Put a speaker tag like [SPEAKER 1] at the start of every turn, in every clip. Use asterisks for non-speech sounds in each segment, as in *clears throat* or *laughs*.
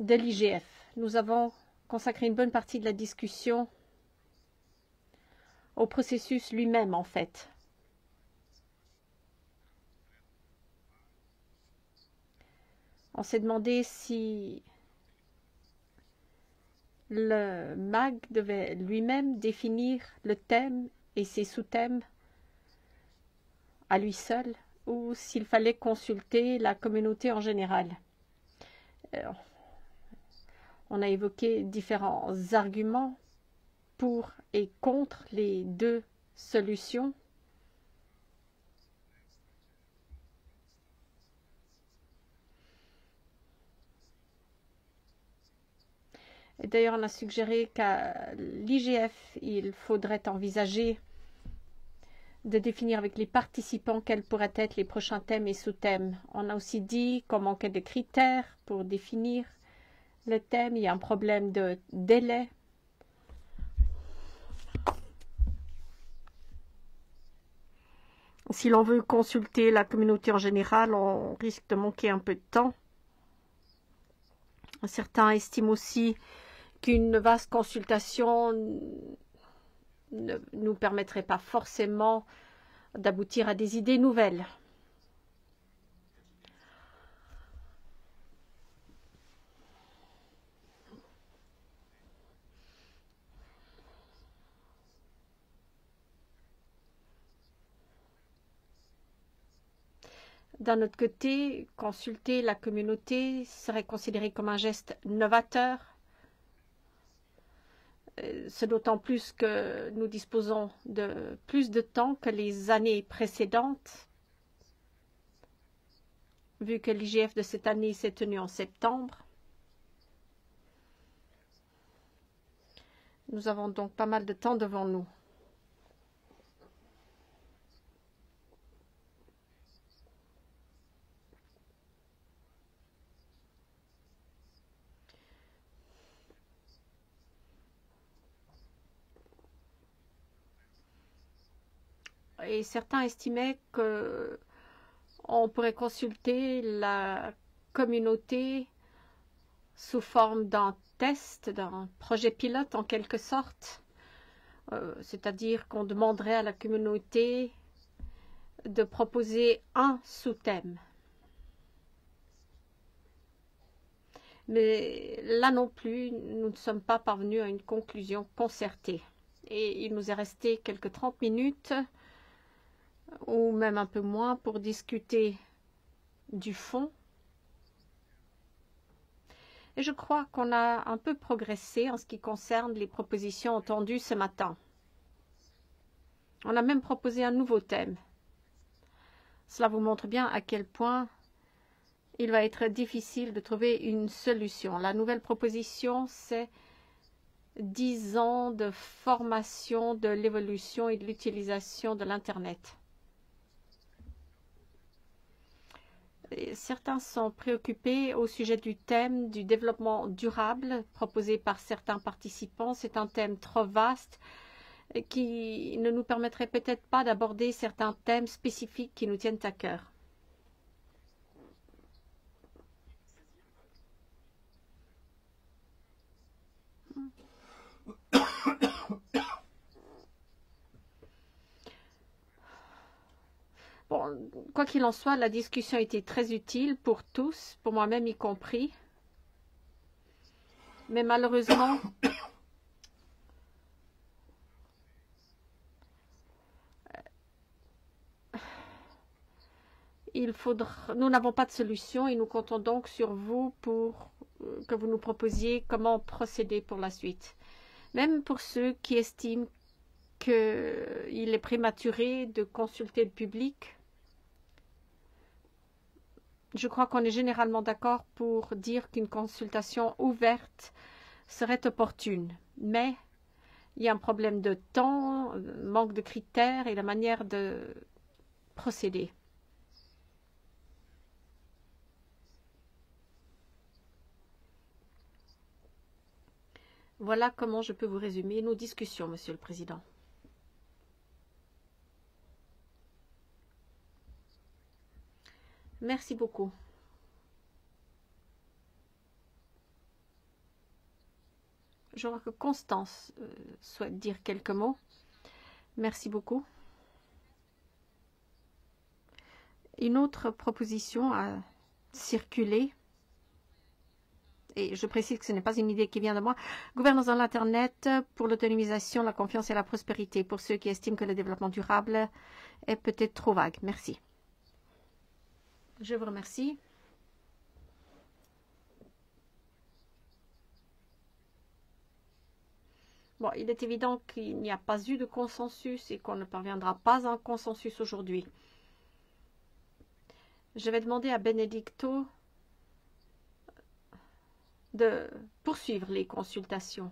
[SPEAKER 1] de l'IGF. Nous avons consacré une bonne partie de la discussion au processus lui-même, en fait. On s'est demandé si le MAG devait lui-même définir le thème et ses sous-thèmes à lui seul ou s'il fallait consulter la communauté en général. Alors, on a évoqué différents arguments pour et contre les deux solutions. D'ailleurs, on a suggéré qu'à l'IGF, il faudrait envisager de définir avec les participants quels pourraient être les prochains thèmes et sous-thèmes. On a aussi dit qu'on manquait de critères pour définir le thème. Il y a un problème de délai. Si l'on veut consulter la communauté en général, on risque de manquer un peu de temps. Certains estiment aussi qu'une vaste consultation ne nous permettrait pas forcément d'aboutir à des idées nouvelles. D'un autre côté, consulter la communauté serait considéré comme un geste novateur ce d'autant plus que nous disposons de plus de temps que les années précédentes, vu que l'IGF de cette année s'est tenu en septembre. Nous avons donc pas mal de temps devant nous. Et certains estimaient que on pourrait consulter la communauté sous forme d'un test, d'un projet pilote en quelque sorte, euh, c'est-à-dire qu'on demanderait à la communauté de proposer un sous-thème. Mais là non plus, nous ne sommes pas parvenus à une conclusion concertée. Et il nous est resté quelques 30 minutes ou même un peu moins pour discuter du fond. Et je crois qu'on a un peu progressé en ce qui concerne les propositions entendues ce matin. On a même proposé un nouveau thème. Cela vous montre bien à quel point il va être difficile de trouver une solution. La nouvelle proposition, c'est 10 ans de formation de l'évolution et de l'utilisation de l'Internet. Certains sont préoccupés au sujet du thème du développement durable proposé par certains participants. C'est un thème trop vaste qui ne nous permettrait peut-être pas d'aborder certains thèmes spécifiques qui nous tiennent à cœur. Bon, quoi qu'il en soit, la discussion a été très utile pour tous, pour moi-même y compris. Mais malheureusement, il faudra, nous n'avons pas de solution et nous comptons donc sur vous pour euh, que vous nous proposiez comment procéder pour la suite. Même pour ceux qui estiment qu'il est prématuré de consulter le public, je crois qu'on est généralement d'accord pour dire qu'une consultation ouverte serait opportune. Mais il y a un problème de temps, manque de critères et la manière de procéder. Voilà comment je peux vous résumer nos discussions, Monsieur le Président. Merci beaucoup. Je vois que Constance euh, souhaite dire quelques mots. Merci beaucoup. Une autre proposition a circulé et je précise que ce n'est pas une idée qui vient de moi, gouvernance dans l'Internet pour l'autonomisation, la confiance et la prospérité, pour ceux qui estiment que le développement durable est peut-être trop vague. Merci. Je vous remercie. Bon, il est évident qu'il n'y a pas eu de consensus et qu'on ne parviendra pas à un consensus aujourd'hui. Je vais demander à Benedicto de poursuivre les consultations.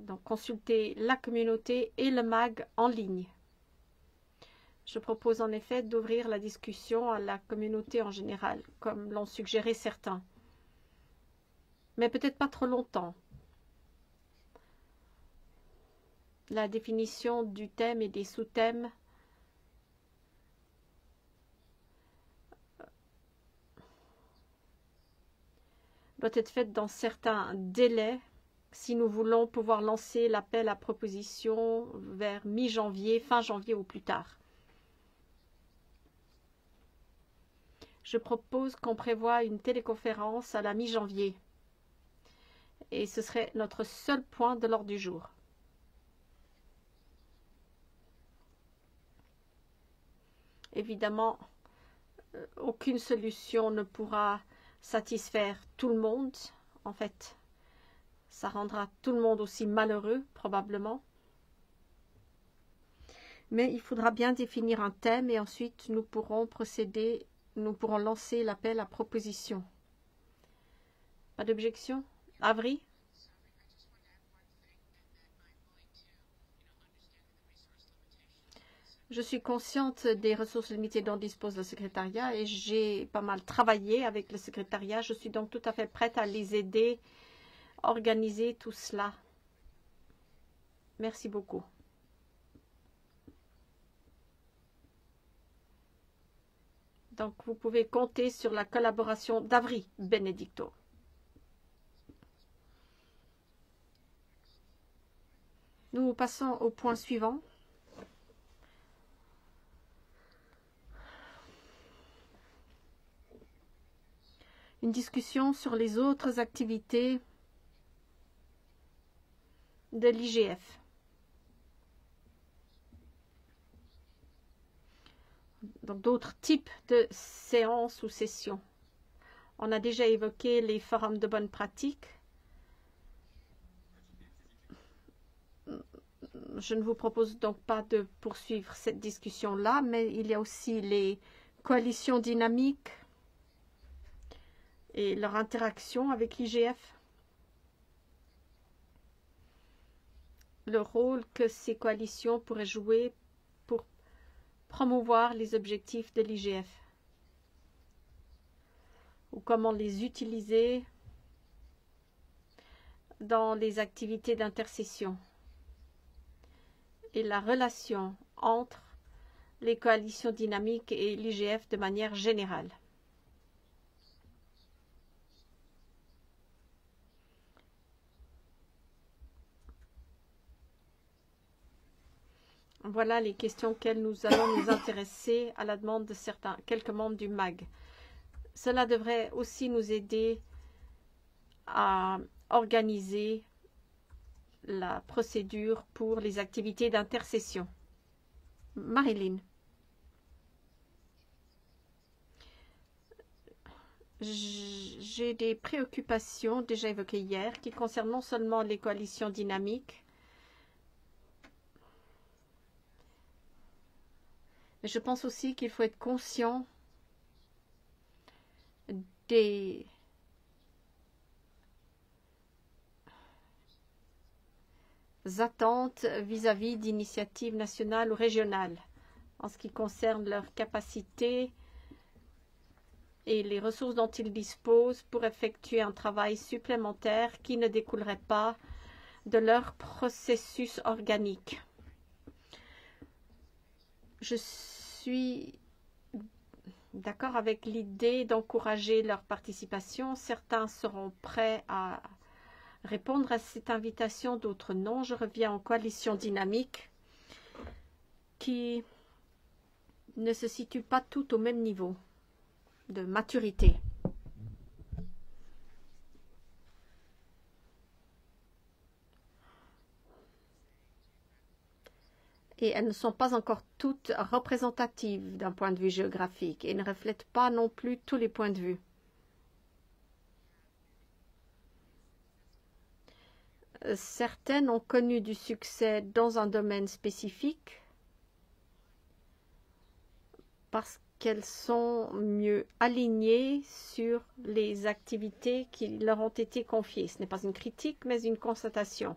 [SPEAKER 1] Donc, consulter la communauté et le MAG en ligne. Je propose en effet d'ouvrir la discussion à la communauté en général, comme l'ont suggéré certains. Mais peut-être pas trop longtemps. La définition du thème et des sous-thèmes doit être faite dans certains délais si nous voulons pouvoir lancer l'appel à proposition vers mi-janvier, fin janvier ou plus tard. Je propose qu'on prévoie une téléconférence à la mi-janvier. Et ce serait notre seul point de l'ordre du jour. Évidemment, euh, aucune solution ne pourra satisfaire tout le monde, en fait. Ça rendra tout le monde aussi malheureux, probablement. Mais il faudra bien définir un thème et ensuite nous pourrons procéder, nous pourrons lancer l'appel à proposition. Pas d'objection? Avril Je suis consciente des ressources limitées dont dispose le secrétariat et j'ai pas mal travaillé avec le secrétariat. Je suis donc tout à fait prête à les aider organiser tout cela. Merci beaucoup. Donc, vous pouvez compter sur la collaboration d'Avri Benedicto. Nous passons au point suivant. une discussion sur les autres activités de l'IGF. D'autres types de séances ou sessions. On a déjà évoqué les forums de bonne pratique. Je ne vous propose donc pas de poursuivre cette discussion-là, mais il y a aussi les coalitions dynamiques et leur interaction avec l'IGF. Le rôle que ces coalitions pourraient jouer promouvoir les objectifs de l'IGF ou comment les utiliser dans les activités d'intercession et la relation entre les coalitions dynamiques et l'IGF de manière générale. Voilà les questions auxquelles nous allons nous intéresser à la demande de certains, quelques membres du MAG. Cela devrait aussi nous aider à organiser la procédure pour les activités d'intercession. Marilyn. J'ai des préoccupations déjà évoquées hier qui concernent non seulement les coalitions dynamiques, Mais je pense aussi qu'il faut être conscient des attentes vis-à-vis d'initiatives nationales ou régionales en ce qui concerne leur capacité et les ressources dont ils disposent pour effectuer un travail supplémentaire qui ne découlerait pas de leur processus organique. Je suis d'accord avec l'idée d'encourager leur participation. Certains seront prêts à répondre à cette invitation, d'autres non. Je reviens en coalition dynamique qui ne se situe pas tout au même niveau de maturité. Et elles ne sont pas encore toutes représentatives d'un point de vue géographique et ne reflètent pas non plus tous les points de vue. Certaines ont connu du succès dans un domaine spécifique parce qu'elles sont mieux alignées sur les activités qui leur ont été confiées. Ce n'est pas une critique, mais une constatation.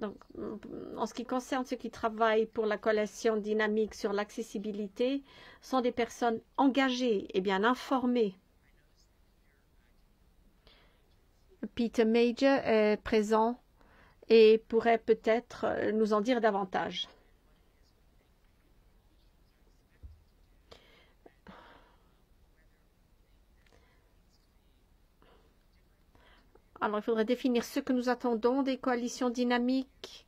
[SPEAKER 1] Donc, en ce qui concerne ceux qui travaillent pour la coalition dynamique sur l'accessibilité, sont des personnes engagées et bien informées. Peter Major est présent et pourrait peut-être nous en dire davantage. Alors, il faudrait définir ce que nous attendons des coalitions dynamiques.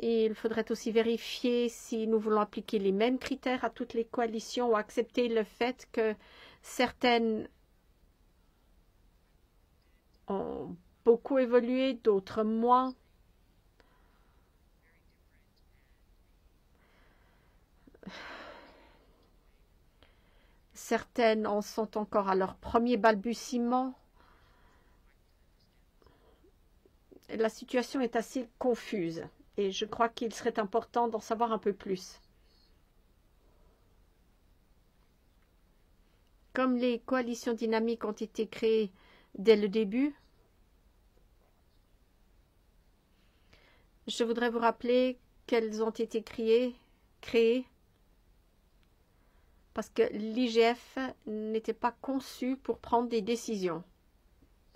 [SPEAKER 1] Et il faudrait aussi vérifier si nous voulons appliquer les mêmes critères à toutes les coalitions ou accepter le fait que certaines ont beaucoup évolué, d'autres moins. Certaines en sont encore à leur premier balbutiement. La situation est assez confuse et je crois qu'il serait important d'en savoir un peu plus. Comme les coalitions dynamiques ont été créées dès le début, je voudrais vous rappeler qu'elles ont été créées, parce que l'IGF n'était pas conçu pour prendre des décisions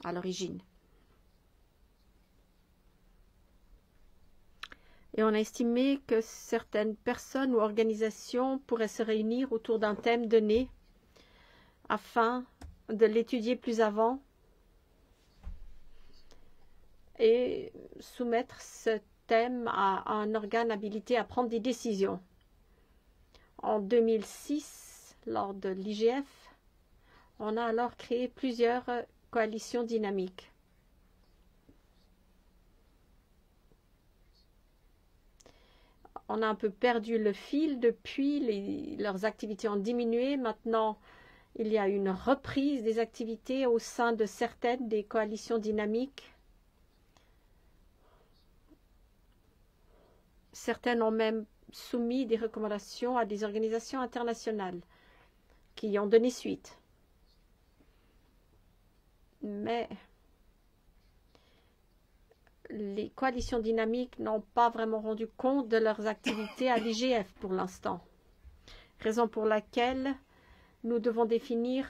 [SPEAKER 1] à l'origine. Et on a estimé que certaines personnes ou organisations pourraient se réunir autour d'un thème donné afin de l'étudier plus avant et soumettre ce thème à un organe habilité à prendre des décisions. En 2006, lors de l'IGF, on a alors créé plusieurs coalitions dynamiques. On a un peu perdu le fil depuis, leurs activités ont diminué. Maintenant, il y a une reprise des activités au sein de certaines des coalitions dynamiques. Certaines ont même soumis des recommandations à des organisations internationales qui y ont donné suite. Mais les coalitions dynamiques n'ont pas vraiment rendu compte de leurs activités à l'IGF pour l'instant. Raison pour laquelle nous devons définir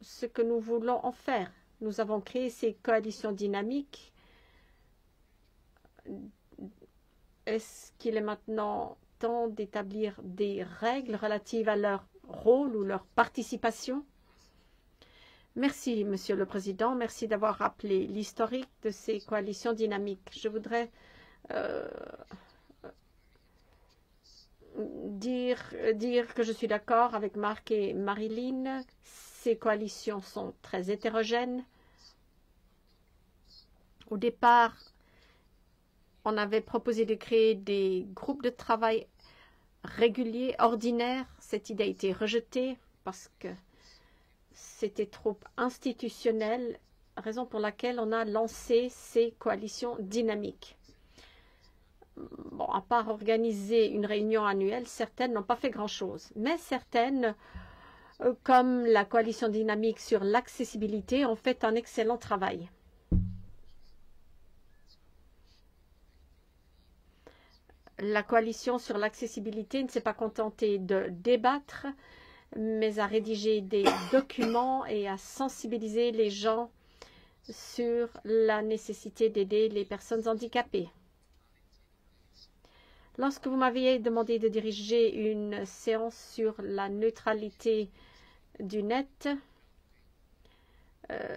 [SPEAKER 1] ce que nous voulons en faire. Nous avons créé ces coalitions dynamiques. Est-ce qu'il est maintenant temps d'établir des règles relatives à leur rôle ou leur participation? Merci, Monsieur le Président. Merci d'avoir rappelé l'historique de ces coalitions dynamiques. Je voudrais euh, dire, dire que je suis d'accord avec Marc et Marilyn. Ces coalitions sont très hétérogènes. Au départ, on avait proposé de créer des groupes de travail réguliers, ordinaires. Cette idée a été rejetée parce que c'était trop institutionnel, raison pour laquelle on a lancé ces coalitions dynamiques. Bon, à part organiser une réunion annuelle, certaines n'ont pas fait grand-chose, mais certaines, euh, comme la coalition dynamique sur l'accessibilité, ont fait un excellent travail. La coalition sur l'accessibilité ne s'est pas contentée de débattre, mais à rédiger des *coughs* documents et à sensibiliser les gens sur la nécessité d'aider les personnes handicapées. Lorsque vous m'aviez demandé de diriger une séance sur la neutralité du net, euh,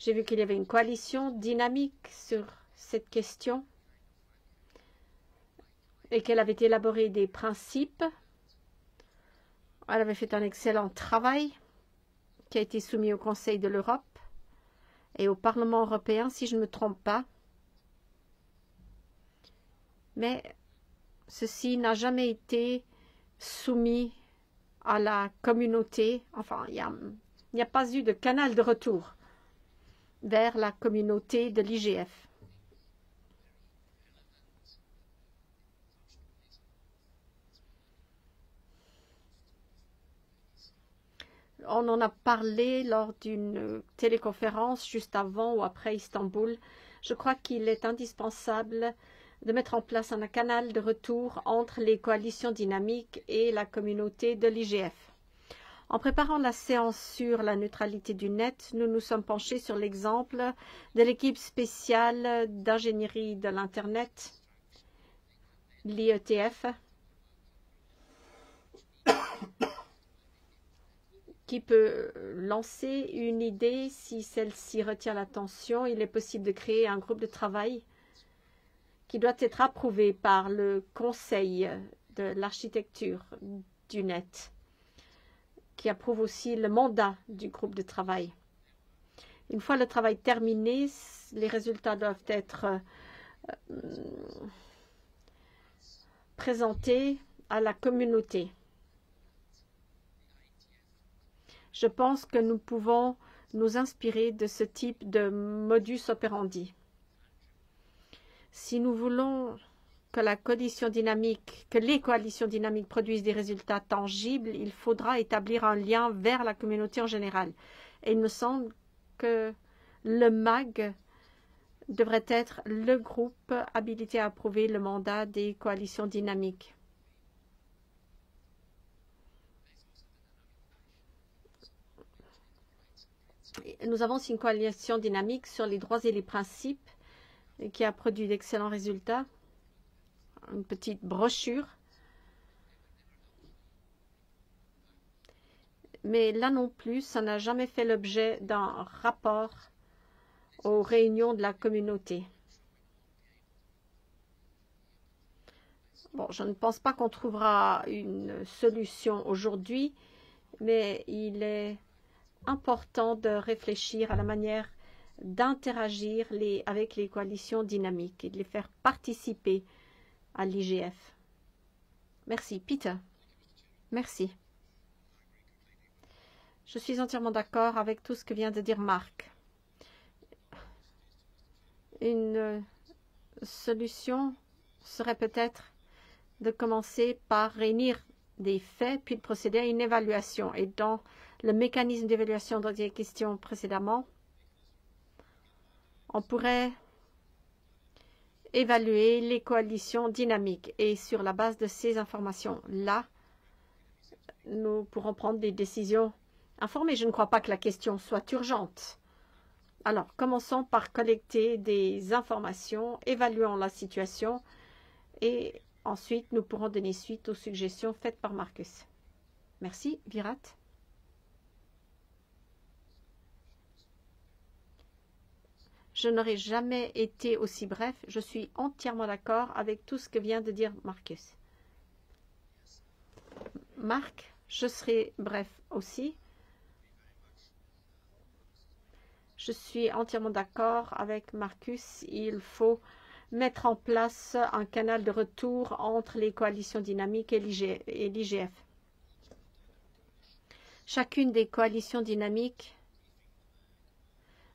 [SPEAKER 1] J'ai vu qu'il y avait une coalition dynamique sur cette question et qu'elle avait élaboré des principes. Elle avait fait un excellent travail qui a été soumis au Conseil de l'Europe et au Parlement européen, si je ne me trompe pas. Mais ceci n'a jamais été soumis à la communauté. Enfin, il n'y a, pas eu de canal de retour vers la communauté de l'IGF. On en a parlé lors d'une téléconférence juste avant ou après Istanbul. Je crois qu'il est indispensable de mettre en place un canal de retour entre les coalitions dynamiques et la communauté de l'IGF. En préparant la séance sur la neutralité du net, nous nous sommes penchés sur l'exemple de l'équipe spéciale d'ingénierie de l'Internet, l'IETF, qui peut lancer une idée si celle-ci retient l'attention. Il est possible de créer un groupe de travail qui doit être approuvé par le Conseil de l'architecture du net, qui approuve aussi le mandat du groupe de travail. Une fois le travail terminé, les résultats doivent être euh, présentés à la communauté. Je pense que nous pouvons nous inspirer de ce type de modus operandi. Si nous voulons que les coalitions dynamiques produisent des résultats tangibles, il faudra établir un lien vers la communauté en général. Et il me semble que le MAG devrait être le groupe habilité à approuver le mandat des coalitions dynamiques. Nous avons aussi une coalition dynamique sur les droits et les principes qui a produit d'excellents résultats. Une petite brochure. Mais là non plus, ça n'a jamais fait l'objet d'un rapport aux réunions de la communauté. Bon, je ne pense pas qu'on trouvera une solution aujourd'hui, mais il est important de réfléchir à la manière d'interagir avec les coalitions dynamiques et de les faire participer à l'IGF. Merci. Peter. Merci. Je suis entièrement d'accord avec tout ce que vient de dire Marc. Une solution serait peut-être de commencer par réunir des faits, puis de procéder à une évaluation. Et dans le mécanisme d'évaluation dont il est question précédemment, on pourrait évaluer les coalitions dynamiques et sur la base de ces informations-là, nous pourrons prendre des décisions informées. Je ne crois pas que la question soit urgente. Alors, commençons par collecter des informations, évaluons la situation et ensuite nous pourrons donner suite aux suggestions faites par Marcus. Merci, Virat. Je n'aurais jamais été aussi bref. Je suis entièrement d'accord avec tout ce que vient de dire Marcus. Marc, je serai bref aussi. Je suis entièrement d'accord avec Marcus. Il faut mettre en place un canal de retour entre les coalitions dynamiques et l'IGF. Chacune des coalitions dynamiques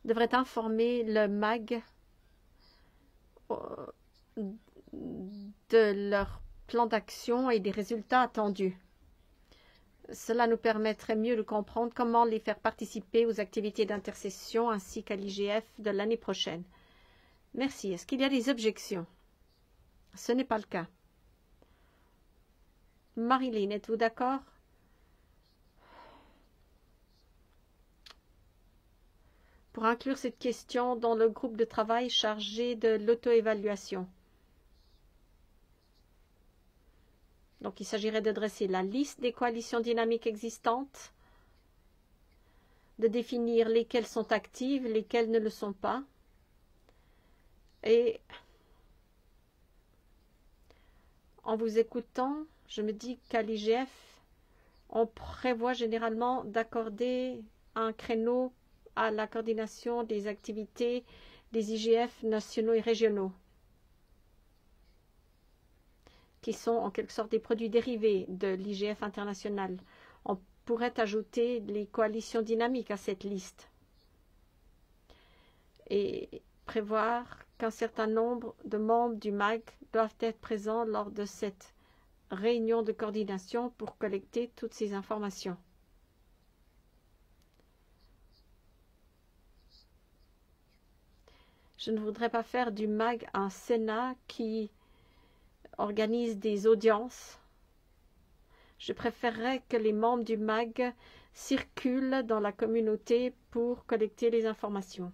[SPEAKER 1] devrait informer le MAG euh, de leur plan d'action et des résultats attendus. Cela nous permettrait mieux de comprendre comment les faire participer aux activités d'intercession ainsi qu'à l'IGF de l'année prochaine. Merci. Est-ce qu'il y a des objections? Ce n'est pas le cas. Marilyn, êtes-vous d'accord? Pour inclure cette question dans le groupe de travail chargé de l'auto-évaluation. Donc, il s'agirait de dresser la liste des coalitions dynamiques existantes de définir lesquelles sont actives, lesquelles ne le sont pas. Et en vous écoutant, je me dis qu'à l'IGF, on prévoit généralement d'accorder un créneau à la coordination des activités des IGF nationaux et régionaux, qui sont en quelque sorte des produits dérivés de l'IGF international. On pourrait ajouter les coalitions dynamiques à cette liste et prévoir qu'un certain nombre de membres du MAG doivent être présents lors de cette réunion de coordination pour collecter toutes ces informations. Je ne voudrais pas faire du MAG un Sénat qui organise des audiences. Je préférerais que les membres du MAG circulent dans la communauté pour collecter les informations.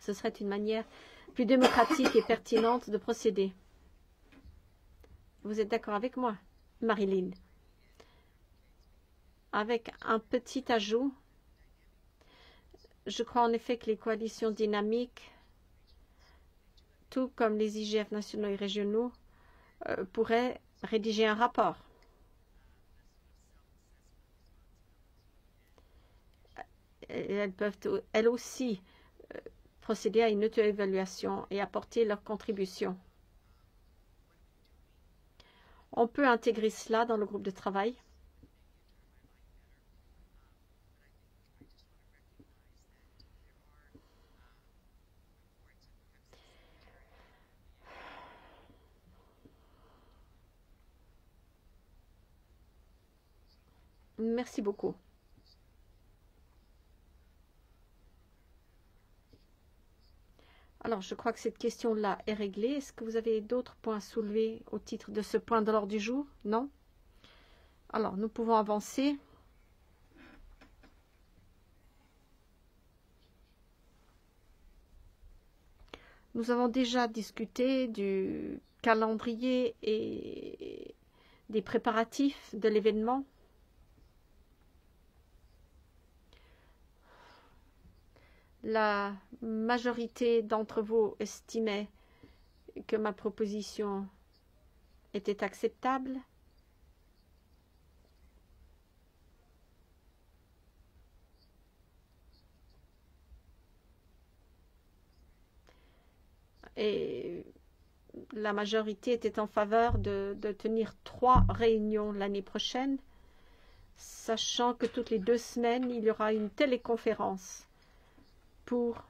[SPEAKER 1] Ce serait une manière plus démocratique et pertinente de procéder. Vous êtes d'accord avec moi, Marilyn? Avec un petit ajout, je crois en effet que les coalitions dynamiques, tout comme les IGF nationaux et régionaux, euh, pourraient rédiger un rapport. Et elles peuvent elles aussi euh, procéder à une auto-évaluation et apporter leur contribution. On peut intégrer cela dans le groupe de travail. Merci beaucoup. Alors, je crois que cette question-là est réglée. Est-ce que vous avez d'autres points soulevés au titre de ce point de l'ordre du jour? Non? Alors, nous pouvons avancer. Nous avons déjà discuté du calendrier et des préparatifs de l'événement. La majorité d'entre vous estimait que ma proposition était acceptable? Et la majorité était en faveur de, tenir trois réunions l'année prochaine, sachant que toutes les deux semaines, il y aura une téléconférence pour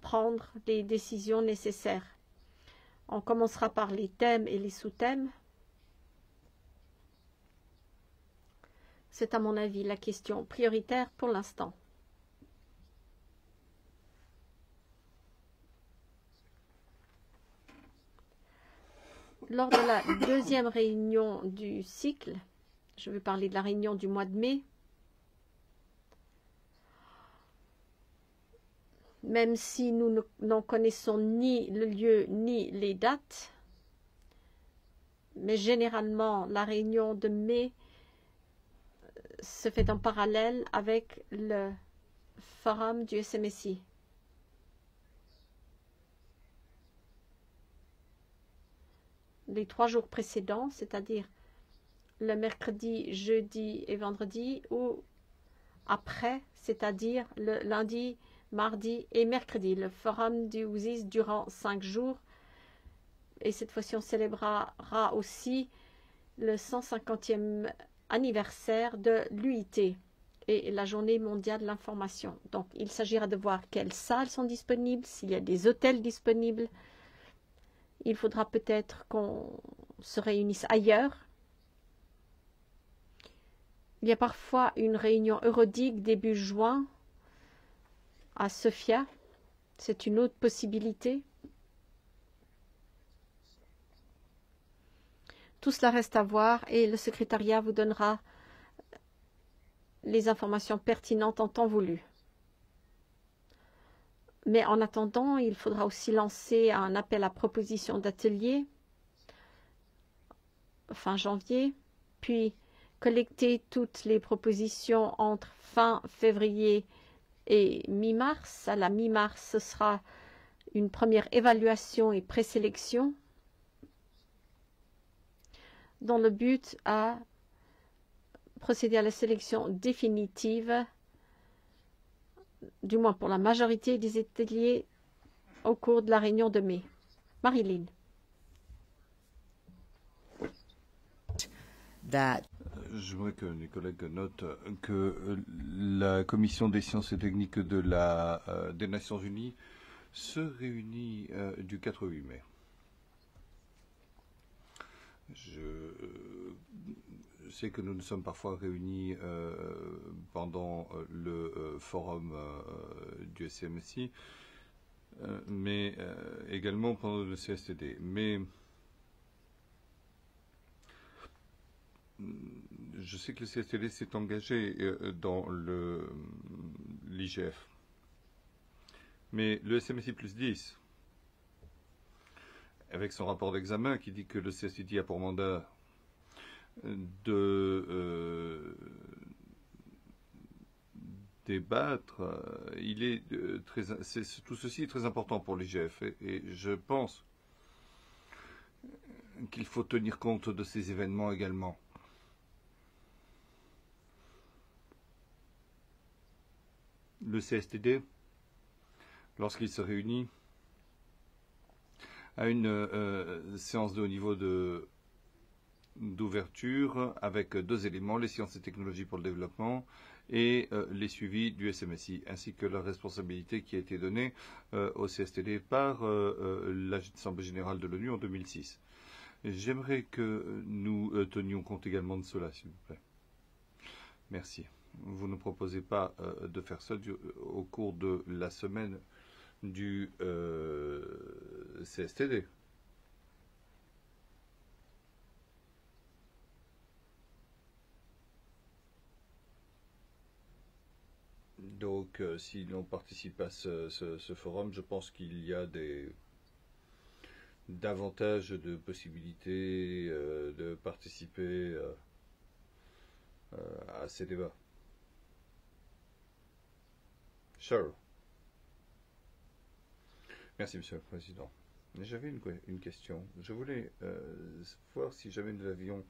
[SPEAKER 1] prendre les décisions nécessaires. On commencera par les thèmes et les sous-thèmes. C'est à mon avis la question prioritaire pour l'instant. Lors de la deuxième réunion du cycle, je vais parler de la réunion du mois de mai, même si nous n'en connaissons ni le lieu ni les dates. Mais généralement, la réunion de mai euh, se fait en parallèle avec le forum du SMSI. Les trois jours précédents, c'est-à-dire le mercredi, jeudi et vendredi, ou après, c'est-à-dire le lundi, mardi et mercredi. Le forum du Ouzis durant cinq jours. Et cette fois-ci, on célébrera aussi le 150e anniversaire de l'UIT et la journée mondiale de l'information. Donc, il s'agira de voir quelles salles sont disponibles, s'il y a des hôtels disponibles. Il faudra peut-être qu'on se réunisse ailleurs. Il y a parfois une réunion eurodique début juin à Sofia. C'est une autre possibilité. Tout cela reste à voir et le secrétariat vous donnera les informations pertinentes en temps voulu. Mais en attendant, il faudra aussi lancer un appel à proposition d'atelier fin janvier, puis collecter toutes les propositions entre fin février mi-mars. À la mi-mars, ce sera une première évaluation et présélection dans le but à procéder à la sélection définitive, du moins pour la majorité des ateliers, au cours de la réunion de mai. Marilyn.
[SPEAKER 2] That je voudrais que les collègues notent que la commission des sciences et techniques de la, euh, des Nations Unies se réunit euh, du 4 au 8 mai. Je sais que nous nous sommes parfois réunis euh, pendant le euh, forum euh, du SMSI, euh, mais euh, également pendant le CSTD. Mais je sais que le CSTD s'est engagé euh, dans l'IGF. Mais le SMSI plus 10, avec son rapport d'examen qui dit que le CSTD a pour mandat de euh, débattre, euh, il est euh, très, tout ceci est très important pour l'IGF et je pense qu'il faut tenir compte de ces événements également. Le CSTD, lorsqu'il se réunit, a une euh, séance de haut niveau de d'ouverture avec deux éléments, les sciences et technologies pour le développement et euh, les suivis du SMSI, ainsi que la responsabilité qui a été donnée euh, au CSTD par l'Assemblée générale de l'ONU en 2006. J'aimerais que nous tenions compte également de cela, s'il vous plaît. Merci vous ne proposez pas euh, de faire ça au cours de la semaine du euh, CSTD. Donc, euh, si l'on participe à ce, ce, ce forum, je pense qu'il y a des davantage de possibilités de participer à ces débats. Merci, Monsieur le Président. J'avais une, une question. Je voulais euh, voir si jamais nous avions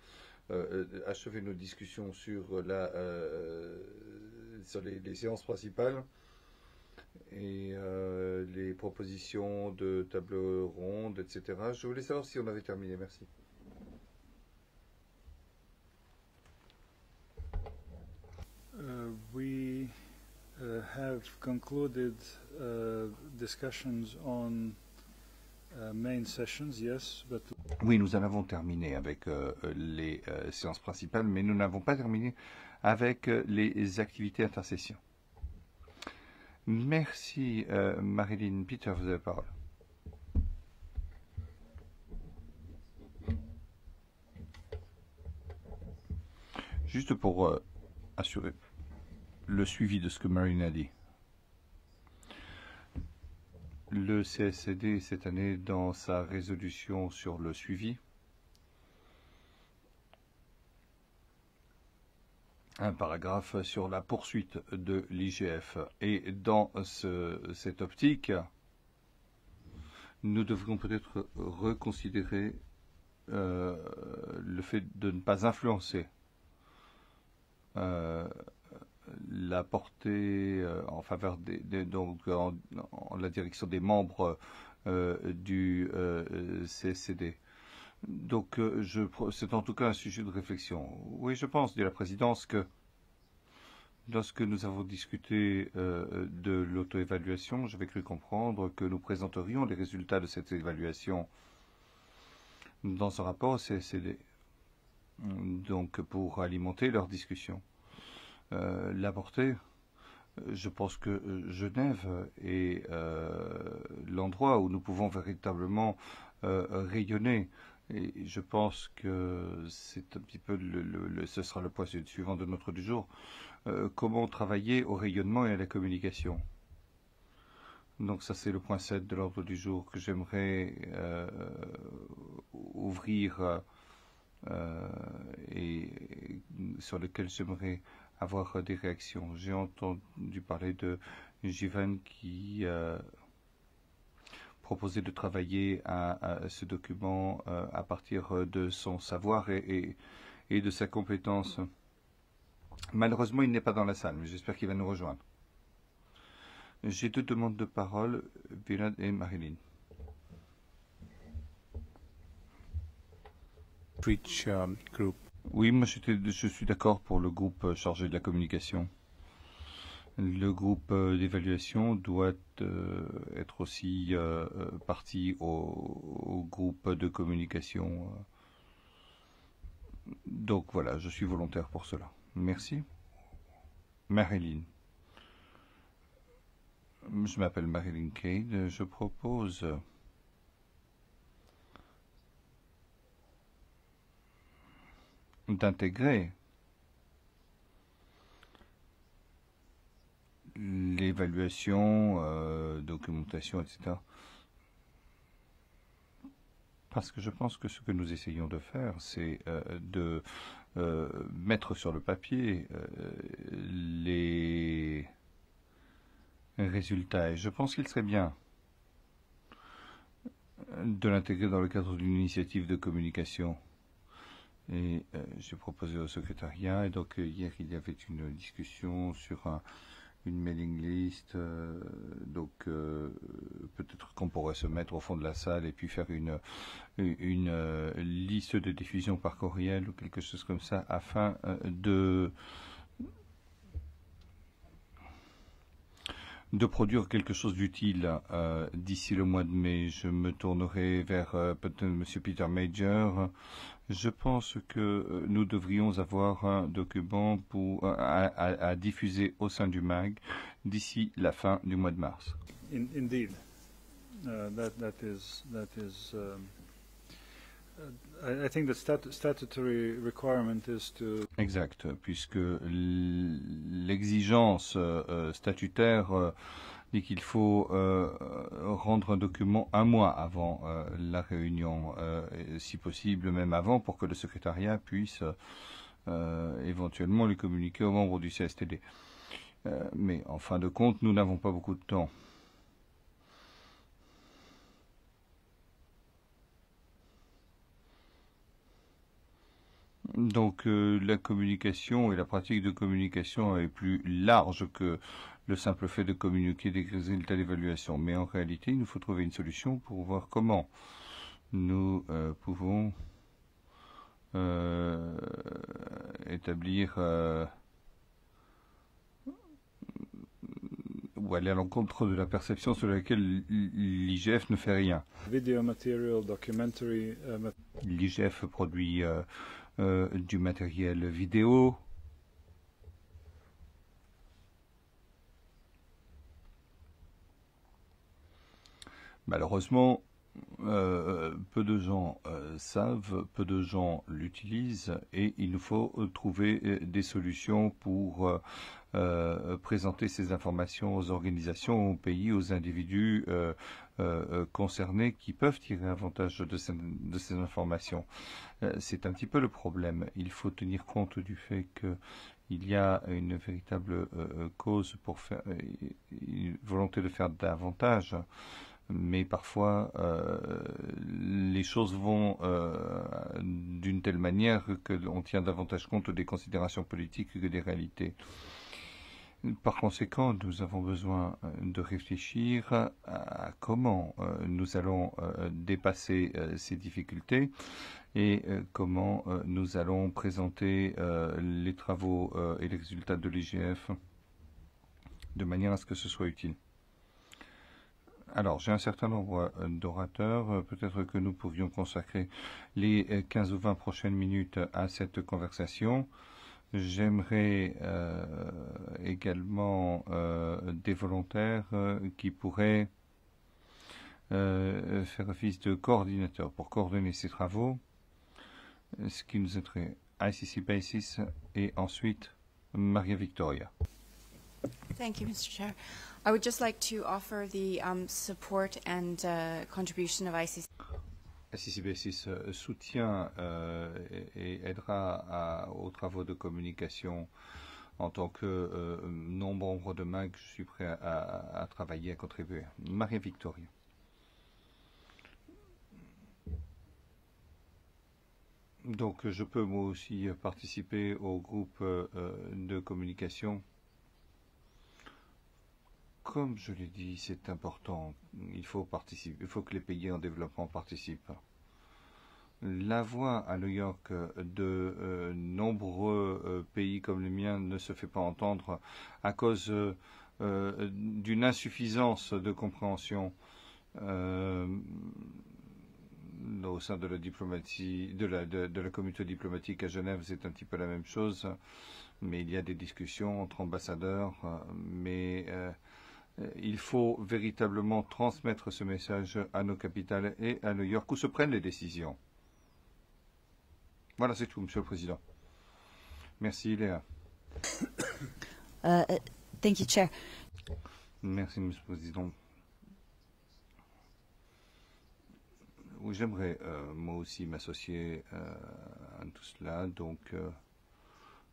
[SPEAKER 2] euh, euh, achevé nos discussions sur, la, euh, sur les, les séances principales et euh, les propositions de table ronde, etc. Je voulais savoir si on avait terminé. Merci.
[SPEAKER 3] Uh, we have concluded discussions on main sessions, yes, but
[SPEAKER 2] oui, nous en avons terminé avec euh, les euh, séances principales, mais nous n'avons pas terminé avec euh, les activités intersessions. Merci, Marilyn. Peter, vous avez la parole. Juste pour assurer le suivi de ce que Marine a dit. Le CSCD, cette année, dans sa résolution sur le suivi, un paragraphe sur la poursuite de l'IGF. Et dans ce, cette optique, nous devrions peut-être reconsidérer euh, le fait de ne pas influencer euh, la portée euh, en faveur des, donc en, la direction des membres euh, du euh, CSCD. Donc, c'est en tout cas un sujet de réflexion. Oui, je pense, dit la présidence, que lorsque nous avons discuté de l'auto-évaluation, j'avais cru comprendre que nous présenterions les résultats de cette évaluation dans un rapport au CSCD, donc pour alimenter leur discussion euh, la portée. Je pense que euh, Genève est euh, l'endroit où nous pouvons véritablement euh, rayonner. Et je pense que c'est un petit peu le, ce sera le point suivant de notre du jour. Euh, comment travailler au rayonnement et à la communication? Donc ça c'est le point 7 de l'ordre du jour que j'aimerais euh, ouvrir euh, et sur lesquels j'aimerais avoir des réactions. J'ai entendu parler de Jivan qui euh, proposait de travailler à, ce document euh, à partir de son savoir et, de sa compétence. Malheureusement, il n'est pas dans la salle, mais j'espère qu'il va nous rejoindre. J'ai deux demandes de parole, Vinod et Marilyn.
[SPEAKER 4] Um, group.
[SPEAKER 2] Oui, moi je suis d'accord pour le groupe euh, chargé de la communication. Le groupe euh, d'évaluation doit euh, être aussi parti au, au groupe de communication. Donc voilà, je suis volontaire pour cela. Merci. Marilyn. Je m'appelle Marilyn Cade. Je propose d'intégrer l'évaluation, euh, documentation, etc. Parce que je pense que ce que nous essayons de faire, c'est euh, de euh, mettre sur le papier les résultats. Et je pense qu'il serait bien de l'intégrer dans le cadre d'une initiative de communication. Et euh, j'ai proposé au secrétariat, et donc euh, hier il y avait une discussion sur un, une mailing list, euh, donc euh, peut-être qu'on pourrait se mettre au fond de la salle et puis faire une, liste de diffusion par courriel ou quelque chose comme ça afin de de produire quelque chose d'utile d'ici le mois de mai. Je me tournerai vers euh, peut-être M. Peter Major. Je pense que euh, nous devrions avoir un document pour, euh, à, à, à diffuser au sein du MAG d'ici la fin du mois de mars.
[SPEAKER 3] In, indeed, uh, that that is that is. Um, uh, I, I think the stat statutory requirement is to.
[SPEAKER 2] Exact, puisque l'exigence euh, statutaire euh, qu'il faut euh, rendre un document un mois avant euh, la réunion, euh, si possible même avant, pour que le secrétariat puisse éventuellement le communiquer aux membres du CSTD. Mais en fin de compte, nous n'avons pas beaucoup de temps. Donc la communication et la pratique de communication est plus large que le simple fait de communiquer des résultats d'évaluation. Mais en réalité, il nous faut trouver une solution pour voir comment nous euh, pouvons euh, établir euh, ou aller à l'encontre de la perception sur laquelle l'IGF ne fait rien. L'IGF produit du matériel vidéo, Malheureusement, euh, peu de gens euh, savent, peu de gens l'utilisent et il nous faut euh, trouver des solutions pour présenter ces informations aux organisations, aux pays, aux individus concernés qui peuvent tirer avantage de ces, informations. C'est un petit peu le problème. Il faut tenir compte du fait que il y a une véritable cause pour faire une volonté de faire davantage. Euh, mais parfois euh, les choses vont euh, d'une telle manière que tient davantage compte des considérations politiques que des réalités. Par conséquent, nous avons besoin de réfléchir à comment euh, nous allons euh, dépasser euh, ces difficultés et euh, comment euh, nous allons présenter euh, les travaux euh, et les résultats de l'IGF de manière à ce que ce soit utile. Alors, j'ai un certain nombre euh, d'orateurs. Euh, peut-être que nous pouvions consacrer les 15 ou 20 prochaines minutes à cette conversation. J'aimerais euh, également euh, des volontaires euh, qui pourraient euh, faire office de coordinateur pour coordonner ces travaux, ce qui nous aiderait ICC Basis et ensuite Maria Victoria.
[SPEAKER 5] Thank you, Mr. Chair. I would just like to offer the um, support and uh, contribution of ICC.
[SPEAKER 2] SICB6 euh, euh, de communication. Marie-Victoria. Donc je peux moi aussi participer au groupe euh, de communication. Comme je l'ai dit, c'est important. Il faut participer. Il faut que les pays en développement participent. La voix à New York de euh, nombreux euh, pays comme le mien ne se fait pas entendre à cause euh, d'une insuffisance de compréhension. Au sein de la diplomatie, de la, communauté diplomatique à Genève, c'est un petit peu la même chose, mais il y a des discussions entre ambassadeurs, mais il faut véritablement transmettre ce message à nos capitales et à New York où se prennent les décisions. Voilà, c'est tout, Monsieur le Président. Merci, Léa. *coughs*
[SPEAKER 6] Uh, thank you, Chair.
[SPEAKER 2] Merci, Monsieur le Président. Oui, j'aimerais euh, moi aussi m'associer euh, à tout cela, donc euh,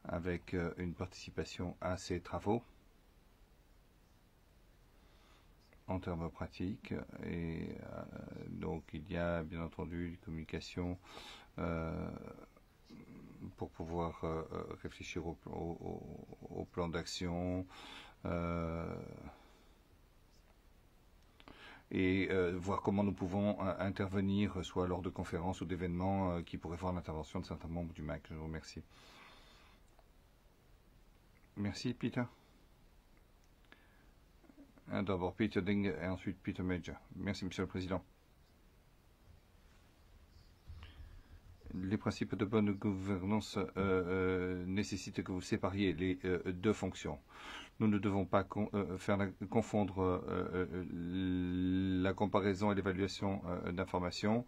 [SPEAKER 2] avec euh, une participation à ces travaux en termes pratiques. Et euh, donc il y a bien entendu une communication euh, pour pouvoir euh, réfléchir au, au, plan d'action. Et voir comment nous pouvons intervenir, soit lors de conférences ou d'événements qui pourraient voir l'intervention de certains membres du MAC. Je vous remercie. Merci, Peter. D'abord Peter Ding et ensuite Peter Major. Merci, Monsieur le Président. les principes de bonne gouvernance euh, euh, nécessitent que vous sépariez les euh, deux fonctions. Nous ne devons pas faire confondre la comparaison et l'évaluation d'informations,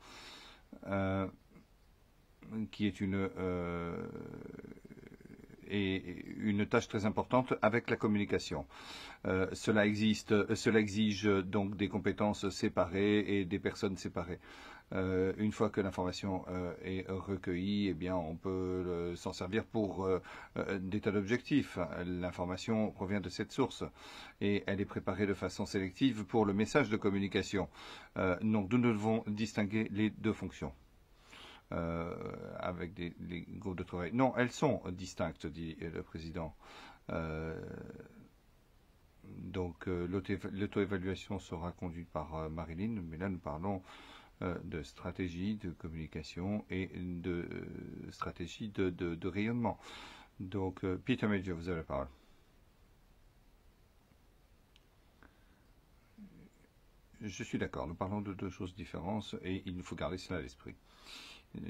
[SPEAKER 2] qui est une et une tâche très importante avec la communication. Euh, cela existe, cela exige donc des compétences séparées et des personnes séparées. Euh, euh, une fois que l'information euh, est recueillie, eh bien, on peut euh, s'en servir pour euh, euh, des tas d'objectifs. L'information provient de cette source et elle est préparée de façon sélective pour le message de communication. Euh, donc, nous devons distinguer les deux fonctions. Euh, avec des, groupes de travail. Non, elles sont distinctes, dit le président. Euh, donc euh, l'auto-évaluation sera conduite par Marilyn, mais là nous parlons de stratégie de communication et de stratégie de, de, rayonnement. Donc, Peter Major, vous avez la parole. Je suis d'accord, nous parlons de deux choses différentes et il faut garder cela à l'esprit.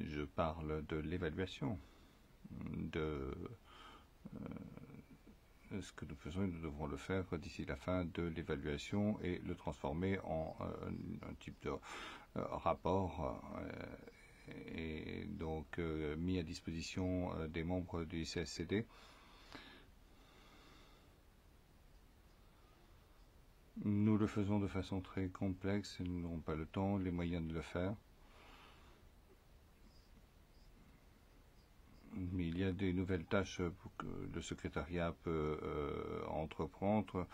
[SPEAKER 2] Je parle de l'évaluation, de euh, ce que nous faisons et nous devrons le faire d'ici la fin de l'évaluation et le transformer en euh, un type de Euh, rapport et donc mis à disposition des membres du CSCD. Nous le faisons de façon très complexe nous n'aurons pas le temps, les moyens de le faire. Mais il y a des nouvelles tâches que le secrétariat peut euh, entreprendre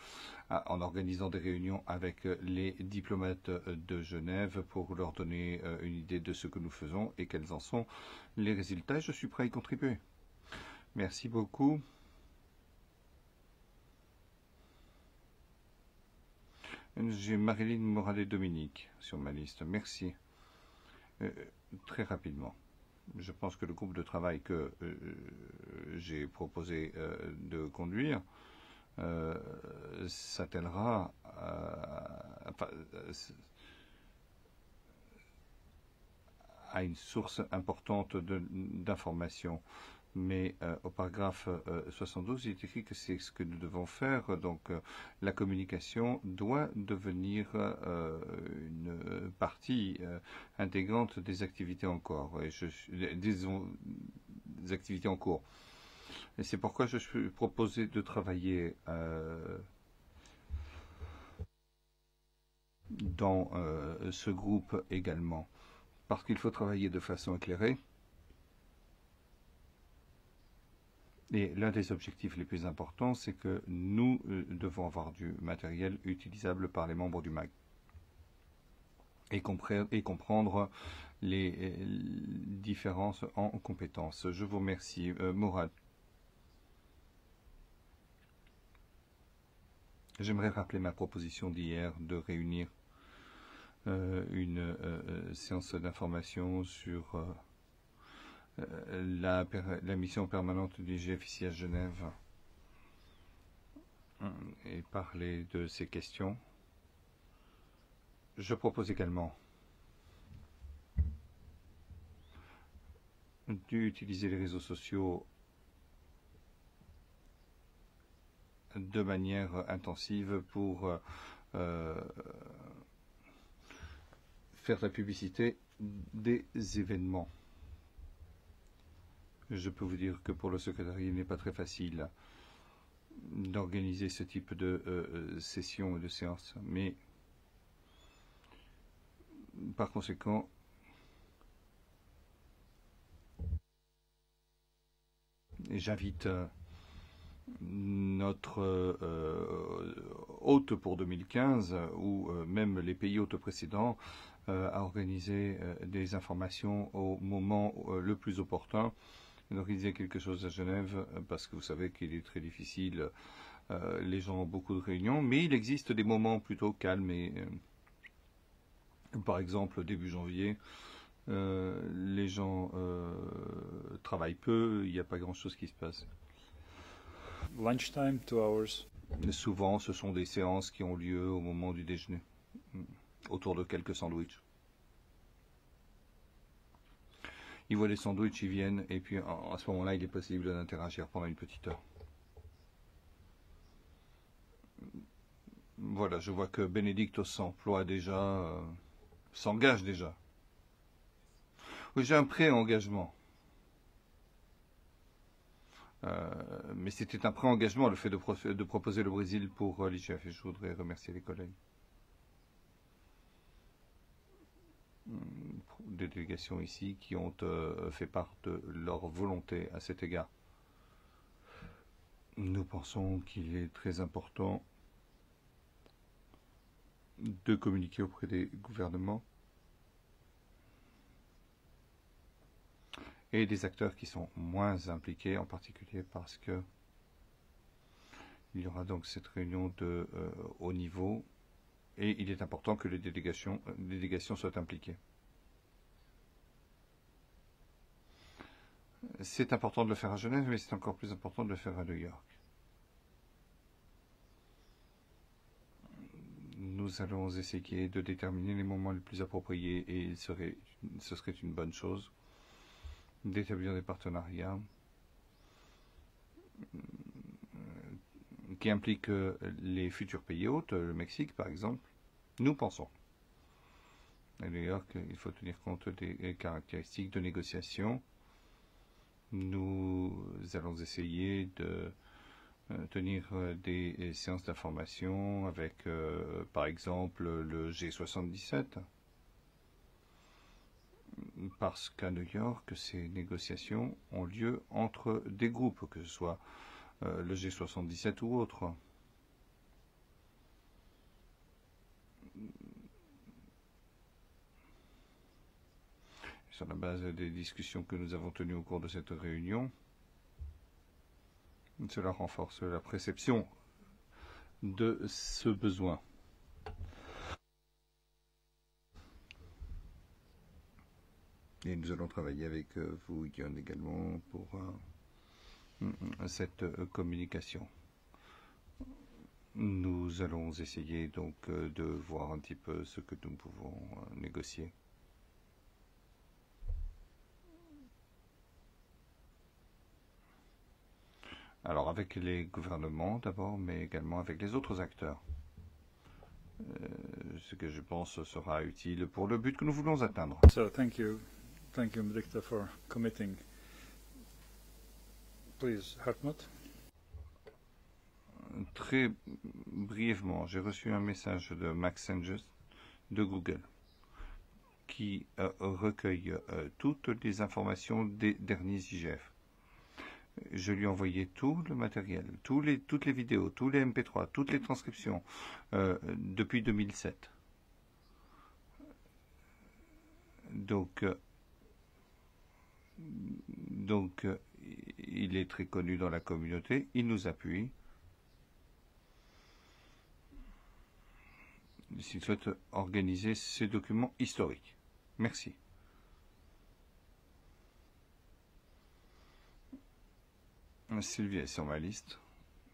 [SPEAKER 2] en organisant des réunions avec les diplomates de Genève pour leur donner euh, une idée de ce que nous faisons et quels en sont les résultats. Je suis prêt à y contribuer. Merci beaucoup. J'ai Marilyn Morales Dominique sur ma liste. Merci. Euh, très rapidement je pense que le groupe de travail que euh, j'ai proposé euh, de conduire euh, s'attellera à, à, à une source importante d'informations mais euh, au paragraphe euh, 72, il est écrit que c'est ce que nous devons faire. Donc, euh, la communication doit devenir euh, une partie euh, intégrante des activités en cours. Et je, des, activités en cours. Et c'est pourquoi je suis proposé de travailler euh, dans euh, ce groupe également parce qu'il faut travailler de façon éclairée. Et l'un des objectifs les plus importants, c'est que nous euh, devons avoir du matériel utilisable par les membres du MAG et, comprendre les euh, différences en compétences. Je vous remercie. Euh, Morad. J'aimerais rappeler ma proposition d'hier de réunir euh, une séance d'information sur la, la mission permanente du GF ici à Genève et parler de ces questions. Je propose également d'utiliser les réseaux sociaux de manière intensive pour euh, faire la publicité des événements. Je peux vous dire que pour le secrétariat, il n'est pas très facile d'organiser ce type de euh, euh session et de séance, mais par conséquent, j'invite euh, notre hôte pour 2015 ou même les pays hôtes précédents à organiser des informations au moment le plus opportun, d'organiser quelque chose à Genève euh, parce que vous savez qu'il est très difficile. Euh, les gens ont beaucoup de réunions, mais il existe des moments plutôt calmes et euh, par exemple début janvier, euh, les gens travaillent peu, il n'y a pas grand chose qui se passe.
[SPEAKER 3] Lunchtime, two hours.
[SPEAKER 2] Souvent, ce sont des séances qui ont lieu au moment du déjeuner, autour de quelques sandwichs. Ils voient les sandwichs, ils viennent, et puis à ce moment-là, il est possible d'interagir pendant une petite heure. Voilà, je vois que Bénédicte s'emploie déjà, euh, s'engage déjà. Oui, j'ai un pré-engagement. Euh, mais c'était un pré-engagement le fait de, pro de proposer le Brésil pour euh, l'IGF et je voudrais remercier les collègues. Des délégations ici qui ont euh, fait part de leur volonté à cet égard. Nous pensons qu'il est très important de communiquer auprès des gouvernements et des acteurs qui sont moins impliqués, en particulier parce que il y aura donc cette réunion de euh, haut niveau et il est important que les délégations, les délégations soient impliquées. C'est important de le faire à Genève, mais c'est encore plus important de le faire à New York. Nous allons essayer de déterminer les moments les plus appropriés et il serait, ce serait une bonne chose d'établir des partenariats euh, qui impliquent euh, les futurs pays hôtes, le Mexique par exemple, nous pensons. À New York, il faut tenir compte des caractéristiques de négociation. Nous allons essayer de euh, tenir des séances d'information avec, euh, par exemple, le G77 parce qu'à New York, ces négociations ont lieu entre des groupes, que ce soit euh, le G77 ou autre. Sur la base des discussions que nous avons tenues au cours de cette réunion, cela renforce la perception de ce besoin. Et nous allons travailler avec euh, vous, également, pour euh, cette euh, communication. Nous allons essayer donc de voir un petit peu ce que nous pouvons négocier. Alors avec les gouvernements d'abord, mais également avec les autres acteurs. Euh, ce que je pense sera utile pour le but que nous voulons atteindre.
[SPEAKER 3] So, thank you. Thank you, Mdrikta, for committing. Please, Hartmut.
[SPEAKER 2] Très brièvement, j'ai reçu un message de Max Sanges de Google qui euh, recueille euh, toutes les informations des derniers IGF. Je lui ai envoyé tout le matériel, toutes les vidéos, tous les MP3, toutes les transcriptions euh, depuis 2007. Donc, euh, donc euh, il est très connu dans la communauté, il nous appuie. S'il souhaite organiser ces documents historiques. Merci. Sylvie est sur ma liste.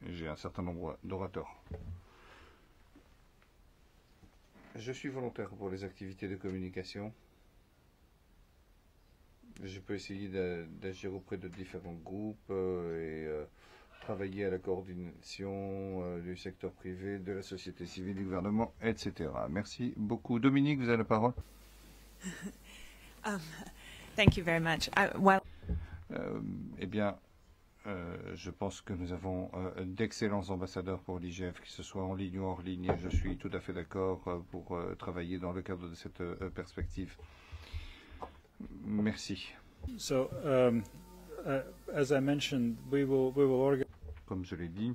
[SPEAKER 2] J'ai un certain nombre d'orateurs. Je suis volontaire pour les activités de communication. Je peux essayer d'agir auprès de différents groupes euh, et euh, travailler à la coordination euh, du secteur privé, de la société civile, du gouvernement, etc. Merci beaucoup. Dominique, vous avez la parole. *laughs*
[SPEAKER 7] um, thank you very much. I, while...
[SPEAKER 2] euh, eh bien, euh, je pense que nous avons euh, d'excellents ambassadeurs pour l'IGF, que ce soit en ligne ou hors ligne. Je suis tout à fait d'accord euh, pour travailler dans le cadre de cette perspective. Merci.
[SPEAKER 3] So, um, uh, as I mentioned, we will, we will organize
[SPEAKER 2] Comme je l'ai dit,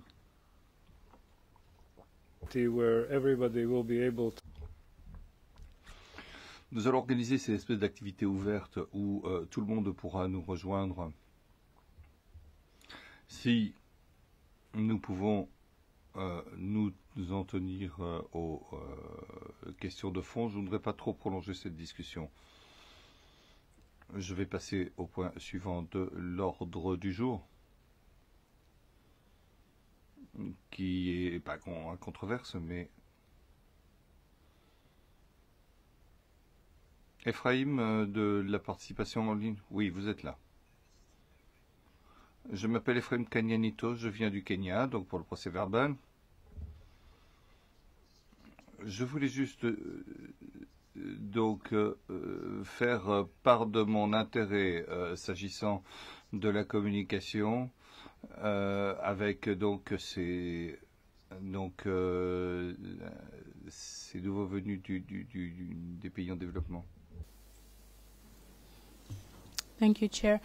[SPEAKER 3] where everybody will be able to
[SPEAKER 2] nous allons organiser ces espèces d'activités ouvertes où tout le monde pourra nous rejoindre si nous pouvons euh, nous en tenir euh, aux euh, questions de fond. Je ne voudrais pas trop prolonger cette discussion. Je vais passer au point suivant de l'ordre du jour, qui est pas con, controverse, mais Ephraim de la participation en ligne. Oui, vous êtes là. Je m'appelle Ephraim Kanyanito, je viens du Kenya, donc pour le procès verbal. Je voulais juste euh, donc euh, faire part de mon intérêt euh, s'agissant de la communication avec donc ces donc ces nouveaux venus du, du, du, des pays en développement.
[SPEAKER 8] Thank you, Chair.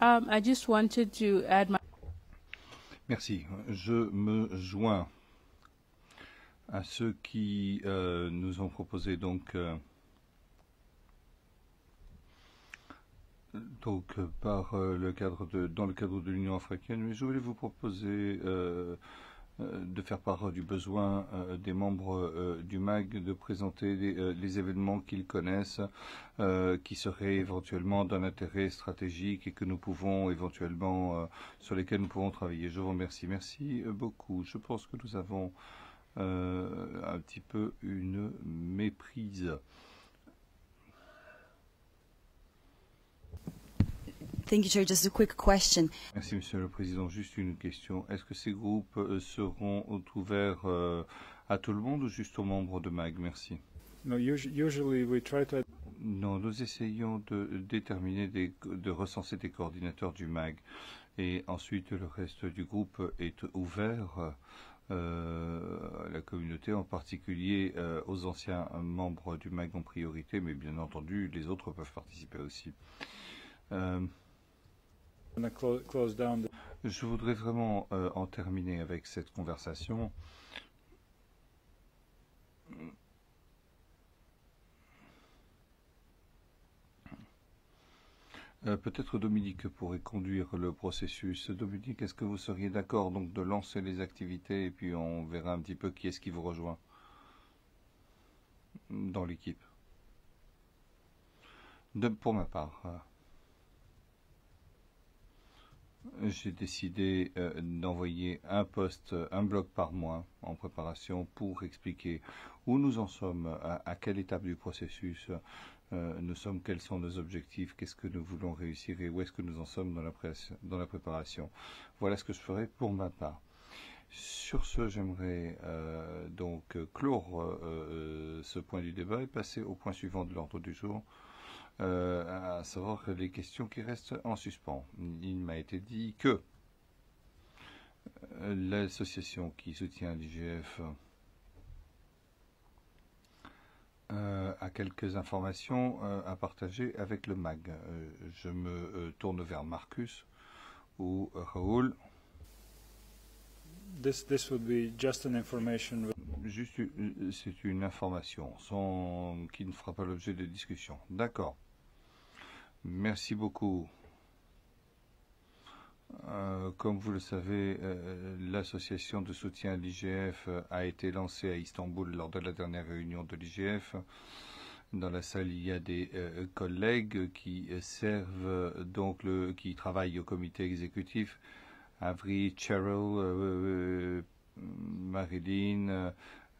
[SPEAKER 8] Um, I just wanted to add
[SPEAKER 2] Merci. Je me joins à ceux qui euh, nous ont proposé donc euh, donc euh, par le cadre de dans le cadre de l'Union africaine, mais je voulais vous proposer de faire part du besoin euh, des membres euh, du MAG de présenter les, euh, événements qu'ils connaissent, euh, qui seraient éventuellement d'un intérêt stratégique et que nous pouvons éventuellement euh, sur lesquels nous pouvons travailler. Je vous remercie. Merci beaucoup. Je pense que nous avons euh, un petit peu une méprise.
[SPEAKER 6] Thank you, Chair. Just a quick question.
[SPEAKER 2] Merci, Monsieur le Président. Juste une question. Est-ce que ces groupes euh, seront ouverts euh, à tout le monde ou juste aux membres de MAG Merci.
[SPEAKER 3] No, usually we try to
[SPEAKER 2] Non, nous essayons de déterminer, des, de recenser des coordinateurs du MAG et ensuite le reste du groupe est ouvert euh, à la communauté, en particulier euh, aux anciens membres du MAG en priorité, mais bien entendu les autres peuvent participer aussi. Euh, je voudrais vraiment euh, en terminer avec cette conversation. Euh, Peut-être Dominique pourrait conduire le processus. Dominique, est-ce que vous seriez d'accord donc de lancer les activités et puis on verra un petit peu qui est-ce qui vous rejoint dans l'équipe? Pour ma part, euh, j'ai décidé euh, d'envoyer un post, un blog par mois en préparation pour expliquer où nous en sommes, à, quelle étape du processus euh, nous sommes, quels sont nos objectifs, qu'est-ce que nous voulons réussir et où est-ce que nous en sommes dans la, préparation. Voilà ce que je ferai pour ma part. Sur ce, j'aimerais euh, donc clore euh, euh, ce point du débat et passer au point suivant de l'ordre du jour, euh, à savoir les questions qui restent en suspens. Il m'a été dit que euh, l'association qui soutient l'IGF euh, à quelques informations euh, à partager avec le MAG. Je me tourne vers Marcus ou Raoul.
[SPEAKER 3] This, this would be just an information.
[SPEAKER 2] Juste, c'est une information sans, qui ne fera pas l'objet de discussion. D'accord. Merci beaucoup. Euh, comme vous le savez, euh, l'association de soutien à l'IGF a été lancée à Istanbul lors de la dernière réunion de l'IGF. Dans la salle, il y a des euh, collègues qui servent, donc le, qui travaillent au comité exécutif. Avri, Cheryl, euh, Marilyn,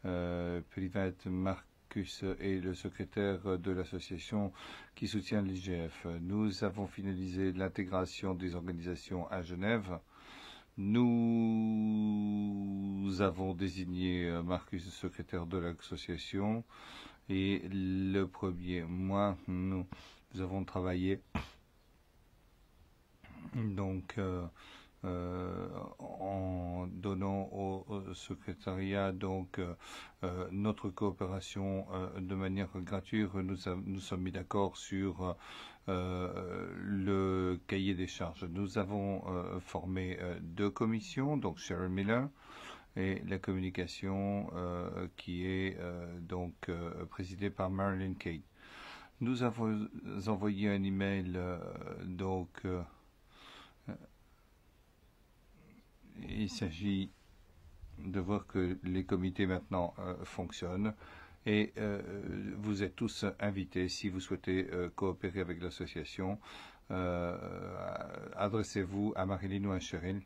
[SPEAKER 2] euh, Privat, Marc Marcus est le secrétaire de l'association qui soutient l'IGF. Nous avons finalisé l'intégration des organisations à Genève. Nous avons désigné Marcus secrétaire de l'association et le premier mois, nous, nous avons travaillé donc euh, euh, en donnant au, secrétariat donc euh, notre coopération euh, de manière gratuite. Nous, nous sommes mis d'accord sur euh, le cahier des charges. Nous avons euh, formé euh, deux commissions, donc Sharon Miller et la communication euh, qui est euh, donc euh, présidée par Marilyn Kate. Nous avons envoyé un email euh, donc euh, il s'agit de voir que les comités maintenant euh, fonctionnent et euh, vous êtes tous invités si vous souhaitez euh, coopérer avec l'association. Adressez-vous à Marilyn ou à Cheryl.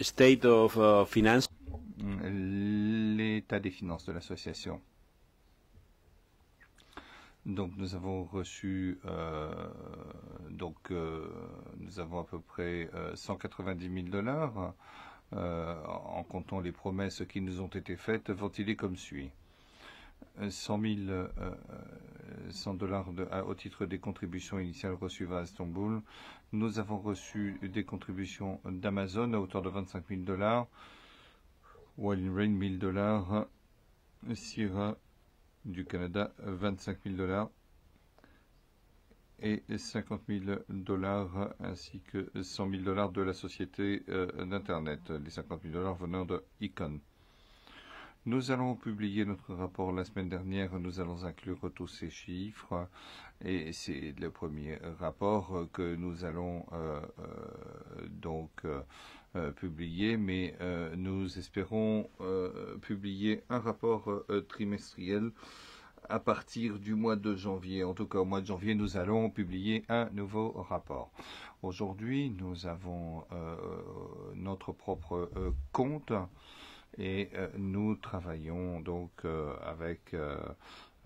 [SPEAKER 9] state of uh, finance.
[SPEAKER 2] L'état des finances de l'association. Donc nous avons reçu, euh, donc euh, nous avons à peu près euh, 190 000 dollars euh, en comptant les promesses qui nous ont été faites, ventilées comme suit. 100 000 euh, 100 dollars de, au titre des contributions initiales reçues à Istanbul. Nous avons reçu des contributions d'Amazon à hauteur de 25 000 dollars. Rain 1000 dollars. Sierra du Canada 25 000 dollars et 50 000 dollars ainsi que 100 000 dollars de la société euh, d'Internet, les 50 000 dollars venant de Icon. Nous allons publier notre rapport la semaine dernière. Nous allons inclure tous ces chiffres et c'est le premier rapport que nous allons euh, euh, donc euh, publier, mais euh, nous espérons euh, publier un rapport trimestriel à partir du mois de janvier. En tout cas, au mois de janvier, nous allons publier un nouveau rapport. Aujourd'hui, nous avons notre propre compte et nous travaillons donc avec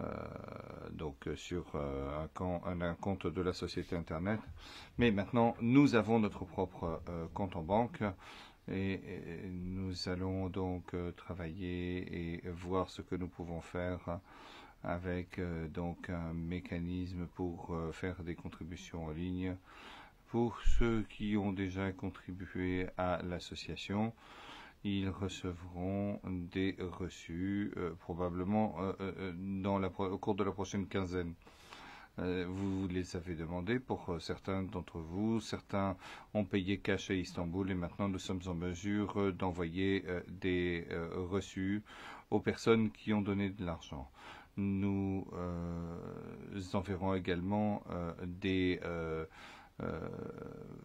[SPEAKER 2] euh, euh, donc sur euh, un, compte de la société internet. Mais maintenant, nous avons notre propre euh, compte en banque et, et nous allons donc euh, travailler et voir ce que nous pouvons faire avec euh, donc un mécanisme pour euh, faire des contributions en ligne pour ceux qui ont déjà contribué à l'association. Ils recevront des reçus euh, probablement euh, euh, dans la, au cours de la prochaine quinzaine. Vous les avez demandés pour certains d'entre vous. Certains ont payé cash à Istanbul et maintenant nous sommes en mesure d'envoyer des reçus aux personnes qui ont donné de l'argent. Nous enverrons également des euh,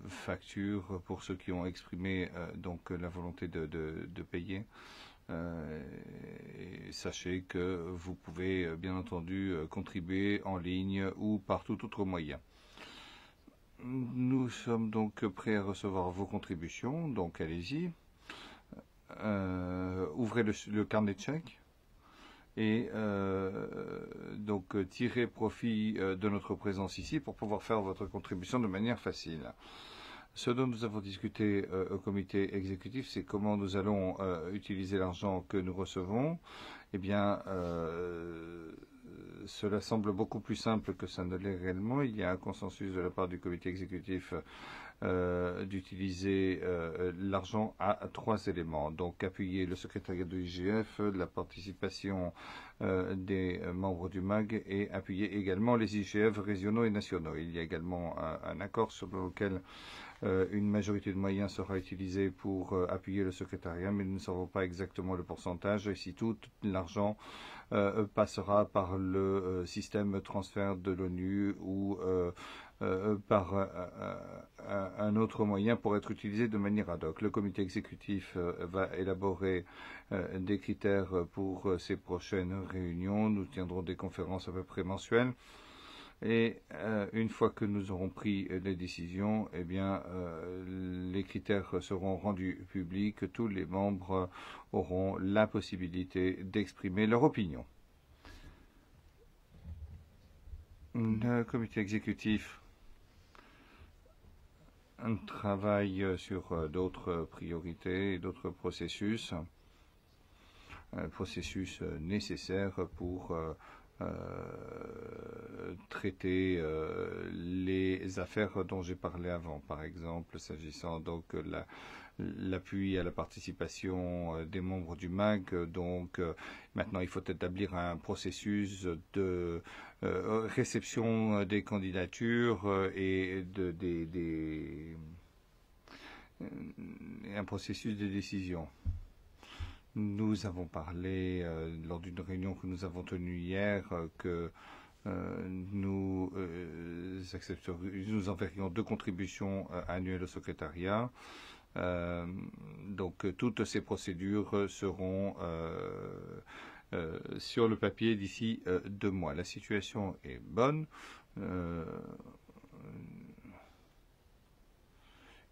[SPEAKER 2] factures pour ceux qui ont exprimé euh, donc la volonté de, payer. Euh, sachez que vous pouvez bien entendu contribuer en ligne ou par tout autre moyen. Nous sommes donc prêts à recevoir vos contributions, donc allez-y. Ouvrez le, le carnet de chèques et euh, donc tirer profit euh, de notre présence ici pour pouvoir faire votre contribution de manière facile. Ce dont nous avons discuté euh, au comité exécutif, c'est comment nous allons euh, utiliser l'argent que nous recevons. Eh bien, euh, cela semble beaucoup plus simple que ça ne l'est réellement. Il y a un consensus de la part du comité exécutif euh, d'utiliser euh, l'argent à trois éléments. Donc appuyer le secrétariat de l'IGF, la participation euh, des membres du MAG et appuyer également les IGF régionaux et nationaux. Il y a également un, accord sur lequel une majorité de moyens sera utilisée pour appuyer le secrétariat, mais nous ne savons pas exactement le pourcentage et si tout l'argent passera par le système transfert de l'ONU ou euh, euh, par euh, un autre moyen pour être utilisé de manière ad hoc. Le comité exécutif va élaborer des critères pour ces prochaines réunions. Nous tiendrons des conférences à peu près mensuelles. Et une fois que nous aurons pris les décisions, eh bien, les critères seront rendus publics. Tous les membres auront la possibilité d'exprimer leur opinion. Le comité exécutif travaille sur euh, d'autres priorités et d'autres processus, un processus euh, nécessaire pour euh, euh, traiter euh, les affaires dont j'ai parlé avant, par exemple s'agissant donc la l'appui à la participation euh, des membres du MAG. Donc euh, maintenant, il faut établir un processus de euh, réception des candidatures et des, des, un processus de décision. Nous avons parlé euh, lors d'une réunion que nous avons tenue hier euh, que euh, nous, euh, nous enverrions deux contributions euh, annuelles au secrétariat. Euh, donc toutes ces procédures seront euh, sur le papier d'ici euh, deux mois. La situation est bonne. Euh,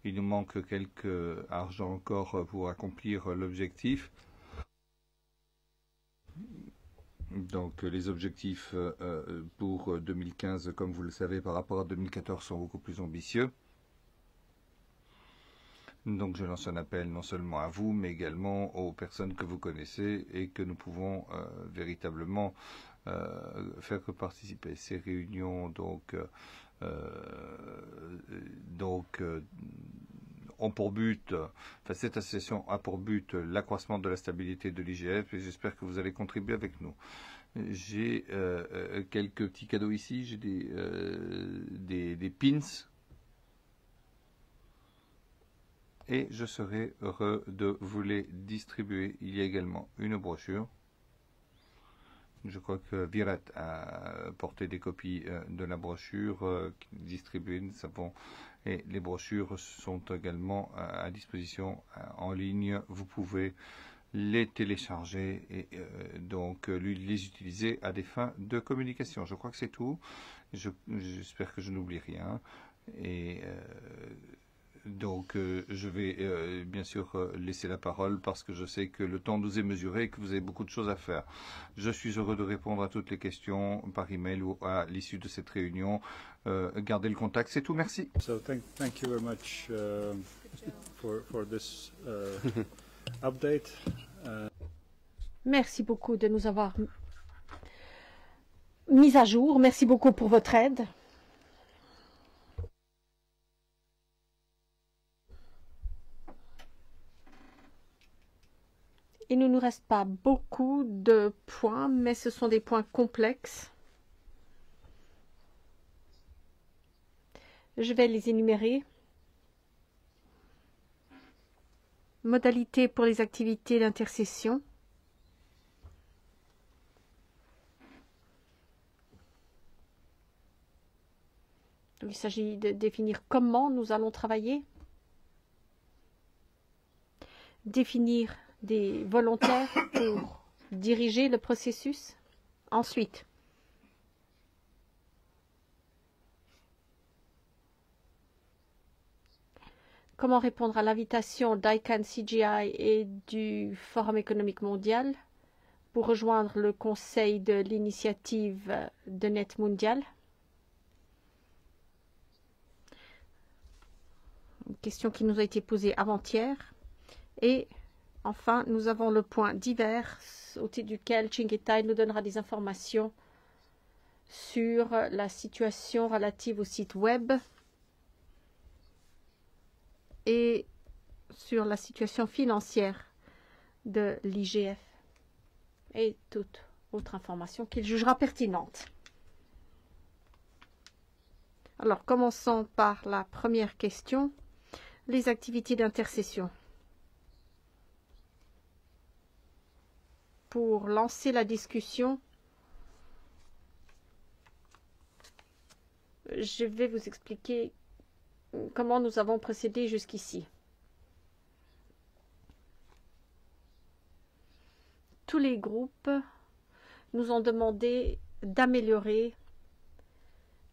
[SPEAKER 2] il nous manque quelques argent encore pour accomplir l'objectif. Donc les objectifs pour 2015, comme vous le savez, par rapport à 2014 sont beaucoup plus ambitieux. Donc je lance un appel non seulement à vous, mais également aux personnes que vous connaissez et que nous pouvons euh, véritablement euh, faire participer. Ces réunions donc, euh, donc ont pour but, enfin cette association a pour but l'accroissement de la stabilité de l'IGF et j'espère que vous allez contribuer avec nous. J'ai quelques petits cadeaux ici, j'ai des, des pins et je serai heureux de vous les distribuer. Il y a également une brochure. Je crois que Virat a porté des copies euh, de la brochure euh, distribuée. Nous savons, et les brochures sont également euh, à disposition en ligne. Vous pouvez les télécharger et donc les utiliser à des fins de communication. Je crois que c'est tout. J'espère que je n'oublie rien. Et Donc, euh, je vais euh, bien sûr euh, laisser la parole parce que je sais que le temps nous est mesuré et que vous avez beaucoup de choses à faire. Je suis heureux de répondre à toutes les questions par email ou à l'issue de cette réunion. Euh, gardez le contact, c'est tout. Merci.
[SPEAKER 3] So thank, thank you very much uh, for, for this uh, *laughs* update. Uh,
[SPEAKER 1] Merci beaucoup de nous avoir mis à jour. Merci beaucoup pour votre aide. Il ne nous reste pas beaucoup de points, mais ce sont des points complexes. Je vais les énumérer. Modalités pour les activités d'intercession. Il s'agit de définir comment nous allons travailler, définir des volontaires pour diriger le processus. Ensuite, comment répondre à l'invitation d'ICANN CGI et du Forum économique mondial pour rejoindre le conseil de l'initiative de net mondial? Une question qui nous a été posée avant-hier. Et Enfin, nous avons le point divers au titre duquel Chinguetai nous donnera des informations sur la situation relative au site web et sur la situation financière de l'IGF et toute autre information qu'il jugera pertinente. Alors, commençons par la première question, les activités d'intercession. Pour lancer la discussion, je vais vous expliquer comment nous avons procédé jusqu'ici. Tous les groupes nous ont demandé d'améliorer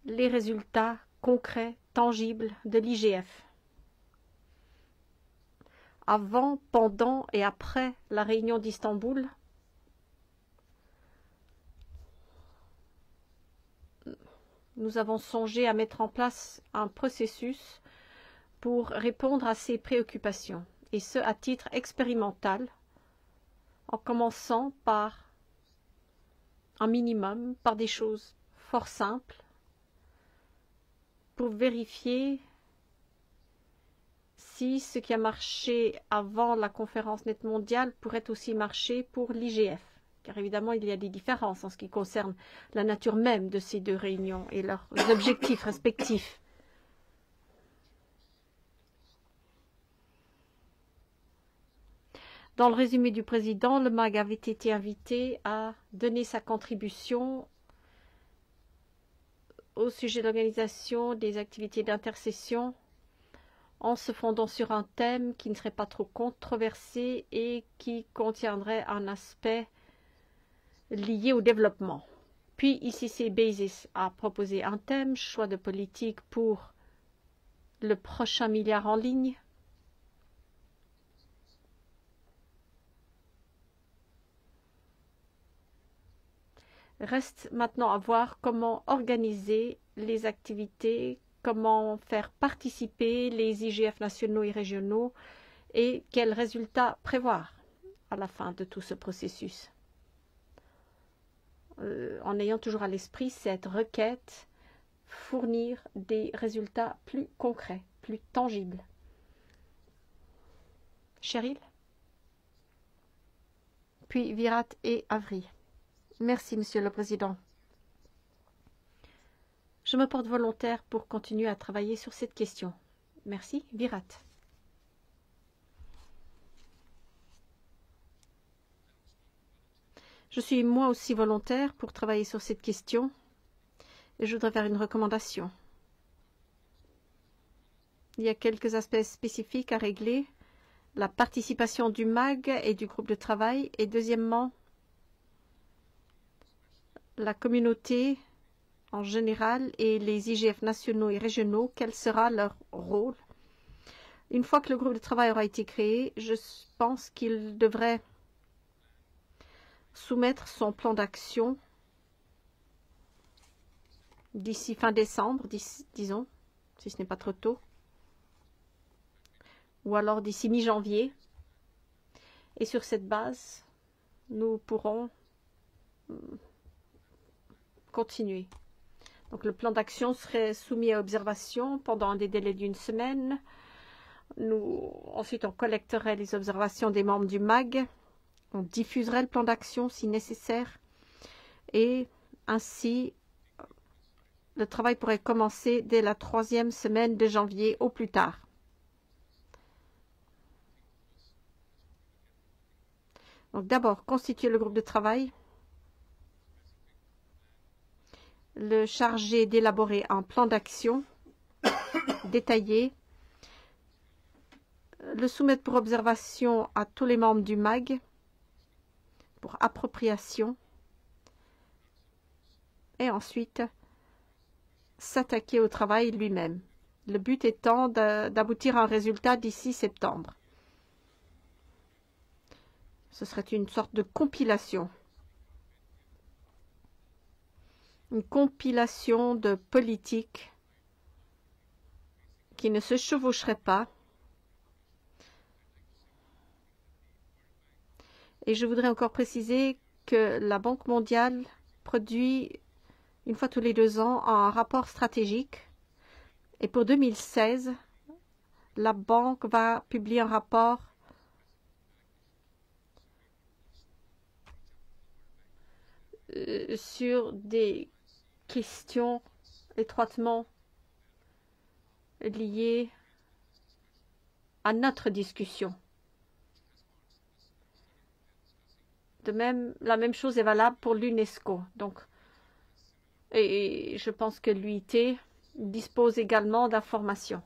[SPEAKER 1] les résultats concrets, tangibles de l'IGF. Avant, pendant et après la réunion d'Istanbul, nous avons songé à mettre en place un processus pour répondre à ces préoccupations, et ce à titre expérimental, en commençant par un minimum, par des choses fort simples, pour vérifier si ce qui a marché avant la conférence net mondiale pourrait aussi marcher pour l'IGF. Car évidemment, il y a des différences en ce qui concerne la nature même de ces deux réunions et leurs objectifs respectifs. Dans le résumé du président, le MAG avait été invité à donner sa contribution au sujet de l'organisation des activités d'intercession en se fondant sur un thème qui ne serait pas trop controversé et qui contiendrait un aspect lié au développement. Puis ICC Basis a proposé un thème, choix de politique pour le prochain milliard en ligne. Reste maintenant à voir comment organiser les activités, comment faire participer les IGF nationaux et régionaux et quels résultats prévoir à la fin de tout ce processus. Euh, en ayant toujours à l'esprit cette requête, fournir des résultats plus concrets, plus tangibles. Cheryl? Puis Virat et Avri. Merci, Monsieur le Président. Je me porte volontaire pour continuer à travailler sur cette question. Merci, Virat. Je suis moi aussi volontaire pour travailler sur cette question et je voudrais faire une recommandation. Il y a quelques aspects spécifiques à régler. La participation du MAG et du groupe de travail et deuxièmement, la communauté en général et les IGF nationaux et régionaux, quel sera leur rôle? Une fois que le groupe de travail aura été créé, je pense qu'il devrait soumettre son plan d'action d'ici fin décembre, dis, disons, si ce n'est pas trop tôt, ou alors d'ici mi-janvier. Et sur cette base, nous pourrons continuer. Donc le plan d'action serait soumis à observation pendant des délais d'une semaine. Nous, ensuite, on collecterait les observations des membres du MAG. On diffuserait le plan d'action si nécessaire. Et ainsi, le travail pourrait commencer dès la troisième semaine de janvier au plus tard. Donc d'abord, constituer le groupe de travail le chargé d'élaborer un plan d'action *coughs* détaillé, le soumettre pour observation à tous les membres du MAG pour appropriation et ensuite s'attaquer au travail lui-même. Le but étant d'aboutir à un résultat d'ici septembre. Ce serait une sorte de compilation une compilation de politiques qui ne se chevaucheraient pas. Et je voudrais encore préciser que la Banque mondiale produit une fois tous les deux ans un rapport stratégique. Et pour 2016, la banque va publier un rapport sur des questions étroitement liées à notre discussion. De même, la même chose est valable pour l'UNESCO. Donc, et je pense que l'UIT dispose également d'informations.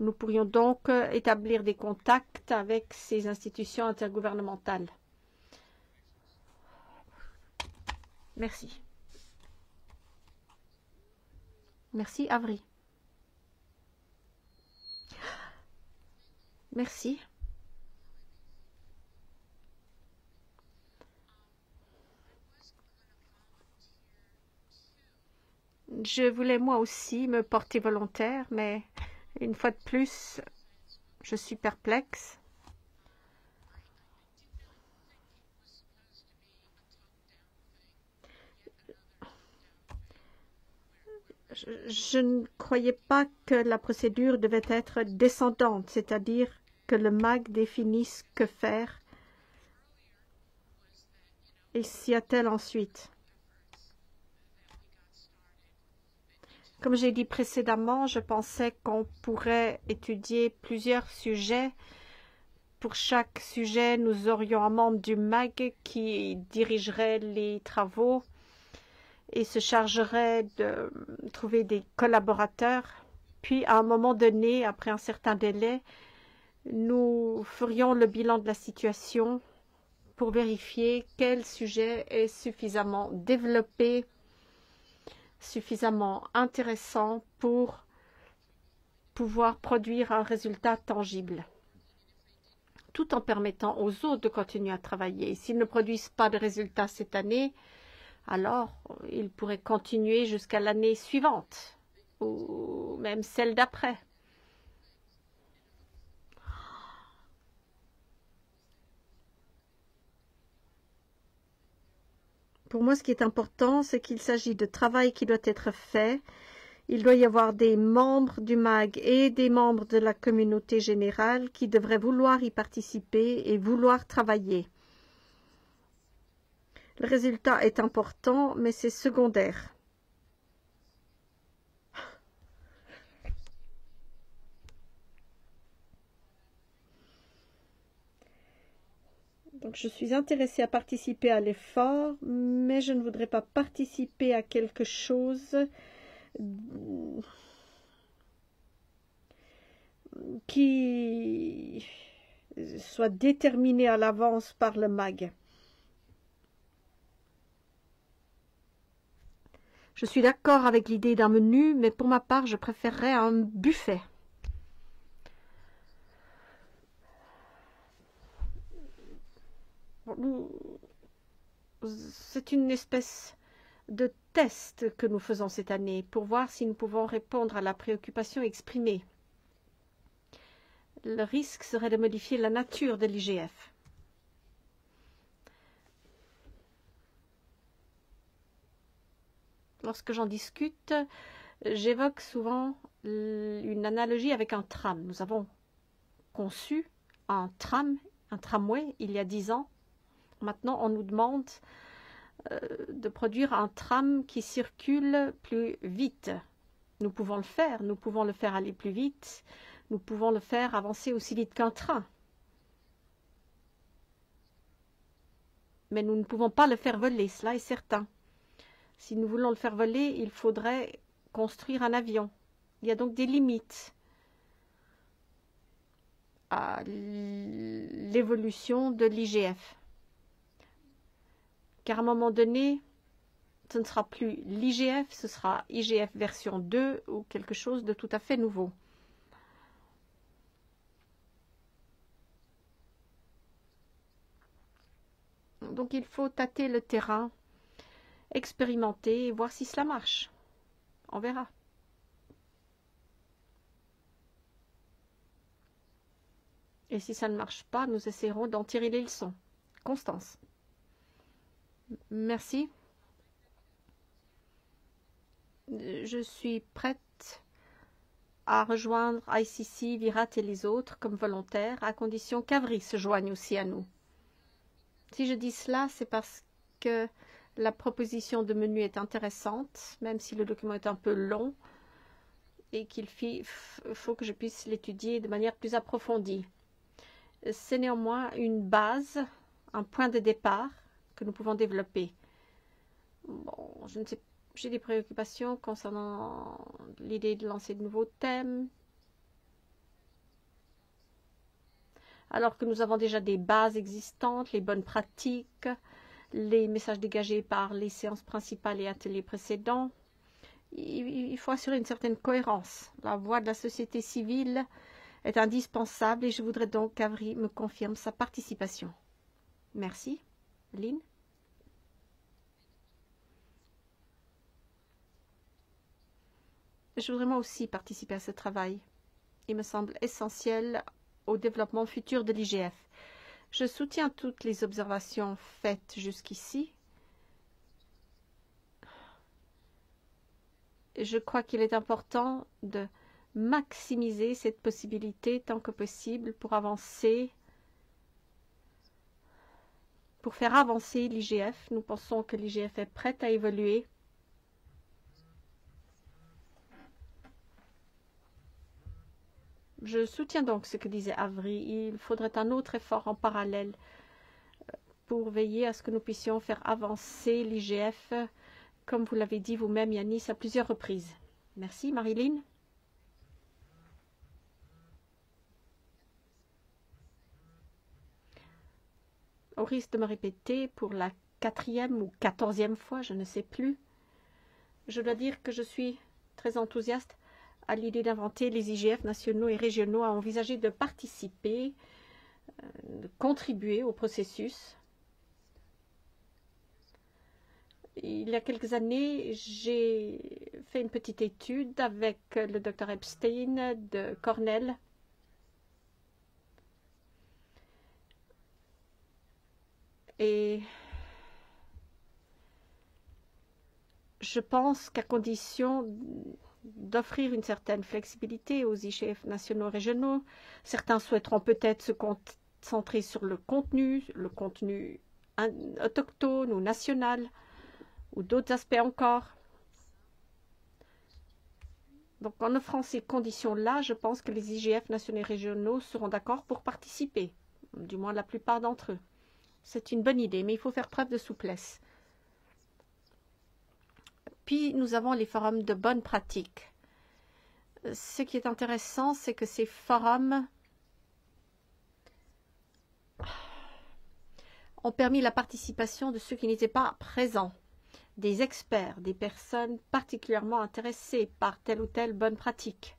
[SPEAKER 1] Nous pourrions donc établir des contacts avec ces institutions intergouvernementales. Merci. Merci, Avri. Merci. Je voulais moi aussi me porter volontaire, mais une fois de plus, je suis perplexe. Je, ne croyais pas que la procédure devait être descendante, c'est-à-dire que le MAG définisse que faire et s'y a-t-elle ensuite. Comme j'ai dit précédemment, je pensais qu'on pourrait étudier plusieurs sujets. Pour chaque sujet, nous aurions un membre du MAG qui dirigerait les travaux et se chargerait de trouver des collaborateurs. Puis, à un moment donné, après un certain délai, nous ferions le bilan de la situation pour vérifier quel sujet est suffisamment développé suffisamment intéressant pour pouvoir produire un résultat tangible, tout en permettant aux autres de continuer à travailler. S'ils ne produisent pas de résultats cette année, alors ils pourraient continuer jusqu'à l'année suivante ou même celle d'après. Pour moi, ce qui est important, c'est qu'il s'agit de travail qui doit être fait. Il doit y avoir des membres du MAG et des membres de la communauté générale qui devraient vouloir y participer et vouloir travailler. Le résultat est important, mais c'est secondaire. Donc je suis intéressée à participer à l'effort, mais je ne voudrais pas participer à quelque chose qui soit déterminé à l'avance par le MAG. Je suis d'accord avec l'idée d'un menu, mais pour ma part, je préférerais un buffet. C'est une espèce de test que nous faisons cette année pour voir si nous pouvons répondre à la préoccupation exprimée. Le risque serait de modifier la nature de l'IGF. Lorsque j'en discute, j'évoque souvent une analogie avec un tram. Nous avons conçu un tram, un tramway, il y a dix ans, Maintenant, on nous demande euh, de produire un tram qui circule plus vite. Nous pouvons le faire, nous pouvons le faire aller plus vite, nous pouvons le faire avancer aussi vite qu'un train. Mais nous ne pouvons pas le faire voler, cela est certain. Si nous voulons le faire voler, il faudrait construire un avion. Il y a donc des limites à l'évolution de l'IGF car à un moment donné, ce ne sera plus l'IGF, ce sera IGF version 2 ou quelque chose de tout à fait nouveau. Donc il faut tâter le terrain, expérimenter et voir si cela marche. On verra. Et si ça ne marche pas, nous essaierons d'en tirer les leçons. Constance. Merci. Je suis prête à rejoindre ICC, Virat et les autres comme volontaires, à condition qu'Avri se joigne aussi à nous. Si je dis cela, c'est parce que la proposition de menu est intéressante, même si le document est un peu long et qu'il faut que je puisse l'étudier de manière plus approfondie. C'est néanmoins une base, un point de départ que nous pouvons développer. Bon, je ne sais j'ai des préoccupations concernant l'idée de lancer de nouveaux thèmes. Alors que nous avons déjà des bases existantes, les bonnes pratiques, les messages dégagés par les séances principales et ateliers précédents, il faut assurer une certaine cohérence. La voix de la société civile est indispensable et je voudrais donc qu'Avri me confirme sa participation. Merci. Je voudrais moi aussi participer à ce travail. Il me semble essentiel au développement futur de l'IGF. Je soutiens toutes les observations faites jusqu'ici. Je crois qu'il est important de maximiser cette possibilité tant que possible pour avancer, pour faire avancer l'IGF. Nous pensons que l'IGF est prête à évoluer Je soutiens donc ce que disait Avri. Il faudrait un autre effort en parallèle euh, pour veiller à ce que nous puissions faire avancer l'IGF, comme vous l'avez dit vous-même, Yanis, à plusieurs reprises. Merci, Marilyn. Au risque de me répéter pour la quatrième ou quatorzième fois, je ne sais plus, je dois dire que je suis très enthousiaste à l'idée d'inventer les IGF nationaux et régionaux à envisager de participer, euh, de contribuer au processus. Il y a quelques années, j'ai fait une petite étude avec le docteur Epstein de Cornell. Et je pense qu'à condition d'offrir une certaine flexibilité aux IGF nationaux et régionaux. Certains souhaiteront peut-être se concentrer sur le contenu, le contenu autochtone ou national, ou d'autres aspects encore. Donc en offrant ces conditions-là, je pense que les IGF nationaux et régionaux seront d'accord pour participer, du moins la plupart d'entre eux. C'est une bonne idée, mais il faut faire preuve de souplesse. Puis nous avons les forums de bonne pratique. Ce qui est intéressant, c'est que ces forums ont permis la participation de ceux qui n'étaient pas présents, des experts, des personnes particulièrement intéressées par telle ou telle bonne pratique.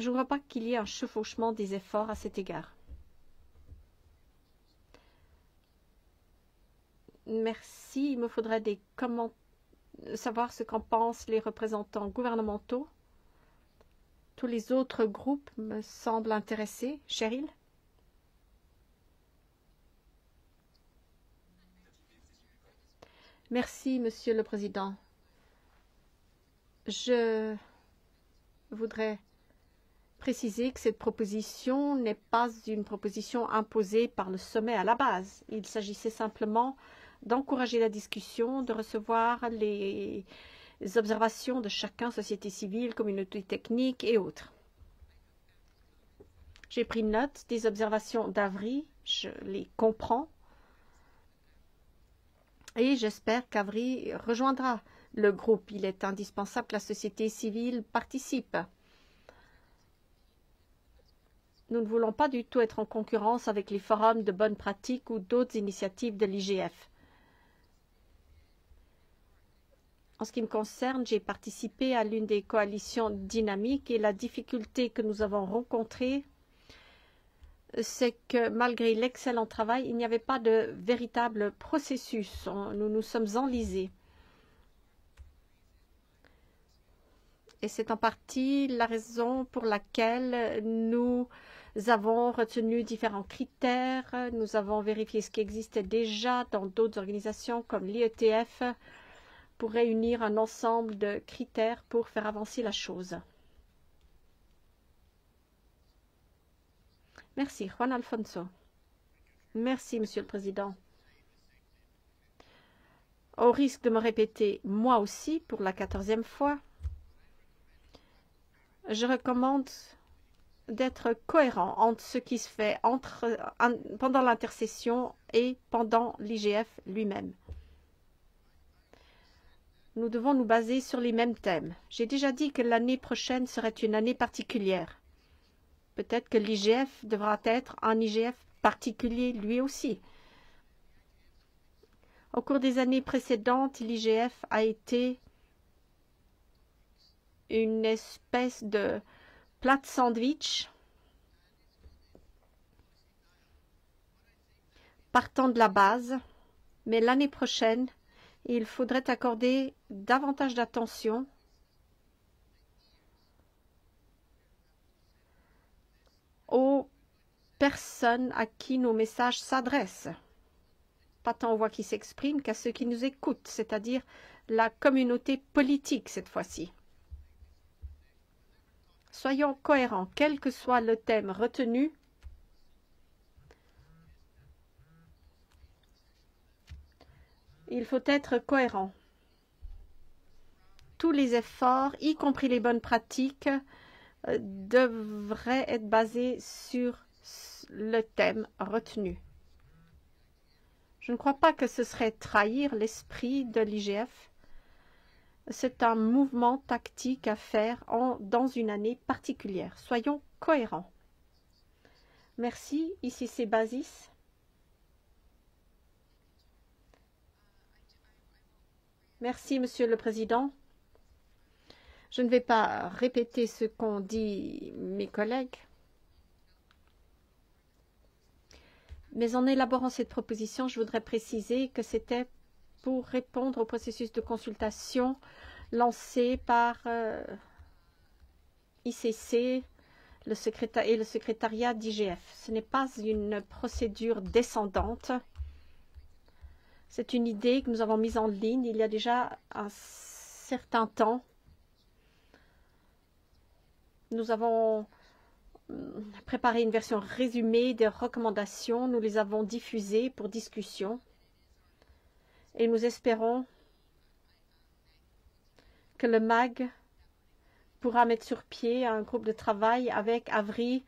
[SPEAKER 1] Je ne vois pas qu'il y ait un chevauchement des efforts à cet égard. Merci. Il me faudrait des commentaires savoir ce qu'en pensent les représentants gouvernementaux. Tous les autres groupes me semblent intéressés. Cheryl Merci, Monsieur le Président. Je voudrais préciser que cette proposition n'est pas une proposition imposée par le sommet à la base. Il s'agissait simplement d'encourager la discussion, de recevoir les observations de chacun, société civile, communauté technique et autres. J'ai pris note des observations d'Avri, je les comprends et j'espère qu'Avri rejoindra le groupe. Il est indispensable que la société civile participe. Nous ne voulons pas du tout être en concurrence avec les forums de bonne pratique ou d'autres initiatives de l'IGF. En ce qui me concerne, j'ai participé à l'une des coalitions dynamiques et la difficulté que nous avons rencontrée, c'est que malgré l'excellent travail, il n'y avait pas de véritable processus. Nous nous sommes enlisés. Et c'est en partie la raison pour laquelle nous avons retenu différents critères. Nous avons vérifié ce qui existait déjà dans d'autres organisations comme l'IETF, pour réunir un ensemble de critères pour faire avancer la chose. Merci, Juan Alfonso. Merci, Monsieur le Président. Au risque de me répéter moi aussi pour la quatorzième fois, je recommande d'être cohérent entre ce qui se fait pendant l'intercession et pendant l'IGF lui-même. Nous devons nous baser sur les mêmes thèmes. J'ai déjà dit que l'année prochaine serait une année particulière. Peut-être que l'IGF devra être un IGF particulier lui aussi. Au cours des années précédentes, l'IGF a été une espèce de plate sandwich partant de la base, mais l'année prochaine, il faudrait accorder davantage d'attention aux personnes à qui nos messages s'adressent. Pas tant aux voix qui s'expriment qu'à ceux qui nous écoutent, c'est-à-dire la communauté politique cette fois-ci. Soyons cohérents, quel que soit le thème retenu. Il faut être cohérent. Tous les efforts, y compris les bonnes pratiques, euh, devraient être basés sur le thème retenu. Je ne crois pas que ce serait trahir l'esprit de l'IGF c'est un mouvement tactique à faire en, dans une année particulière. Soyons cohérents. Merci. Ici, c'est Basis. Merci, Monsieur le Président. Je ne vais pas répéter ce qu'ont dit mes collègues. Mais en élaborant cette proposition, je voudrais préciser que c'était pour répondre au processus de consultation lancé par euh, ICC et le secrétariat d'IGF. Ce n'est pas une procédure descendante. C'est une idée que nous avons mise en ligne il y a déjà un certain temps. Nous avons hum, préparé une version résumée des recommandations. Nous les avons diffusées pour discussion et nous espérons que le MAG pourra mettre sur pied un groupe de travail avec Avri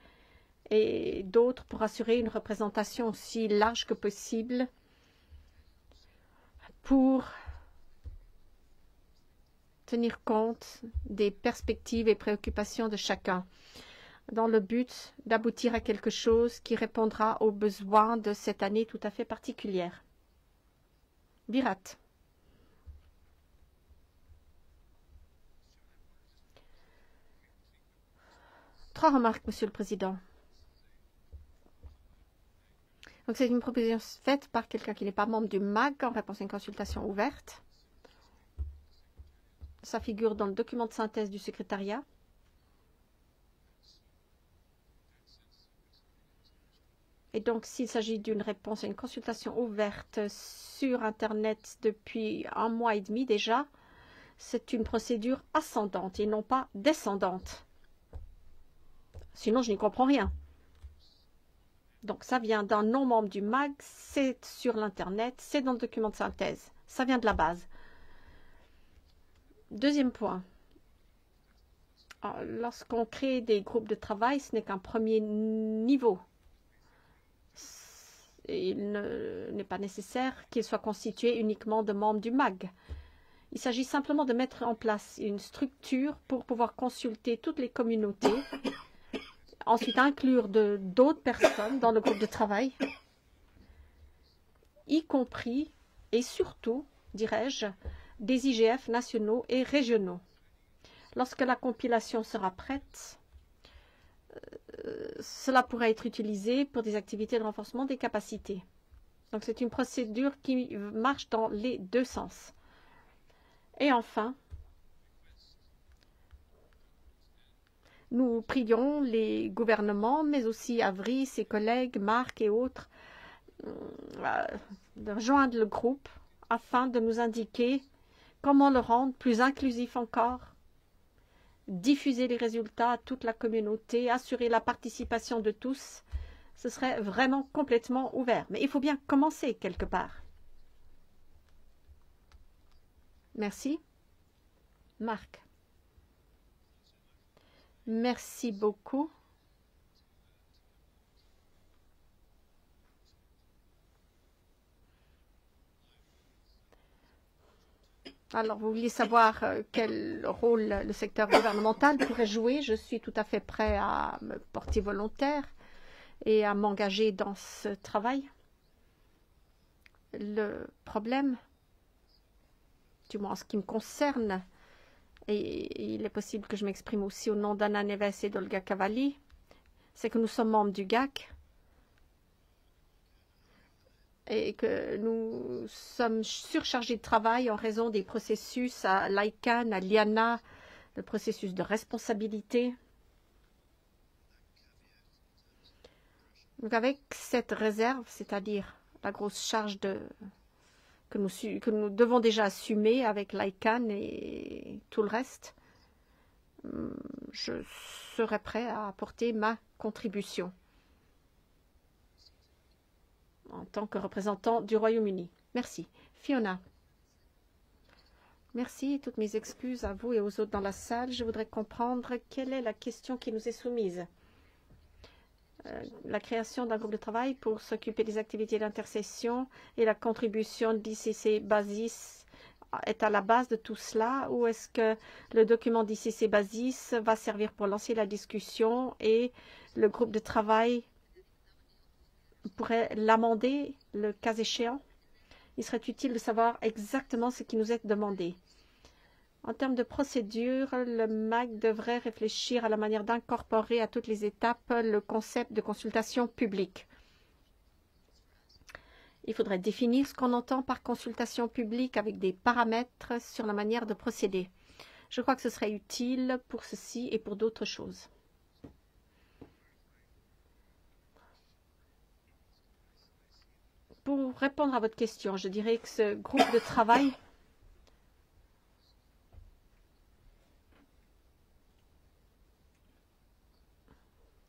[SPEAKER 1] et d'autres pour assurer une représentation aussi large que possible pour tenir compte des perspectives et préoccupations de chacun dans le but d'aboutir à quelque chose qui répondra aux besoins de cette année tout à fait particulière. Virat. Trois remarques, Monsieur le Président. Donc c'est une proposition faite par quelqu'un qui n'est pas membre du MAG en réponse à une consultation ouverte. Ça figure dans le document de synthèse du secrétariat. Et donc, s'il s'agit d'une réponse à une consultation ouverte sur Internet depuis un mois et demi déjà, c'est une procédure ascendante et non pas descendante. Sinon, je n'y comprends rien. Donc, ça vient d'un non-membre du MAG, c'est sur l'Internet, c'est dans le document de synthèse. Ça vient de la base. Deuxième point. Lorsqu'on crée des groupes de travail, ce n'est qu'un premier niveau il n'est pas nécessaire qu'il soit constitué uniquement de membres du MAG. Il s'agit simplement de mettre en place une structure pour pouvoir consulter toutes les communautés, ensuite inclure d'autres personnes dans le groupe de travail, y compris et surtout, dirais-je, des IGF nationaux et régionaux. Lorsque la compilation sera prête, cela pourrait être utilisé pour des activités de renforcement des capacités. Donc c'est une procédure qui marche dans les deux sens. Et enfin, nous prions les gouvernements, mais aussi Avri, ses collègues, Marc et autres, euh, de rejoindre le groupe afin de nous indiquer comment le rendre plus inclusif encore diffuser les résultats à toute la communauté, assurer la participation de tous ce serait vraiment complètement ouvert. Mais il faut bien commencer quelque part. Merci. Marc. Merci beaucoup. Alors, vous vouliez savoir euh, quel rôle le secteur gouvernemental pourrait jouer. Je suis tout à fait prêt à me porter volontaire et à m'engager dans ce travail. Le problème, du moins en ce qui me concerne, et il est possible que je m'exprime aussi au nom d'Anna Neves et d'Olga Cavalli, c'est que nous sommes membres du GAC et que nous sommes surchargés de travail en raison des processus à l'ICANN, à l'IANA, le processus de responsabilité. Donc avec cette réserve, c'est-à-dire la grosse charge de, que, nous, devons déjà assumer avec l'ICANN et tout le reste, je serai prêt à apporter ma contribution en tant que représentant du Royaume-Uni. Merci. Fiona. Merci. Toutes mes excuses à vous et aux autres dans la salle. Je voudrais comprendre quelle est la question qui nous est soumise. Euh, la création d'un groupe de travail pour s'occuper des activités d'intercession et la contribution d'ICC Basis est à la base de tout cela ou est-ce que le document d'ICC Basis va servir pour lancer la discussion et le groupe de travail pourrait l'amender le cas échéant? Il serait utile de savoir exactement ce qui nous est demandé. En termes de procédure, le MAC devrait réfléchir à la manière d'incorporer à toutes les étapes le concept de consultation publique. Il faudrait définir ce qu'on entend par consultation publique avec des paramètres sur la manière de procéder. Je crois que ce serait utile pour ceci et pour d'autres choses. Pour répondre à votre question, je dirais que ce groupe de travail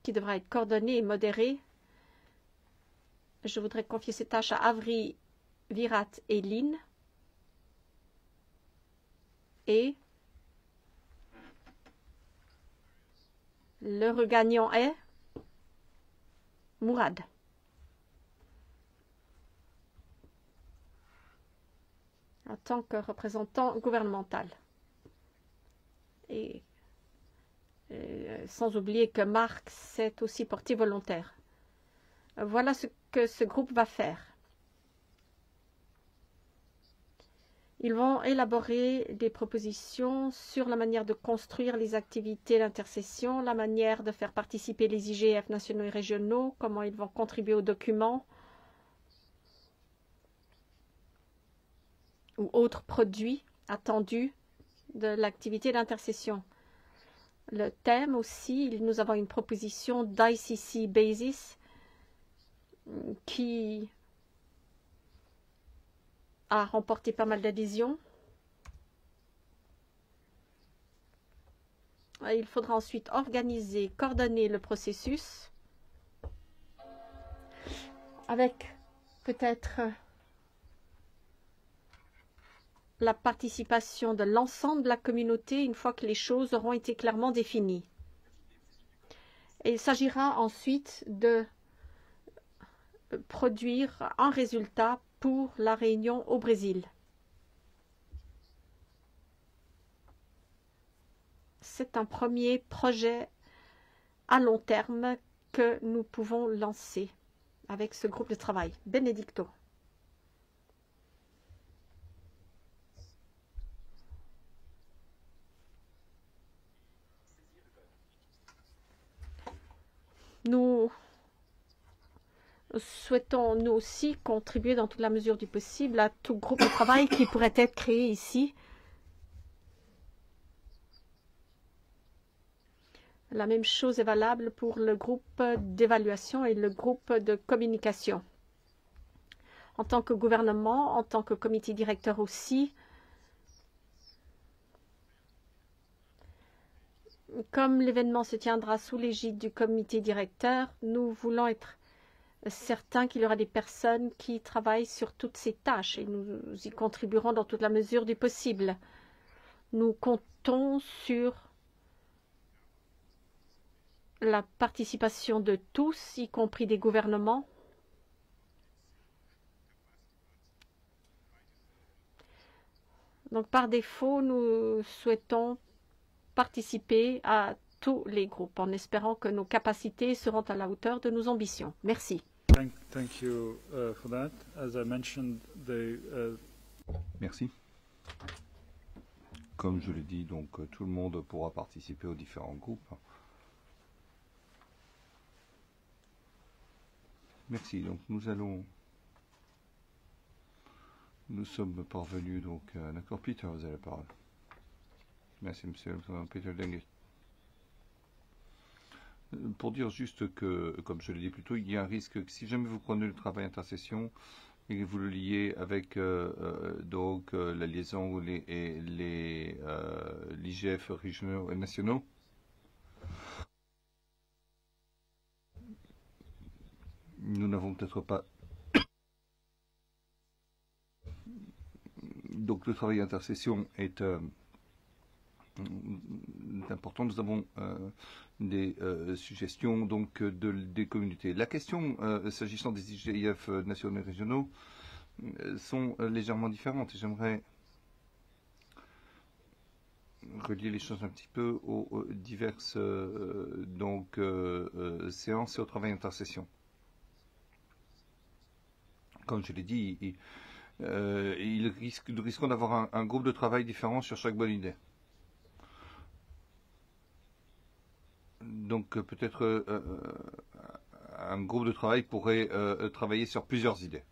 [SPEAKER 1] qui devra être coordonné et modéré, je voudrais confier ces tâches à Avri, Virat et Lynn. Et le regagnant est Mourad. en tant que représentant gouvernemental. Sans oublier que Marc s'est aussi porté volontaire. Voilà ce que ce groupe va faire. Ils vont élaborer des propositions sur la manière de construire les activités d'intercession, la manière de faire participer les IGF nationaux et régionaux, comment ils vont contribuer aux documents, ou autres produits attendus de l'activité d'intercession. Le thème aussi, nous avons une proposition d'ICC Basis qui a remporté pas mal d'adhésions. Il faudra ensuite organiser, coordonner le processus avec peut-être la participation de l'ensemble de la communauté une fois que les choses auront été clairement définies. Il s'agira ensuite de produire un résultat pour la réunion au Brésil. C'est un premier projet à long terme que nous pouvons lancer avec ce groupe de travail. Benedicto. Nous souhaitons nous aussi contribuer dans toute la mesure du possible à tout groupe de travail qui pourrait être créé ici. La même chose est valable pour le groupe d'évaluation et le groupe de communication. En tant que gouvernement, en tant que comité directeur aussi, Comme l'événement se tiendra sous l'égide du comité directeur, nous voulons être certain qu'il y aura des personnes qui travaillent sur toutes ces tâches et nous y contribuerons dans toute la mesure du possible. Nous comptons sur la participation de tous, y compris des gouvernements. Donc, par défaut, nous souhaitons participer à tous les groupes en espérant que nos capacités seront à la hauteur de nos ambitions. Merci.
[SPEAKER 3] Thank, thank you for that. As I mentioned, the.
[SPEAKER 2] Merci. Comme je l'ai dit, donc euh, tout le monde pourra participer aux différents groupes. Merci. Donc nous allons. Nous sommes parvenus donc à un accord. Peter, vous avez la parole. Merci, monsieur Peter Dengue. Pour dire juste que, comme je l'ai dit plus tôt, il y a un risque que si jamais vous prenez le travail intercession et que vous le liez avec euh, euh, donc euh, la liaison et les l'IGF régionaux et nationaux, nous n'avons peut-être pas *coughs* donc le travail intercession est important. Nous avons euh, des euh, suggestions donc de, des communautés. La question euh, s'agissant des IGF euh, nationaux et régionaux euh, sont euh, légèrement différentes j'aimerais relier les choses un petit peu aux, diverses euh, euh, euh, séances et au travail intercession. Comme je l'ai dit, il, euh, nous risquons d'avoir un groupe de travail différent sur chaque bonne idée. Donc euh, peut-être euh, euh, un groupe de travail pourrait travailler sur plusieurs idées.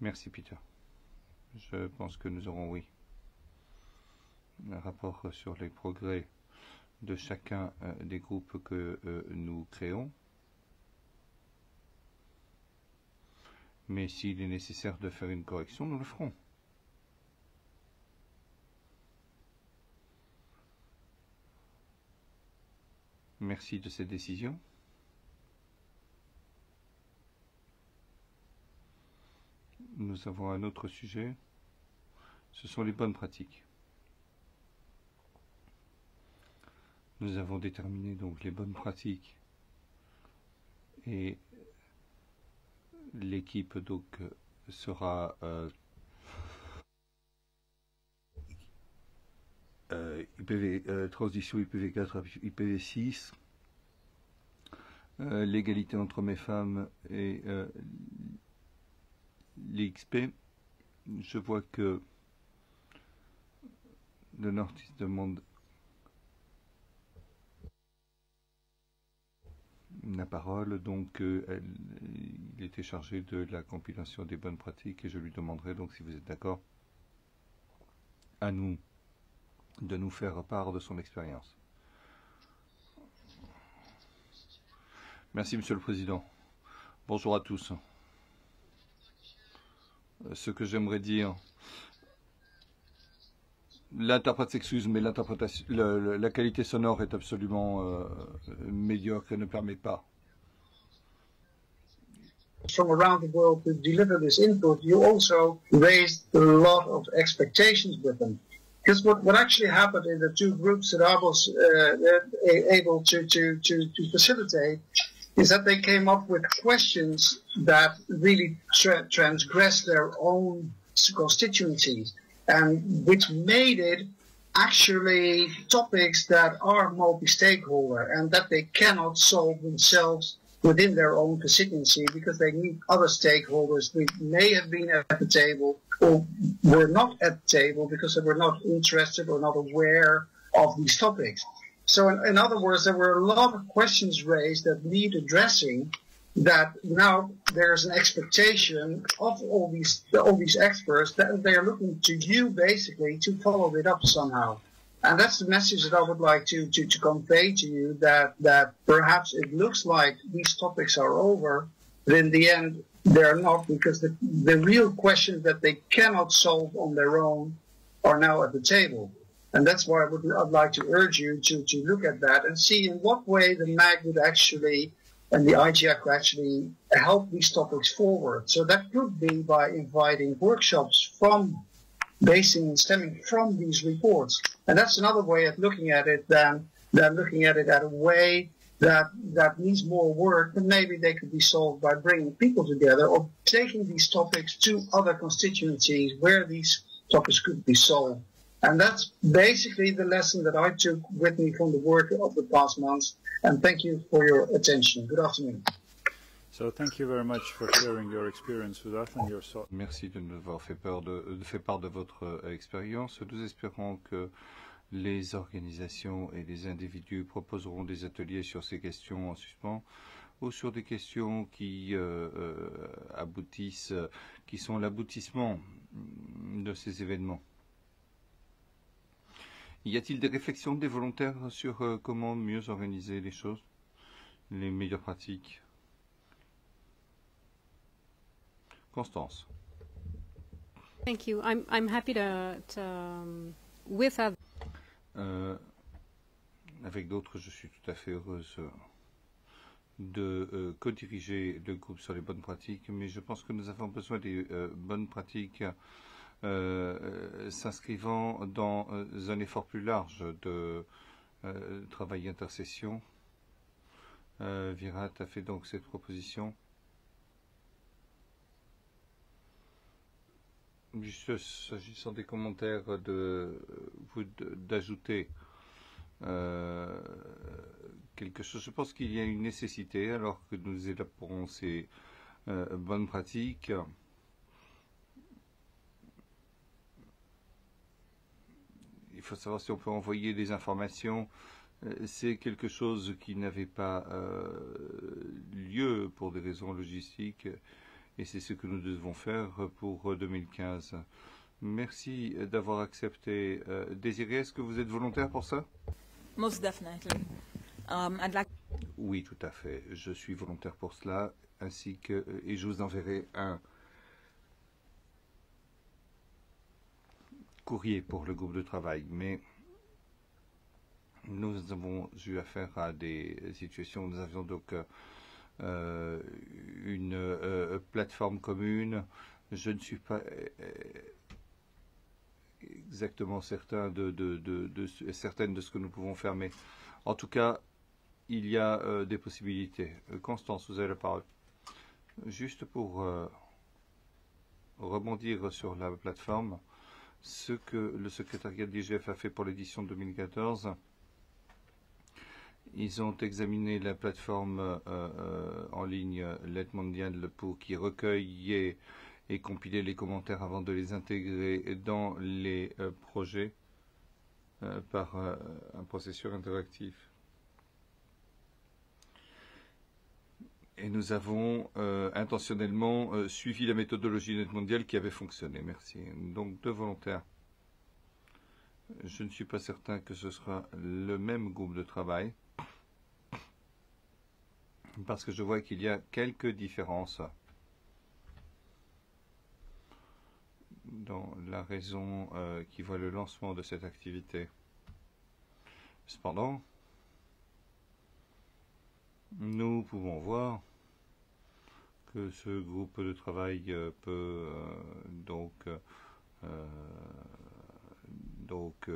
[SPEAKER 2] Merci Peter. Je pense que nous aurons, oui, un rapport sur les progrès de chacun des groupes que nous créons. Mais s'il est nécessaire de faire une correction, nous le ferons. Merci de cette décision. Nous avons un autre sujet. Ce sont les bonnes pratiques. Nous avons déterminé donc les bonnes pratiques et l'équipe donc sera euh, euh, IPv, euh, transition IPv4 IPv6 euh, l'égalité entre hommes et femmes et euh, l'XP je vois que le Nordiste demande la parole, donc elle, il était chargé de la compilation des bonnes pratiques et je lui demanderai donc si vous êtes d'accord à nous de nous faire part de son expérience. Merci Monsieur le Président. Bonjour à tous. Ce que j'aimerais dire, l'interprète s'excuse, mais l'interprétation, la qualité sonore est absolument euh, médiocre et ne permet pas.
[SPEAKER 10] From around the world deliver this input, you also raised a lot of expectations with them. Because what, what actually happened in the two groups that I was uh, able to, to, to, to facilitate is that they came up with questions that really tra- transgressed their own constituencies and which made it actually topics that are multi-stakeholder and that they cannot solve themselves within their own constituency because they need other stakeholders who may have been at the table or were not at the table because they were not interested or not aware of these topics. So in, in other words, there were a lot of questions raised that need addressing that now there's an expectation of all these all these experts that they are looking to you basically to follow it up somehow. And that's the message that I would like to, to, to convey to you that, that perhaps it looks like these topics are over, but in the end they're not because the, the real questions that they cannot solve on their own are now at the table. And that's why I would, I'd like to urge you to, to look at that and see in what way the MAG would actually and the IGF could actually help these topics forward. So that could be by inviting workshops from basing stemming from these reports. And that's another way of looking at it than, than looking at it at a way that, that needs more work, but maybe they could be solved by bringing people together or taking these topics to other constituencies where these topics could be solved. And that's basically the lesson that I took with me from the work of the past months. And thank you for your attention. Good afternoon.
[SPEAKER 3] So thank you very much for sharing your experience with us and your thoughts.
[SPEAKER 2] Merci de nous avoir fait, peur de, de fait part de votre euh, expérience. Nous espérons que les organisations et les individus proposeront des ateliers sur ces questions en suspens ou sur des questions qui euh, euh, aboutissent, qui sont l'aboutissement de ces événements. Y a-t-il des réflexions des volontaires sur euh, comment mieux organiser les choses, les meilleures pratiques? Constance.
[SPEAKER 1] Thank you. I'm, I'm happy um.
[SPEAKER 2] Euh, avec d'autres, je suis tout à fait heureuse de euh, co-diriger le groupe sur les bonnes pratiques, mais je pense que nous avons besoin des euh, bonnes pratiques s'inscrivant dans un effort plus large de travail intercession. Virat a fait donc cette proposition. S'agissant des commentaires de vous d'ajouter euh, quelque chose. Je pense qu'il y a une nécessité, alors que nous élaborons ces euh, bonnes pratiques, il faut savoir si on peut envoyer des informations. Euh, c'est quelque chose qui n'avait pas lieu pour des raisons logistiques et c'est ce que nous devons faire pour 2015. Merci d'avoir accepté. Euh, Désiré, est-ce que vous êtes volontaire pour ça?
[SPEAKER 7] Most definitely. Um, I'd like...
[SPEAKER 2] Oui, tout à fait. Je suis volontaire pour cela, ainsi que et je vous enverrai un courrier pour le groupe de travail, mais nous avons eu affaire à des situations où nous avions donc euh, une euh, plateforme commune. Je ne suis pas euh, exactement certain de, de, de, ce que nous pouvons faire, mais en tout cas, il y a euh, des possibilités. Constance, vous avez la parole. Juste pour euh, rebondir sur la plateforme, ce que le secrétariat de l'IGF a fait pour l'édition 2014. Ils ont examiné la plateforme euh, euh, en ligne L'aide mondiale pour qui recueillait et compiler les commentaires avant de les intégrer dans les euh, projets par un processus interactif. et nous avons intentionnellement suivi la méthodologie net mondiale qui avait fonctionné. Merci. Donc deux volontaires. Je ne suis pas certain que ce sera le même groupe de travail parce que je vois qu'il y a quelques différences dans la raison euh, qui voit le lancement de cette activité. Cependant, nous pouvons voir que ce groupe de travail euh, peut euh, donc donc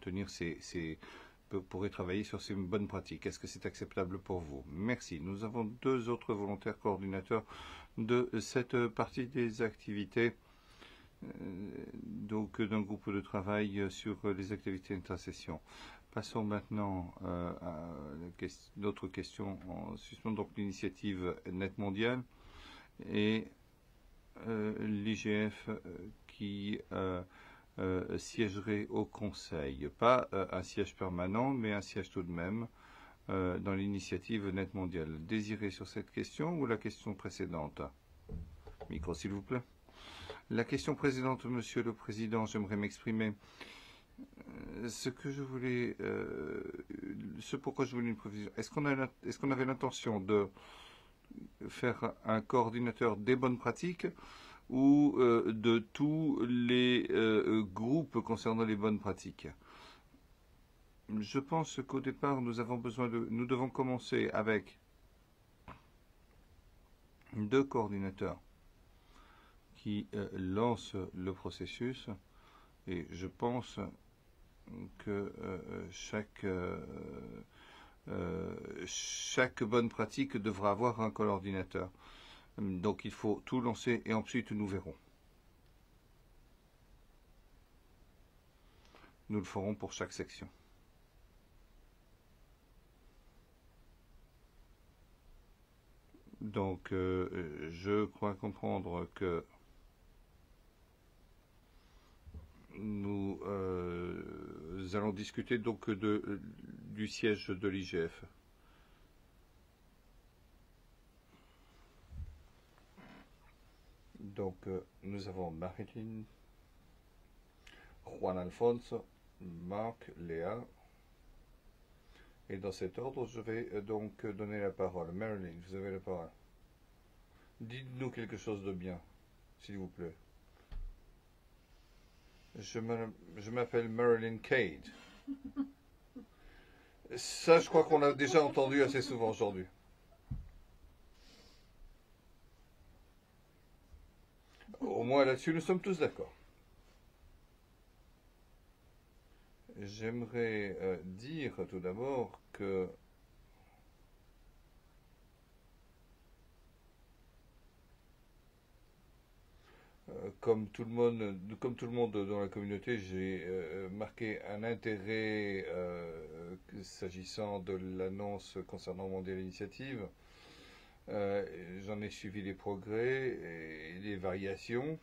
[SPEAKER 2] tenir ses, ses pourrait travailler sur ces bonnes pratiques. Est-ce que c'est acceptable pour vous? Merci. Nous avons deux autres volontaires coordinateurs de cette partie des activités donc d'un groupe de travail sur les activités intercession. Passons maintenant euh, à d'autres questions en suspendant donc l'initiative Net mondiale et euh, l'IGF euh, qui euh, siégerait au Conseil. Pas euh, un siège permanent, mais un siège tout de même euh, dans l'initiative Net mondiale. Désiré sur cette question ou la question précédente? Micro, s'il vous plaît. La question précédente, Monsieur le Président, j'aimerais m'exprimer. Ce que je voulais, ce pourquoi je voulais une prévision. Est-ce qu'on avait l'intention de faire un coordinateur des bonnes pratiques? Ou euh, de tous les euh, groupes concernant les bonnes pratiques. Je pense qu'au départ, nous avons besoin de, nous devons commencer avec deux coordinateurs qui euh, lancent le processus et je pense que chaque chaque bonne pratique devra avoir un coordinateur. Donc il faut tout lancer et ensuite nous verrons. Nous le ferons pour chaque section. Donc euh, je crois comprendre que nous euh, allons discuter donc de, du siège de l'IGF. Donc euh, nous avons Marilyn, Juan Alfonso, Marc, Léa. Et dans cet ordre, je vais euh, donc donner la parole. Marilyn, vous avez la parole. Dites-nous quelque chose de bien, s'il vous plaît. Je m'appelle Marilyn Cade. *laughs* Ça, je crois qu'on a déjà entendu assez souvent aujourd'hui. Au moins là-dessus, nous sommes tous d'accord. J'aimerais euh, dire tout d'abord que Euh, comme tout le monde, dans la communauté, j'ai euh, marqué un intérêt s'agissant de l'annonce concernant Mondial Initiative. Euh, J'en ai suivi les progrès et les variations.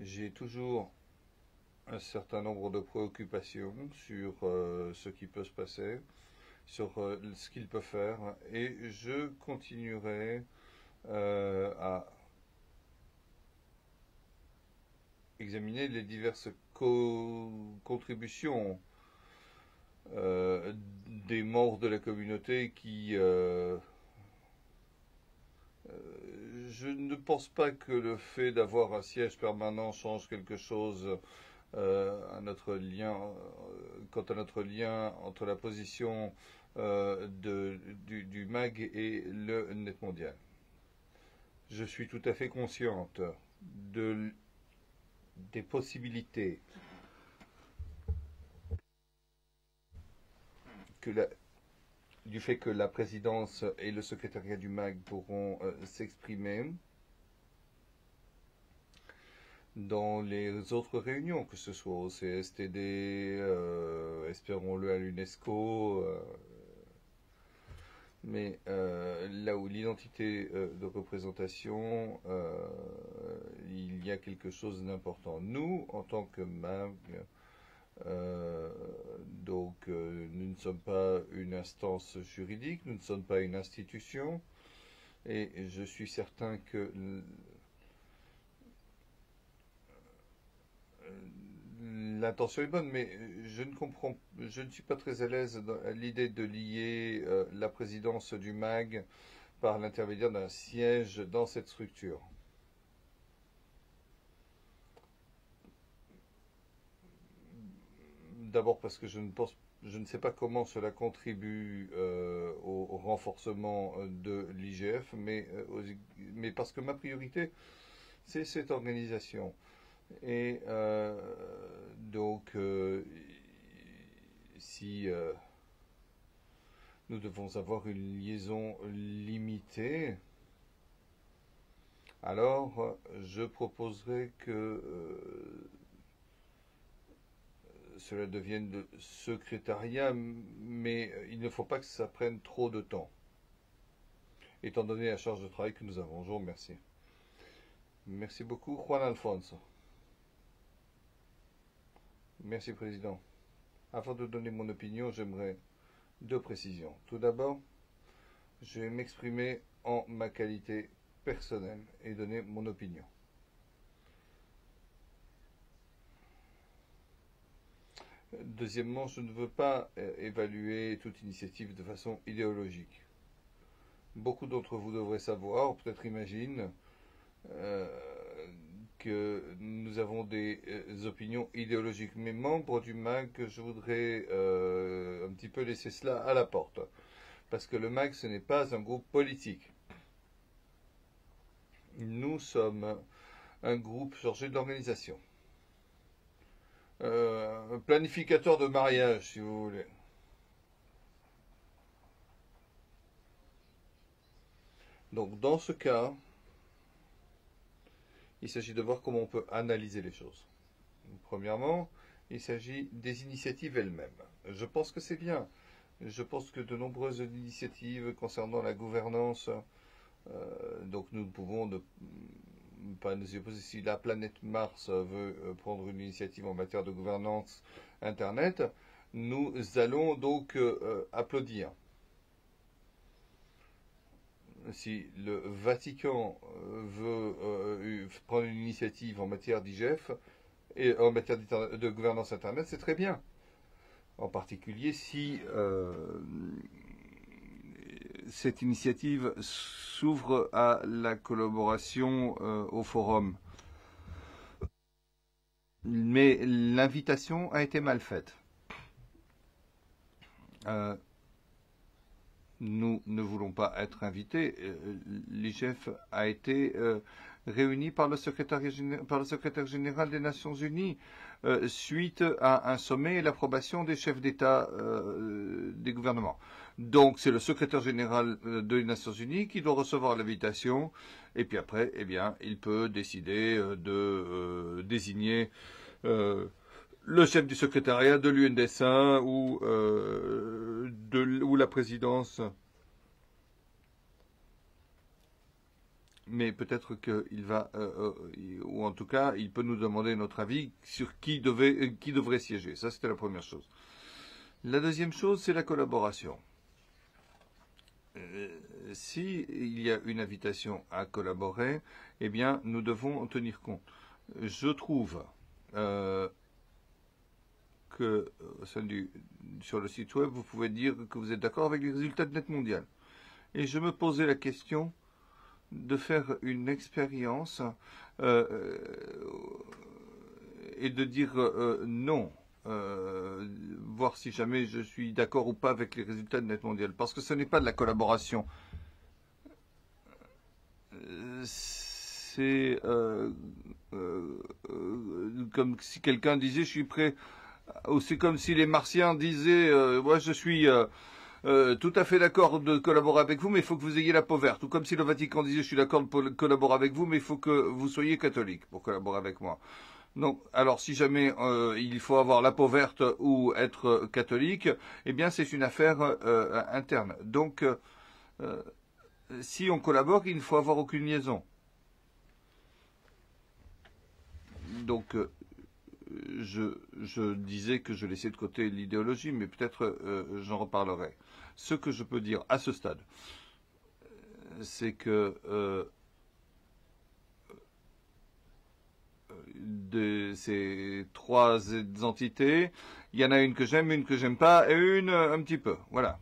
[SPEAKER 2] J'ai toujours un certain nombre de préoccupations sur euh, ce qui peut se passer, sur euh, ce qu'il peut faire, et je continuerai à examiner les diverses co contributions euh, des membres de la communauté qui euh, euh, je ne pense pas que le fait d'avoir un siège permanent change quelque chose à notre lien, quant à notre lien entre la position de, du, du MAG et le Net mondial. Je suis tout à fait consciente de, des possibilités que du fait que la présidence et le secrétariat du MAG pourront euh, s'exprimer dans les autres réunions, que ce soit au CSTD, euh, espérons-le à l'UNESCO, euh, mais là où l'identité de représentation, il y a quelque chose d'important. Nous, en tant que MAG, euh, donc euh, nous ne sommes pas une instance juridique, nous ne sommes pas une institution, et je suis certain que l'intention est bonne, mais je ne comprends, je ne suis pas très à l'aise à l'idée de lier euh, la présidence du MAG par l'intermédiaire d'un siège dans cette structure. D'abord parce que je ne pense, je ne sais pas comment cela contribue euh, au, renforcement de l'IGF, mais, euh, mais parce que ma priorité, c'est cette organisation. Euh, Et euh, donc, euh, si euh, nous devons avoir une liaison limitée, alors je proposerai que euh, cela devienne le secrétariat, mais il ne faut pas que ça prenne trop de temps, étant donné la charge de travail que nous avons. Je vous remercie. Merci beaucoup. Juan Alfonso. Merci, Président. Avant de donner mon opinion, j'aimerais deux précisions. Tout d'abord, je vais m'exprimer en ma qualité personnelle et donner mon opinion. Deuxièmement, je ne veux pas évaluer toute initiative de façon idéologique. Beaucoup d'entre vous devraient savoir, peut-être imaginent, euh, que nous avons des euh, opinions idéologiques. Mais membres du MAG, je voudrais euh, un petit peu laisser cela à la porte. Parce que le MAG, ce n'est pas un groupe politique. Nous sommes un groupe chargé d'organisation. Euh, planificateur de mariage, si vous voulez. Donc, dans ce cas, il s'agit de voir comment on peut analyser les choses. Premièrement, il s'agit des initiatives elles-mêmes. Je pense que c'est bien. Je pense que de nombreuses initiatives concernant la gouvernance, euh, donc nous pouvons ne Si la planète Mars veut euh, prendre une initiative en matière de gouvernance Internet, nous allons donc euh, applaudir si le Vatican euh, veut prendre une initiative en matière d'IGF et en matière de gouvernance Internet, c'est très bien. En particulier si cette initiative s'ouvre à la collaboration euh, au forum. Mais l'invitation a été mal faite. Euh, nous ne voulons pas être invités. Euh, L'IGF a été euh, réuni par le, secrétaire, par le secrétaire général des Nations Unies euh, suite à un sommet et l'approbation des chefs d'État euh, des gouvernements. Donc c'est le secrétaire général euh, des Nations Unies qui doit recevoir l'invitation et puis après, eh bien, il peut décider de désigner le chef du secrétariat de l'UNDSA ou, de, ou la présidence. Mais peut-être qu'il va, euh, euh, ou en tout cas, il peut nous demander notre avis sur qui, devait, qui devrait siéger. Ça, c'était la première chose. La deuxième chose, c'est la collaboration. Euh, S'il y a une invitation à collaborer, eh bien, nous devons en tenir compte. Je trouve euh, que euh, du, sur le site web, vous pouvez dire que vous êtes d'accord avec les résultats de Net Mondial. Et je me posais la question de faire une expérience euh, et de dire euh, non, euh, voir si jamais je suis d'accord ou pas avec les résultats de Net Mondial. Parce que ce n'est pas de la collaboration. C'est comme si quelqu'un disait je suis prêt ou c'est comme si les Martiens disaient moi je suis euh, tout à fait d'accord de collaborer avec vous, mais il faut que vous ayez la peau verte. Ou comme si le Vatican disait je suis d'accord de collaborer avec vous, mais il faut que vous soyez catholique pour collaborer avec moi. Donc, alors si jamais euh, il faut avoir la peau verte ou être catholique, eh bien c'est une affaire euh, interne. Donc, si on collabore, il ne faut avoir aucune liaison. Donc, je, disais que je laissais de côté l'idéologie, mais peut-être euh, j'en reparlerai. Ce que je peux dire à ce stade, c'est que euh, de ces trois entités, il y en a une que j'aime, une que j'aime pas, et une un petit peu. Voilà.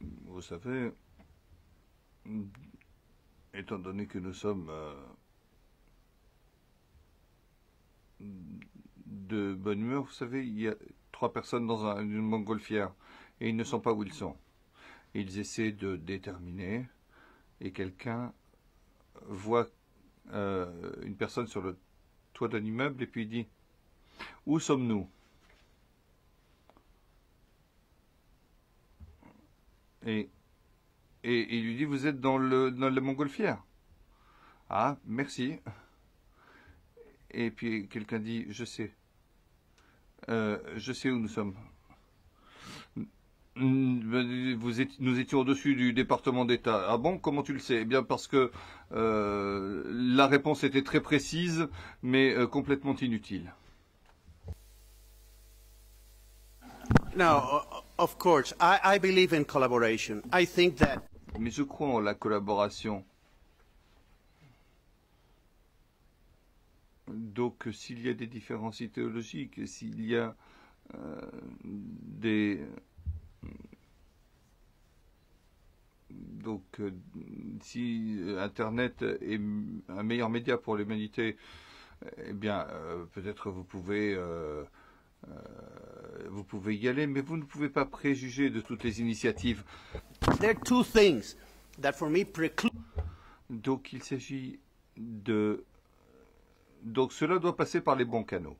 [SPEAKER 2] Vous savez, étant donné que nous sommes euh, de bonne humeur, vous savez, il y a trois personnes dans un, une montgolfière et ils ne sont pas où ils sont. Ils essaient de déterminer et quelqu'un voit euh, une personne sur le toit d'un immeuble et puis il dit Où sommes-nous? Et, il lui dit Vous êtes dans le, dans le montgolfière Ah, merci. Et puis quelqu'un dit Je sais. Euh, je sais où nous sommes. Étiez, nous étions au-dessus du département d'État. Ah bon Comment tu le sais? Eh bien parce que euh, la réponse était très précise, mais euh, complètement inutile.
[SPEAKER 9] Now, of course, I, believe in collaboration. I think that.
[SPEAKER 2] Mais je crois en la collaboration. Donc, s'il y a des différences idéologiques, s'il y a euh, des Donc, euh, si Internet est un meilleur média pour l'humanité, eh bien, euh, peut-être vous pouvez euh, vous pouvez y aller, mais vous ne pouvez pas préjuger de toutes les initiatives.
[SPEAKER 9] There are two things that for me preclude.
[SPEAKER 2] Donc, il s'agit de donc cela doit passer par les bons canaux.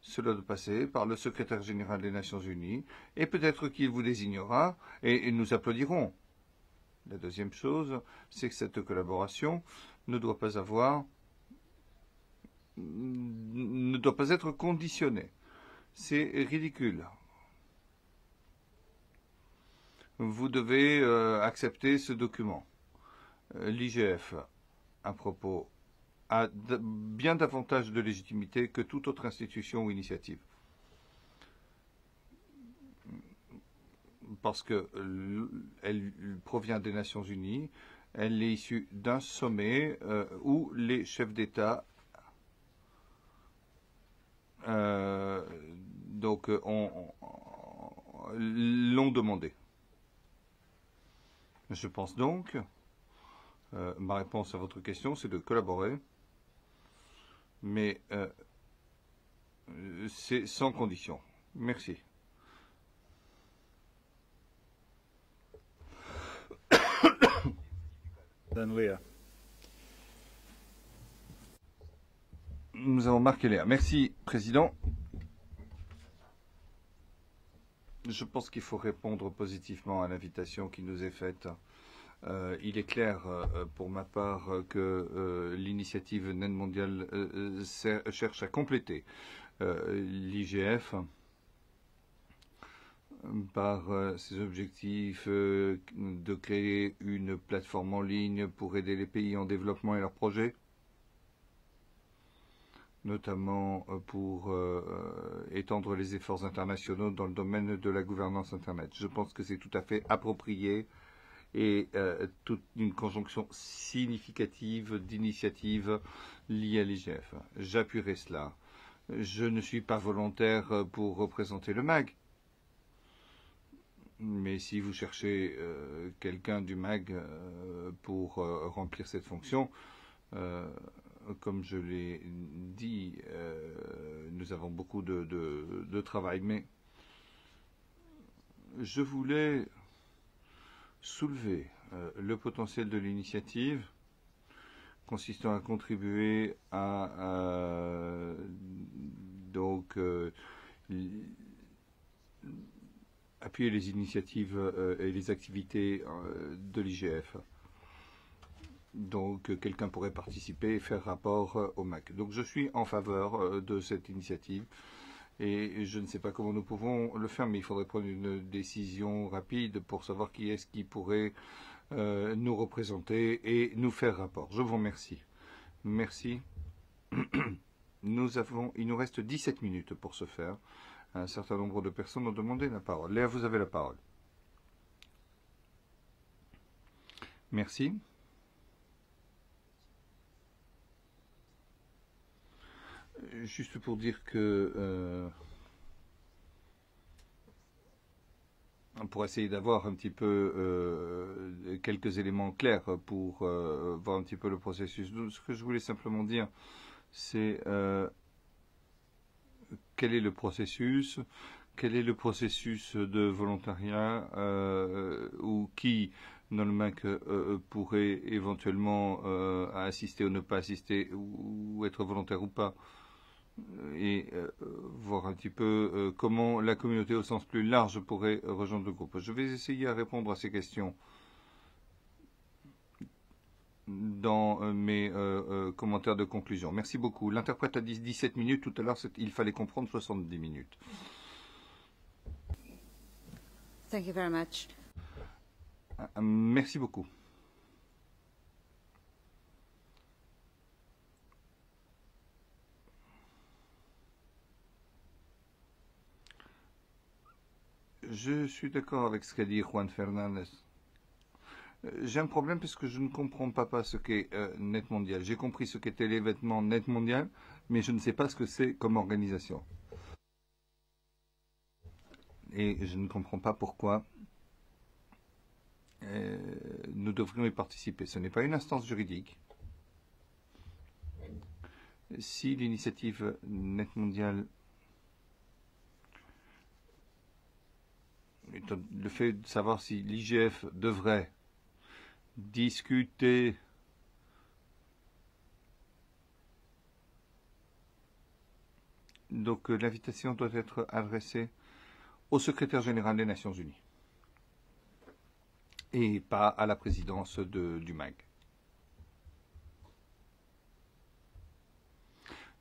[SPEAKER 2] Cela doit passer par le secrétaire général des Nations Unies, et peut-être qu'il vous désignera, et, et nous applaudirons. La deuxième chose, c'est que cette collaboration ne doit pas avoir ne doit pas être conditionnée. C'est ridicule. Vous devez euh, accepter ce document. Euh, L'IGF, à propos, a bien davantage de légitimité que toute autre institution ou initiative. parce qu'elle provient des Nations Unies, elle est issue d'un sommet euh, où les chefs d'État euh, donc on, on, l'ont demandé. Je pense donc, euh, ma réponse à votre question, c'est de collaborer, mais euh, c'est sans condition. Merci. Nous avons marqué Léa. Merci, Président. Je pense qu'il faut répondre positivement à l'invitation qui nous est faite. Euh, il est clair euh, pour ma part que euh, l'initiative NEN mondiale cherche à compléter l'IGF par ses objectifs de créer une plateforme en ligne pour aider les pays en développement et leurs projets, notamment euh, pour étendre les efforts internationaux dans le domaine de la gouvernance Internet. Je pense que c'est tout à fait approprié et euh, toute une conjonction significative d'initiatives liées à l'IGF. J'appuierai cela. Je ne suis pas volontaire pour représenter le MAG. Mais si vous cherchez euh, quelqu'un du MAG euh, pour euh, remplir cette fonction, euh, comme je l'ai dit, euh, nous avons beaucoup de, travail. Mais je voulais soulever euh, le potentiel de l'initiative consistant à contribuer à, donc euh, appuyer les initiatives et les activités de l'IGF. Donc, euh, quelqu'un pourrait participer et faire rapport euh, au MAC. Donc, je suis en faveur euh, de cette initiative et je ne sais pas comment nous pouvons le faire, mais il faudrait prendre une décision rapide pour savoir qui est-ce qui pourrait nous représenter et nous faire rapport. Je vous remercie. Merci. *clears throat* Nous avons, il nous reste 17 minutes pour ce faire. Un certain nombre de personnes ont demandé la parole. Léa, vous avez la parole. Merci. Juste pour dire que euh, pour essayer d'avoir un petit peu euh, quelques éléments clairs pour euh, voir un petit peu le processus. Ce que je voulais simplement dire, c'est quel est le processus, quel est le processus de volontariat ou qui dans le MAC euh, pourrait éventuellement assister ou ne pas assister ou être volontaire ou pas et euh, voir un petit peu euh, comment la communauté au sens plus large pourrait rejoindre le groupe. Je vais essayer à répondre à ces questions dans euh, mes euh, euh, commentaires de conclusion. Merci beaucoup. L'interprète a dit 17 minutes. Tout à l'heure, il fallait comprendre 70 minutes.
[SPEAKER 6] Thank you very much.
[SPEAKER 2] Merci beaucoup. Je suis d'accord avec ce qu'a dit Juan Fernandez. J'ai un problème parce que je ne comprends pas, ce qu'est euh, Net Mondial. J'ai compris ce qu'était l'événement Net Mondial, mais je ne sais pas ce que c'est comme organisation. Et je ne comprends pas pourquoi euh, nous devrions y participer. Ce n'est pas une instance juridique. Si l'initiative Net mondiale le fait de savoir si l'IGF devrait discuter donc l'invitation doit être adressée au secrétaire général des Nations Unies et pas à la présidence de, du MAG.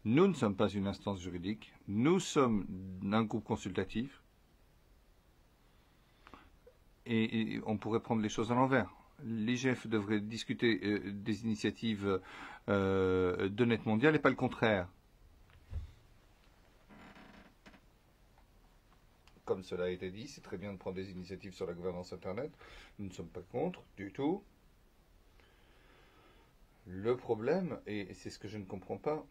[SPEAKER 2] Nous ne sommes pas une instance juridique, nous sommes un groupe consultatif et, on pourrait prendre les choses à l'envers. L'IGF devrait discuter euh, des initiatives euh, de net mondial et pas le contraire. comme cela a été dit, c'est très bien de prendre des initiatives sur la gouvernance Internet. Nous ne sommes pas contre du tout. Le problème, et c'est ce que je ne comprends pas,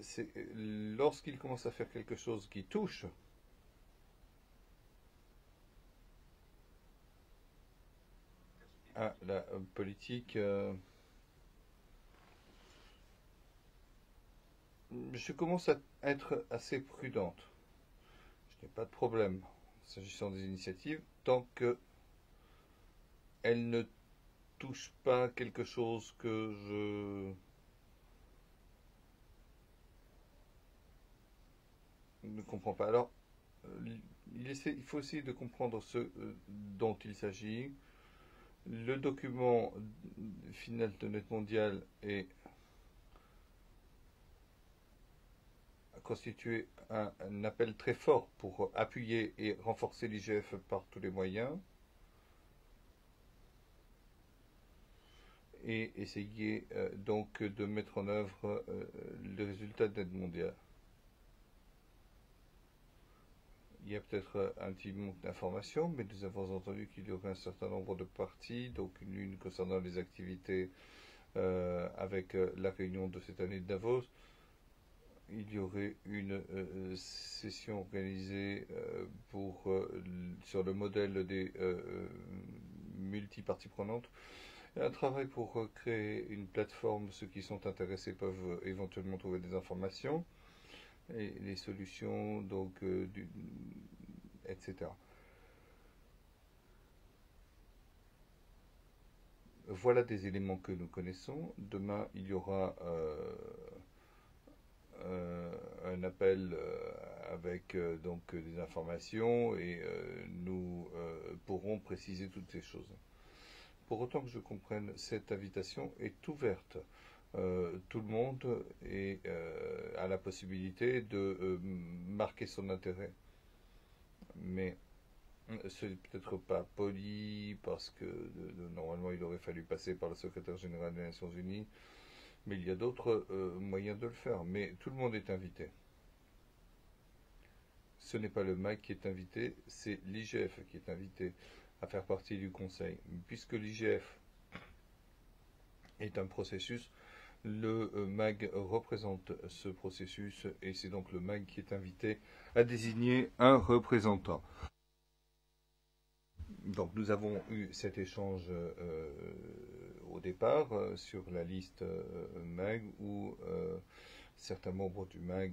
[SPEAKER 2] c'est lorsqu'il commence à faire quelque chose qui touche à la politique, euh, je commence à être assez prudente. Je n'ai pas de problème s'agissant des initiatives tant que elles ne touchent pas quelque chose que je ne comprends pas. Alors, il, essaie, il faut essayer de comprendre ce euh, dont il s'agit. Le document final de Net Mondial est constitué un, appel très fort pour appuyer et renforcer l'IGF par tous les moyens et essayer euh, donc de mettre en œuvre euh, les résultats d'aide mondiale. Il y a peut-être un petit manque d'informations, mais nous avons entendu qu'il y aurait un certain nombre de parties, donc une, concernant les activités euh, avec euh, la réunion de cette année de Davos, il y aurait une euh, euh, session organisée euh, pour, euh, sur le modèle des euh, euh, multiparties prenantes. Un travail pour euh, créer une plateforme. Ceux qui sont intéressés peuvent éventuellement trouver des informations et les solutions, donc, euh, etc. Voilà des éléments que nous connaissons. Demain, il y aura euh, euh, un appel avec donc des informations et nous pourrons préciser toutes ces choses. Pour autant que je comprenne, cette invitation est ouverte. Euh, tout le monde euh, a la possibilité de euh, marquer son intérêt. Mais ce n'est peut-être pas poli parce que normalement il aurait fallu passer par le secrétaire général des Nations Unies. Mais il y a d'autres moyens de le faire. Mais tout le monde est invité. Ce n'est pas le MAC qui est invité, c'est l'IGF qui est invité à faire partie du Conseil. Puisque l'IGF est un processus, le euh, MAG représente ce processus et c'est donc le MAG qui est invité à désigner un représentant. Donc nous avons eu cet échange euh, au départ euh, sur la liste MAG où certains membres du MAG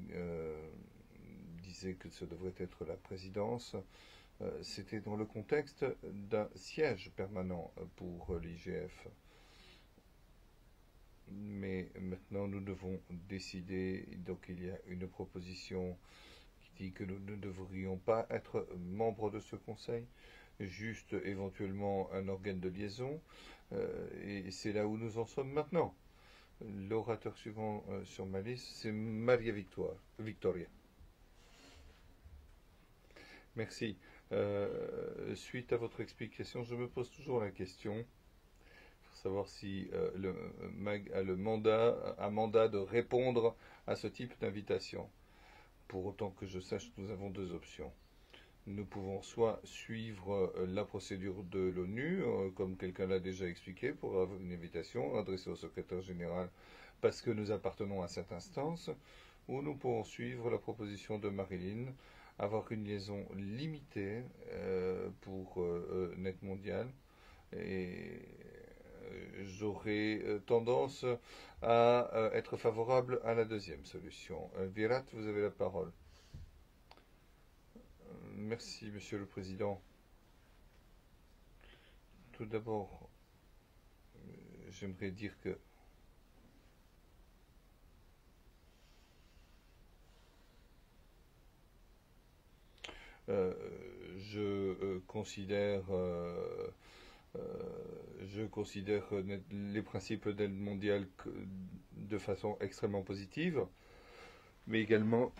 [SPEAKER 2] disaient que ce devrait être la présidence. C'était dans le contexte d'un siège permanent pour l'IGF. Mais maintenant, nous devons décider. Donc, il y a une proposition qui dit que nous ne devrions pas être membres de ce conseil, juste éventuellement un organe de liaison. Euh, et c'est là où nous en sommes maintenant. L'orateur suivant euh, sur ma liste, c'est Maria Victoire, Victoria. Merci. Euh, suite à votre explication, je me pose toujours la question savoir si euh, le MAG a le mandat, un mandat de répondre à ce type d'invitation. Pour autant que je sache, nous avons deux options nous pouvons soit suivre euh, la procédure de l'ONU, euh, comme quelqu'un l'a déjà expliqué, pour avoir une invitation adressée au secrétaire général parce que nous appartenons à cette instance, ou nous pouvons suivre la proposition de Marilyn, avoir une liaison limitée euh, pour euh, Net Mondial j'aurais tendance à être favorable à la deuxième solution. Virat, vous avez la parole. Merci, Monsieur le Président. Tout d'abord, j'aimerais dire que euh, je euh, considère euh, euh, je considère les principes d'aide mondiale de façon extrêmement positive, mais également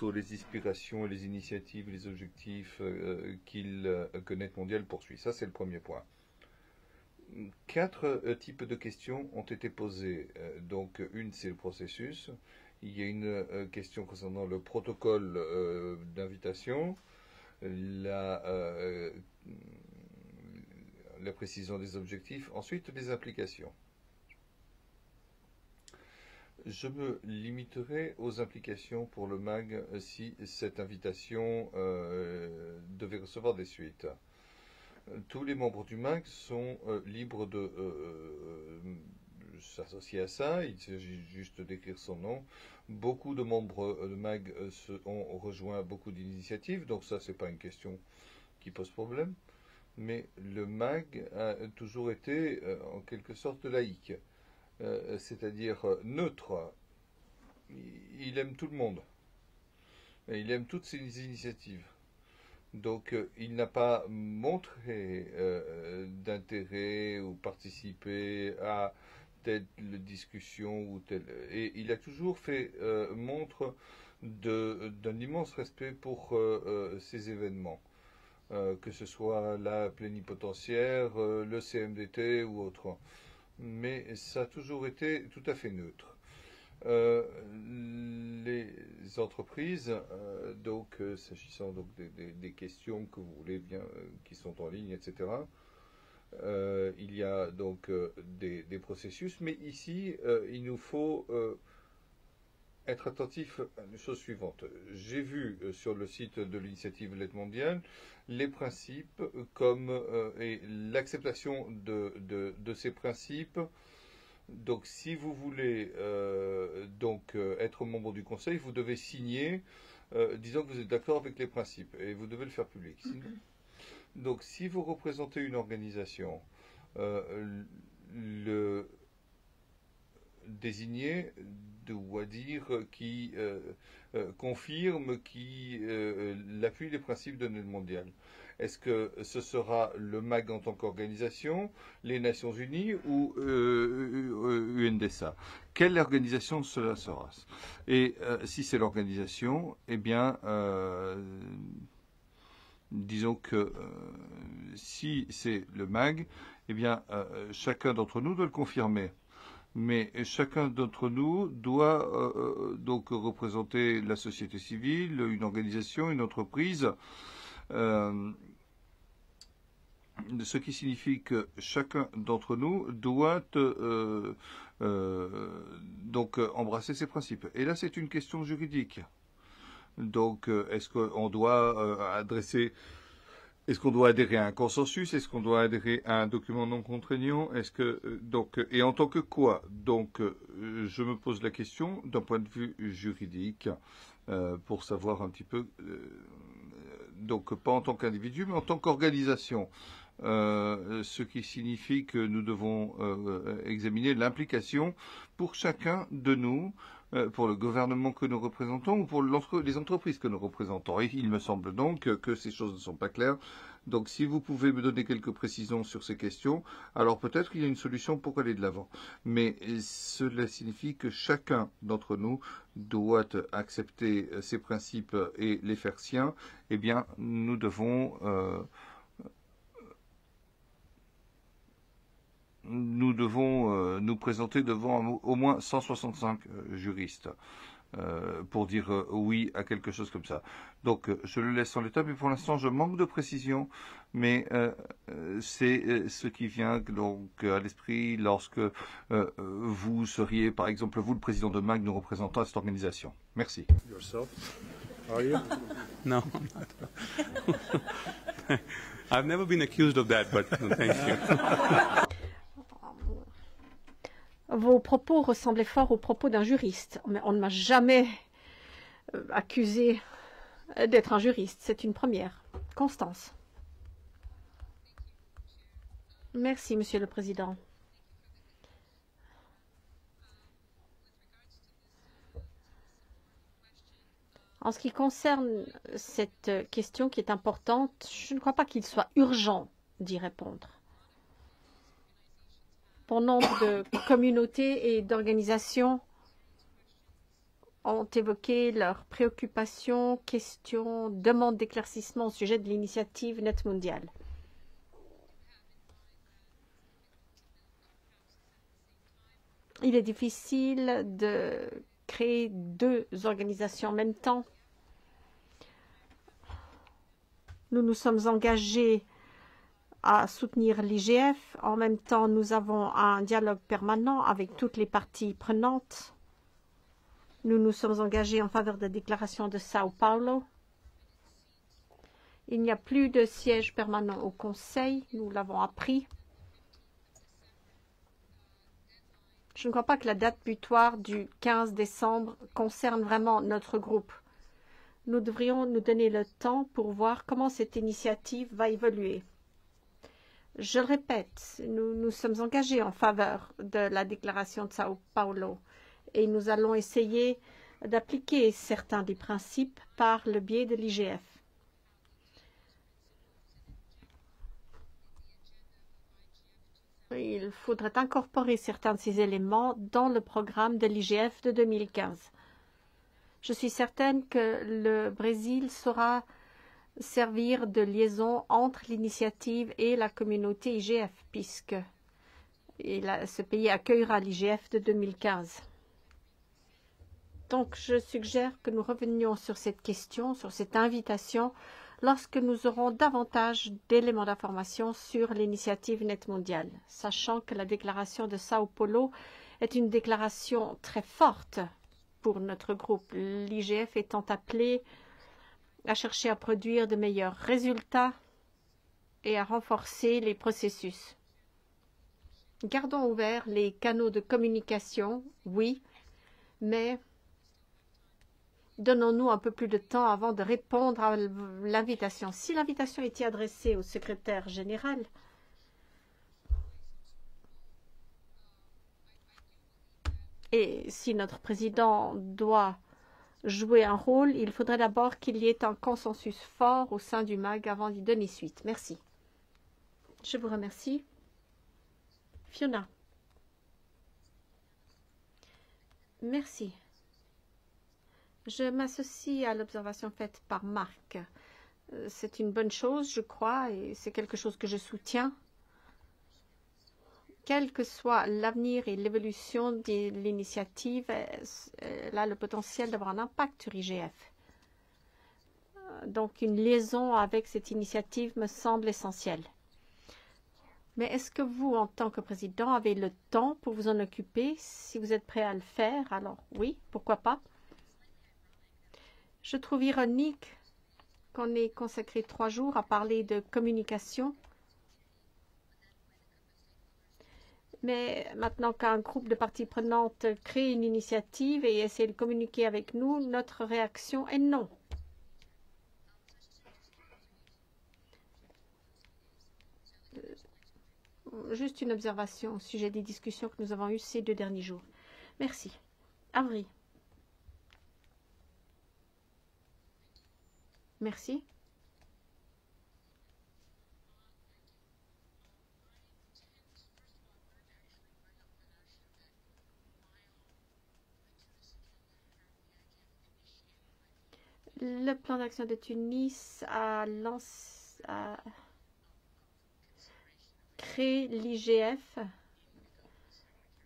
[SPEAKER 2] pour les inspirations, les initiatives, les objectifs euh, qu'il, euh, que Net Mondial poursuit. Ça, c'est le premier point. Quatre euh, types de questions ont été posées. Euh, donc, une, c'est le processus. Il y a une euh, question concernant le protocole euh, d'invitation, la, euh, la précision des objectifs, ensuite les implications. Je me limiterai aux implications pour le MAG si cette invitation euh, devait recevoir des suites. Tous les membres du MAG sont euh, libres de euh, s'associer à ça, il s'agit juste d'écrire son nom. Beaucoup de membres de MAG se, ont rejoint beaucoup d'initiatives, donc ça, c'est pas une question qui pose problème. Mais le MAG a toujours été euh, en quelque sorte laïque. Euh, c'est-à-dire euh, neutre. Il aime tout le monde. Il aime toutes ces initiatives. Donc, il n'a pas montré d'intérêt ou participé à telle discussion ou telle. Et il a toujours fait montre d'un immense respect pour ces événements, euh, que ce soit la plénipotentiaire, euh, le CMDT ou autre mais ça a toujours été tout à fait neutre. Euh, les entreprises, donc s'agissant donc des, questions que vous voulez bien, qui sont en ligne, etc. Il y a donc des, processus, mais ici il nous faut être attentif à une chose suivante. J'ai vu sur le site de l'initiative L'aide mondiale les principes comme euh, et l'acceptation de, de, de, ces principes. Donc, si vous voulez euh, donc euh, être membre du Conseil, vous devez signer euh, disant que vous êtes d'accord avec les principes et vous devez le faire public. Sinon... Donc, si vous représentez une organisation, euh, le désigné doit dire qui euh, euh, confirme, qui euh, appuie les principes de l'aide mondiale. Est-ce que ce sera le MAG en tant qu'organisation, les Nations Unies ou UNDSA Quelle organisation cela sera? Et si c'est l'organisation, eh bien, disons que si c'est le MAG, eh bien, chacun d'entre nous doit le confirmer mais chacun d'entre nous doit euh, donc représenter la société civile, une organisation, une entreprise, euh, ce qui signifie que chacun d'entre nous doit euh, euh, donc embrasser ces principes. Et là, c'est une question juridique. Donc, est-ce qu'on doit euh, adresser euh, Est-ce qu'on doit adhérer à un consensus? Est-ce qu'on doit adhérer à un document non contraignant? Est-ce que euh, donc et en tant que quoi? Donc, euh, je me pose la question d'un point de vue juridique euh, pour savoir un petit peu. Euh, donc, pas en tant qu'individu, mais en tant qu'organisation. Euh, ce qui signifie que nous devons euh, examiner l'implication pour chacun de nous Euh, pour le gouvernement que nous représentons ou pour les entreprises que nous représentons. Il me semble donc que ces choses ne sont pas claires. Donc si vous pouvez me donner quelques précisions sur ces questions, alors peut-être qu'il y a une solution pour aller de l'avant. Mais cela signifie que chacun d'entre nous doit accepter ces principes et les faire siens. Eh bien, nous devons euh, nous devons euh, nous présenter devant au moins 165 euh, juristes euh, pour dire euh, oui à quelque chose comme ça. Donc euh, je le laisse en l'état, mais pour l'instant je manque de précision, mais c'est euh, ce qui vient donc à l'esprit lorsque euh, vous seriez, par exemple, vous le président de MAG, nous représentant à cette organisation. Merci.
[SPEAKER 3] Yourself. Are you? *laughs*
[SPEAKER 4] no. *laughs* I've never been accused of that, but thank you. *laughs*
[SPEAKER 1] Vos propos ressemblaient fort aux propos d'un juriste, mais on ne m'a jamais euh, accusé d'être un juriste. C'est une première. Constance. Merci, Monsieur le Président. En ce qui concerne cette question qui est importante, je ne crois pas qu'il soit urgent d'y répondre. Bon nombre de communautés et d'organisations ont évoqué leurs préoccupations, questions, demandes d'éclaircissement au sujet de l'initiative Net Mondiale. Il est difficile de créer deux organisations en même temps. Nous nous sommes engagés à soutenir l'IGF. En même temps, nous avons un dialogue permanent avec toutes les parties prenantes. Nous nous sommes engagés en faveur de la déclaration de Sao Paulo. Il n'y a plus de siège permanent au Conseil, nous l'avons appris. Je ne crois pas que la date butoir du 15 décembre concerne vraiment notre groupe. Nous devrions nous donner le temps pour voir comment cette initiative va évoluer. Je le répète, nous nous sommes engagés en faveur de la déclaration de Sao Paulo et nous allons essayer d'appliquer certains des principes par le biais de l'IGF. il faudrait incorporer certains de ces éléments dans le programme de l'IGF de 2015. Je suis certaine que le Brésil saura servir de liaison entre l'initiative et la communauté IGF, puisque ce pays accueillera l'IGF de 2015. Donc, je suggère que nous revenions sur cette question, sur cette invitation, lorsque nous aurons davantage d'éléments d'information sur l'initiative Net mondiale, sachant que la déclaration de Sao Paulo est une déclaration très forte pour notre groupe, l'IGF étant appelé à chercher à produire de meilleurs résultats et à renforcer les processus. Gardons ouverts les canaux de communication, oui, mais donnons-nous un peu plus de temps avant de répondre à l'invitation. Si l'invitation était adressée au secrétaire général, et si notre président doit jouer un rôle, il faudrait d'abord qu'il y ait un consensus fort au sein du MAG avant d'y donner suite. Merci. Je vous remercie. Fiona. Merci. Je m'associe à l'observation faite par Marc. Euh, c'est une bonne chose, je crois, et c'est quelque chose que je soutiens. Quel que soit l'avenir et l'évolution de l'initiative, elle a le potentiel d'avoir un impact sur IGF. Euh, donc une liaison avec cette initiative me semble essentielle. Mais est-ce que vous, en tant que président, avez le temps pour vous en occuper? Si vous êtes prêt à le faire, alors oui, pourquoi pas? Je trouve ironique qu'on ait consacré trois jours à parler de communication. Mais maintenant qu'un groupe de parties prenantes crée une initiative et essaie de communiquer avec nous, notre réaction est non. Juste une observation au sujet des discussions que nous avons eues ces deux derniers jours. Merci. Avril. Merci. Le plan d'action de Tunis a, lancé, créé l'IGF,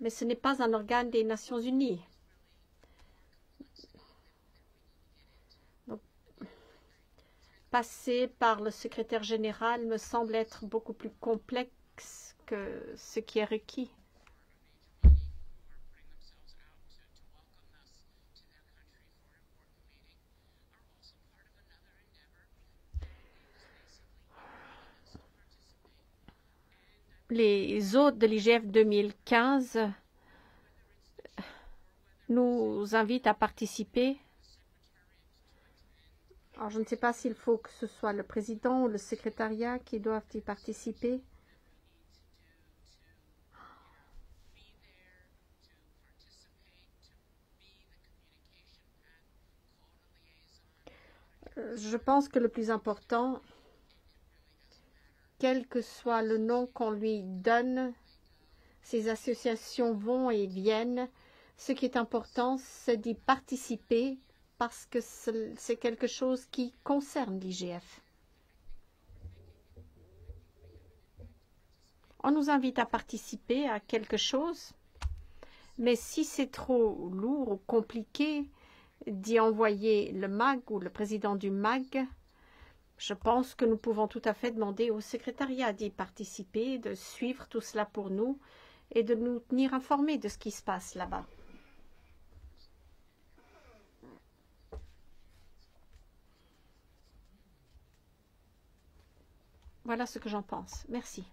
[SPEAKER 1] mais ce n'est pas un organe des Nations Unies. passer par le secrétaire général me semble être beaucoup plus complexe que ce qui est requis. Les hôtes de l'IGF 2015 nous invitent à participer. Alors, je ne sais pas s'il faut que ce soit le président ou le secrétariat qui doivent y participer. Je pense que le plus important, quel que soit le nom qu'on lui donne, ces associations vont et viennent. Ce qui est important, c'est d'y participer parce que c'est quelque chose qui concerne l'IGF. On nous invite à participer à quelque chose, mais si c'est trop lourd ou compliqué d'y envoyer le MAG ou le président du MAG, je pense que nous pouvons tout à fait demander au secrétariat d'y participer, de suivre tout cela pour nous et de nous tenir informés de ce qui se passe là-bas. Voilà ce que j'en pense. Merci.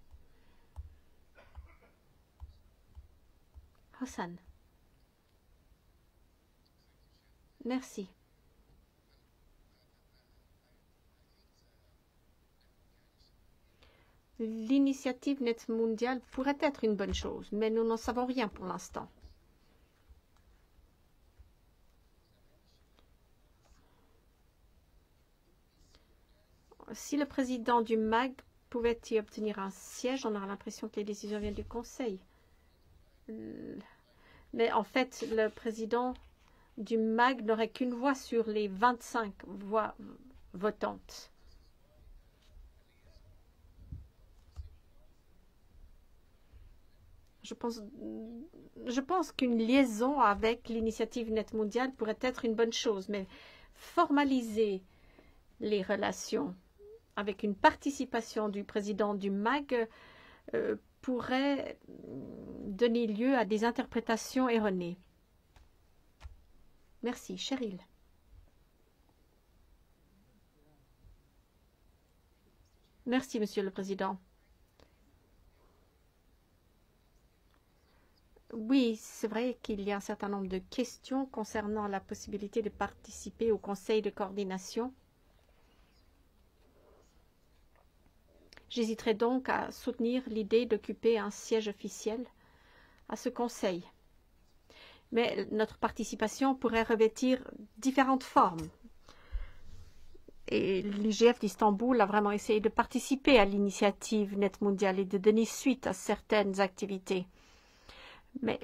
[SPEAKER 1] Hassan. Merci. L'initiative Net mondiale pourrait être une bonne chose, mais nous n'en savons rien pour l'instant. Si le président du MAG pouvait y obtenir un siège, on aura l'impression que les décisions viennent du Conseil. Mais en fait, le président du MAG n'aurait qu'une voix sur les 25 voix votantes. Je pense, je pense qu'une liaison avec l'initiative Net mondiale pourrait être une bonne chose, mais formaliser les relations avec une participation du président du MAG euh, pourrait donner lieu à des interprétations erronées. Merci. Cheryl. Merci, Monsieur le Président. Oui, c'est vrai qu'il y a un certain nombre de questions concernant la possibilité de participer au Conseil de coordination. J'hésiterai donc à soutenir l'idée d'occuper un siège officiel à ce Conseil mais notre participation pourrait revêtir différentes formes. Et l'IGF d'Istanbul a vraiment essayé de participer à l'initiative Net Mondiale et de donner suite à certaines activités. Mais,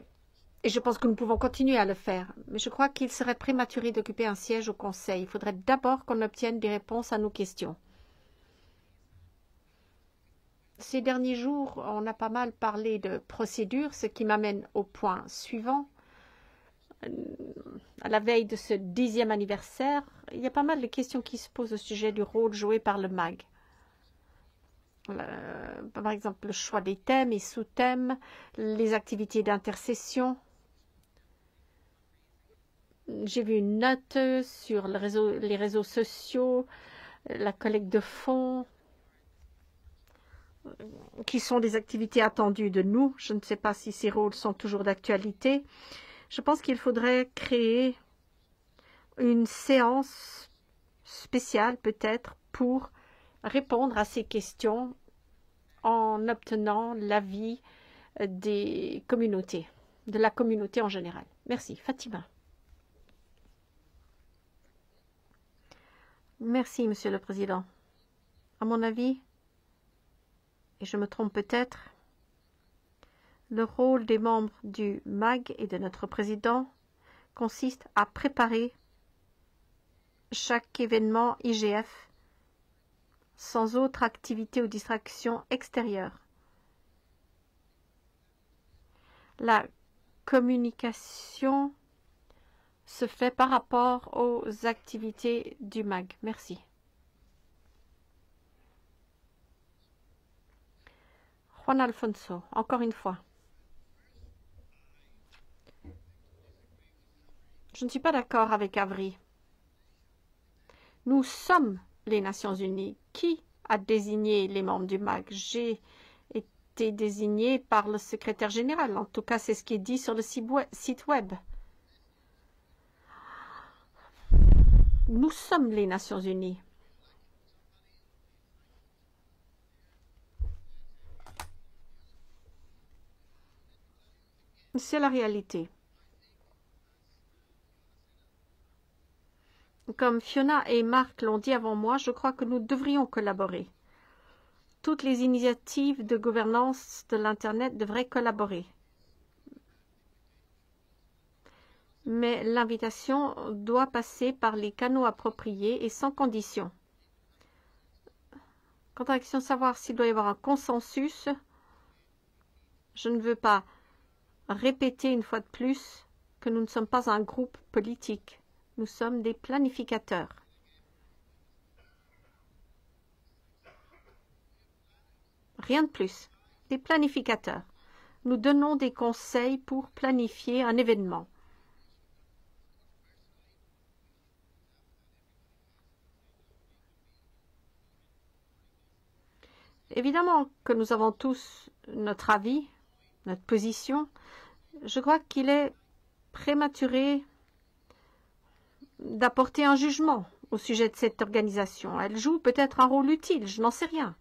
[SPEAKER 1] et je pense que nous pouvons continuer à le faire. Mais je crois qu'il serait prématuré d'occuper un siège au Conseil. Il faudrait d'abord qu'on obtienne des réponses à nos questions. Ces derniers jours, on a pas mal parlé de procédure, ce qui m'amène au point suivant à la veille de ce dixième anniversaire, il y a pas mal de questions qui se posent au sujet du rôle joué par le MAG. Euh, par exemple, le choix des thèmes et sous-thèmes, les activités d'intercession. J'ai vu une note sur le réseau, les réseaux sociaux, la collecte de fonds, qui sont des activités attendues de nous. Je ne sais pas si ces rôles sont toujours d'actualité. Euh, je pense qu'il faudrait créer une séance spéciale peut-être pour répondre à ces questions en obtenant l'avis des communautés, de la communauté en général. Merci. Fatima. Merci, Monsieur le Président. À mon avis, et je me trompe peut-être, le rôle des membres du MAG et de notre président consiste à préparer chaque événement IGF sans autre activité ou distraction extérieure. La communication se fait par rapport aux activités du MAG. Merci. Juan Alfonso, encore une fois. Je ne suis pas d'accord avec Avri. Nous sommes les Nations Unies. Qui a désigné les membres du MAG J'ai été désignés par le secrétaire général. En tout cas, c'est ce qui est dit sur le site web. Nous sommes les Nations Unies. C'est la réalité. Comme Fiona et Marc l'ont dit avant moi, je crois que nous devrions collaborer. Toutes les initiatives de gouvernance de l'Internet devraient collaborer. Mais l'invitation doit passer par les canaux appropriés et sans condition. Quant à la question de savoir s'il doit y avoir un consensus, je ne veux pas répéter une fois de plus que nous ne sommes pas un groupe politique. Nous sommes des planificateurs. Rien de plus. Des planificateurs. Nous donnons des conseils pour planifier un événement. Évidemment que nous avons tous notre avis, notre position. Je crois qu'il est prématuré d'apporter un jugement au sujet de cette organisation. Elle joue peut-être un rôle utile, je n'en sais rien.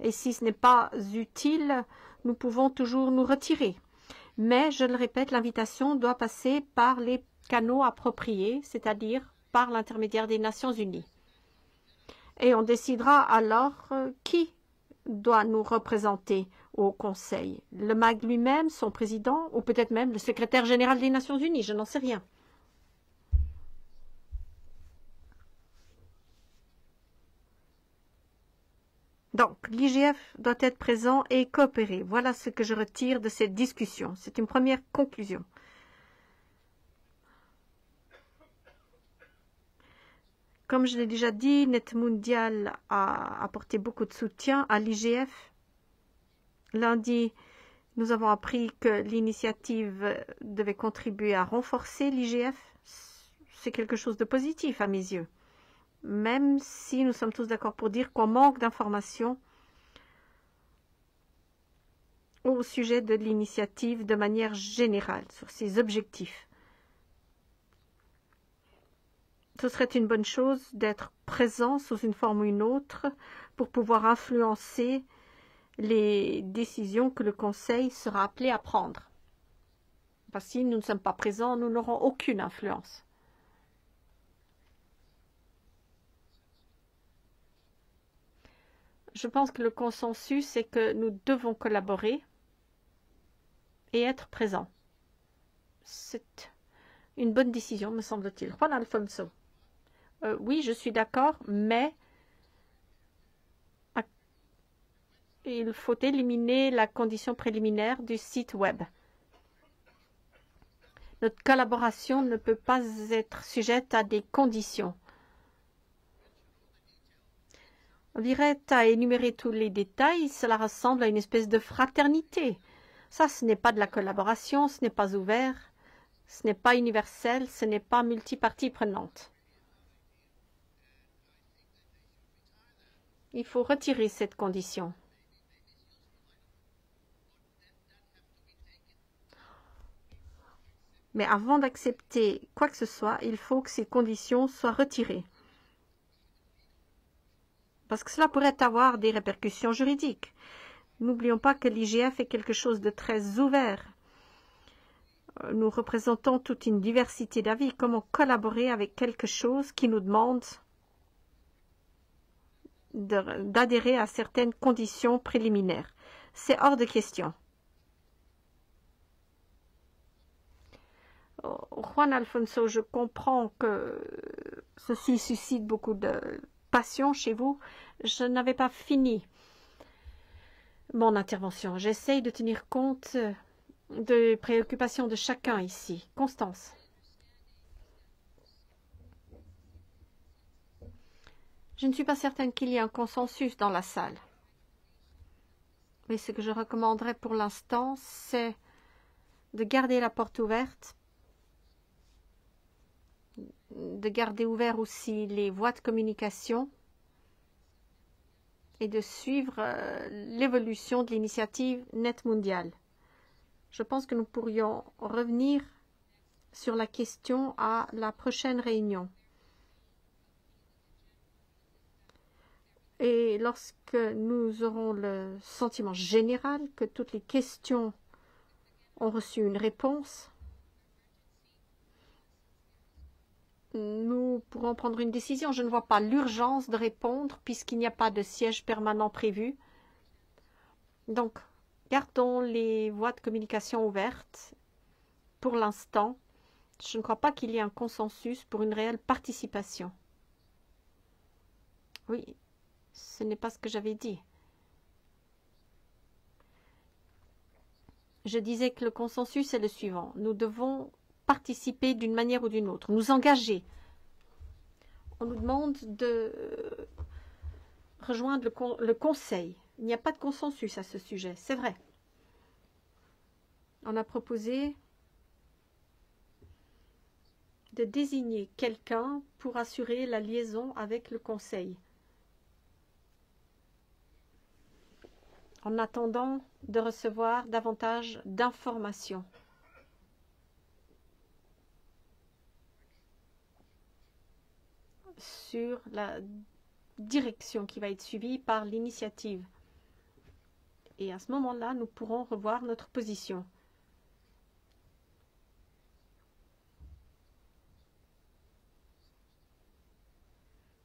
[SPEAKER 1] Et si ce n'est pas utile, nous pouvons toujours nous retirer. Mais, je le répète, l'invitation doit passer par les canaux appropriés, c'est-à-dire par l'intermédiaire des Nations Unies. Et on décidera alors euh, qui doit nous représenter au Conseil. Le MAG lui-même, son président, ou peut-être même le secrétaire général des Nations Unies, je n'en sais rien. Donc, l'IGF doit être présent et coopérer. Voilà ce que je retire de cette discussion. C'est une première conclusion. Comme je l'ai déjà dit, Net Mondial a apporté beaucoup de soutien à l'IGF. Lundi, nous avons appris que l'initiative devait contribuer à renforcer l'IGF. C'est quelque chose de positif à mes yeux même si nous sommes tous d'accord pour dire qu'on manque d'informations au sujet de l'initiative de manière générale sur ses objectifs. Ce serait une bonne chose d'être présent sous une forme ou une autre pour pouvoir influencer les décisions que le Conseil sera appelé à prendre. Parce que si nous ne sommes pas présents, nous n'aurons aucune influence. Je pense que le consensus est que nous devons collaborer et être présents. C'est une bonne décision, me semble-t-il. Juan Alfonso. Euh, oui, je suis d'accord, mais il faut éliminer la condition préliminaire du site web. Notre collaboration ne peut pas être sujette à des conditions. Dirait à énumérer tous les détails, cela ressemble à une espèce de fraternité. Ça, ce n'est pas de la collaboration, ce n'est pas ouvert, ce n'est pas universel, ce n'est pas multipartie prenante. Il faut retirer cette condition. Mais avant d'accepter quoi que ce soit, il faut que ces conditions soient retirées parce que cela pourrait avoir des répercussions juridiques. N'oublions pas que l'IGF est quelque chose de très ouvert. Nous représentons toute une diversité d'avis. Comment collaborer avec quelque chose qui nous demande d'adhérer à certaines conditions préliminaires? C'est hors de question. Juan Alfonso, je comprends que ceci suscite beaucoup de passion chez vous. Je n'avais pas fini mon intervention. J'essaye de tenir compte des préoccupations de chacun ici. Constance. Je ne suis pas certaine qu'il y ait un consensus dans la salle. Mais ce que je recommanderais pour l'instant, c'est de garder la porte ouverte de garder ouvert aussi les voies de communication et de suivre euh, l'évolution de l'initiative Net Mondiale. Je pense que nous pourrions revenir sur la question à la prochaine réunion. Et lorsque nous aurons le sentiment général que toutes les questions ont reçu une réponse, nous pourrons prendre une décision. Je ne vois pas l'urgence de répondre puisqu'il n'y a pas de siège permanent prévu. Donc, gardons les voies de communication ouvertes. Pour l'instant, je ne crois pas qu'il y ait un consensus pour une réelle participation. Oui, ce n'est pas ce que j'avais dit. Je disais que le consensus est le suivant. Nous devons participer d'une manière ou d'une autre, nous engager. On nous demande de rejoindre le, Conseil. Il n'y a pas de consensus à ce sujet, c'est vrai. On a proposé de désigner quelqu'un pour assurer la liaison avec le Conseil. En attendant de recevoir davantage d'informations. Sur la direction qui va être suivie par l'initiative. Et à ce moment-là, nous pourrons revoir notre position.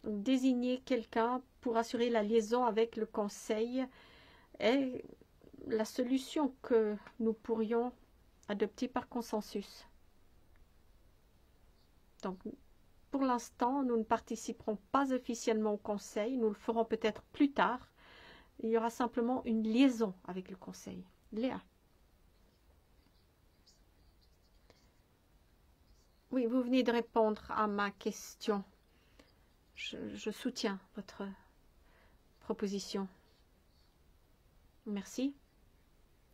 [SPEAKER 1] Désigner quelqu'un pour assurer la liaison avec le Conseil est la solution que nous pourrions adopter par consensus. Pour l'instant, nous ne participerons pas officiellement au Conseil. Nous le ferons peut-être plus tard. Il y aura simplement une liaison avec le Conseil. Léa. Oui, vous venez de répondre à ma question. Je, soutiens votre proposition. Merci.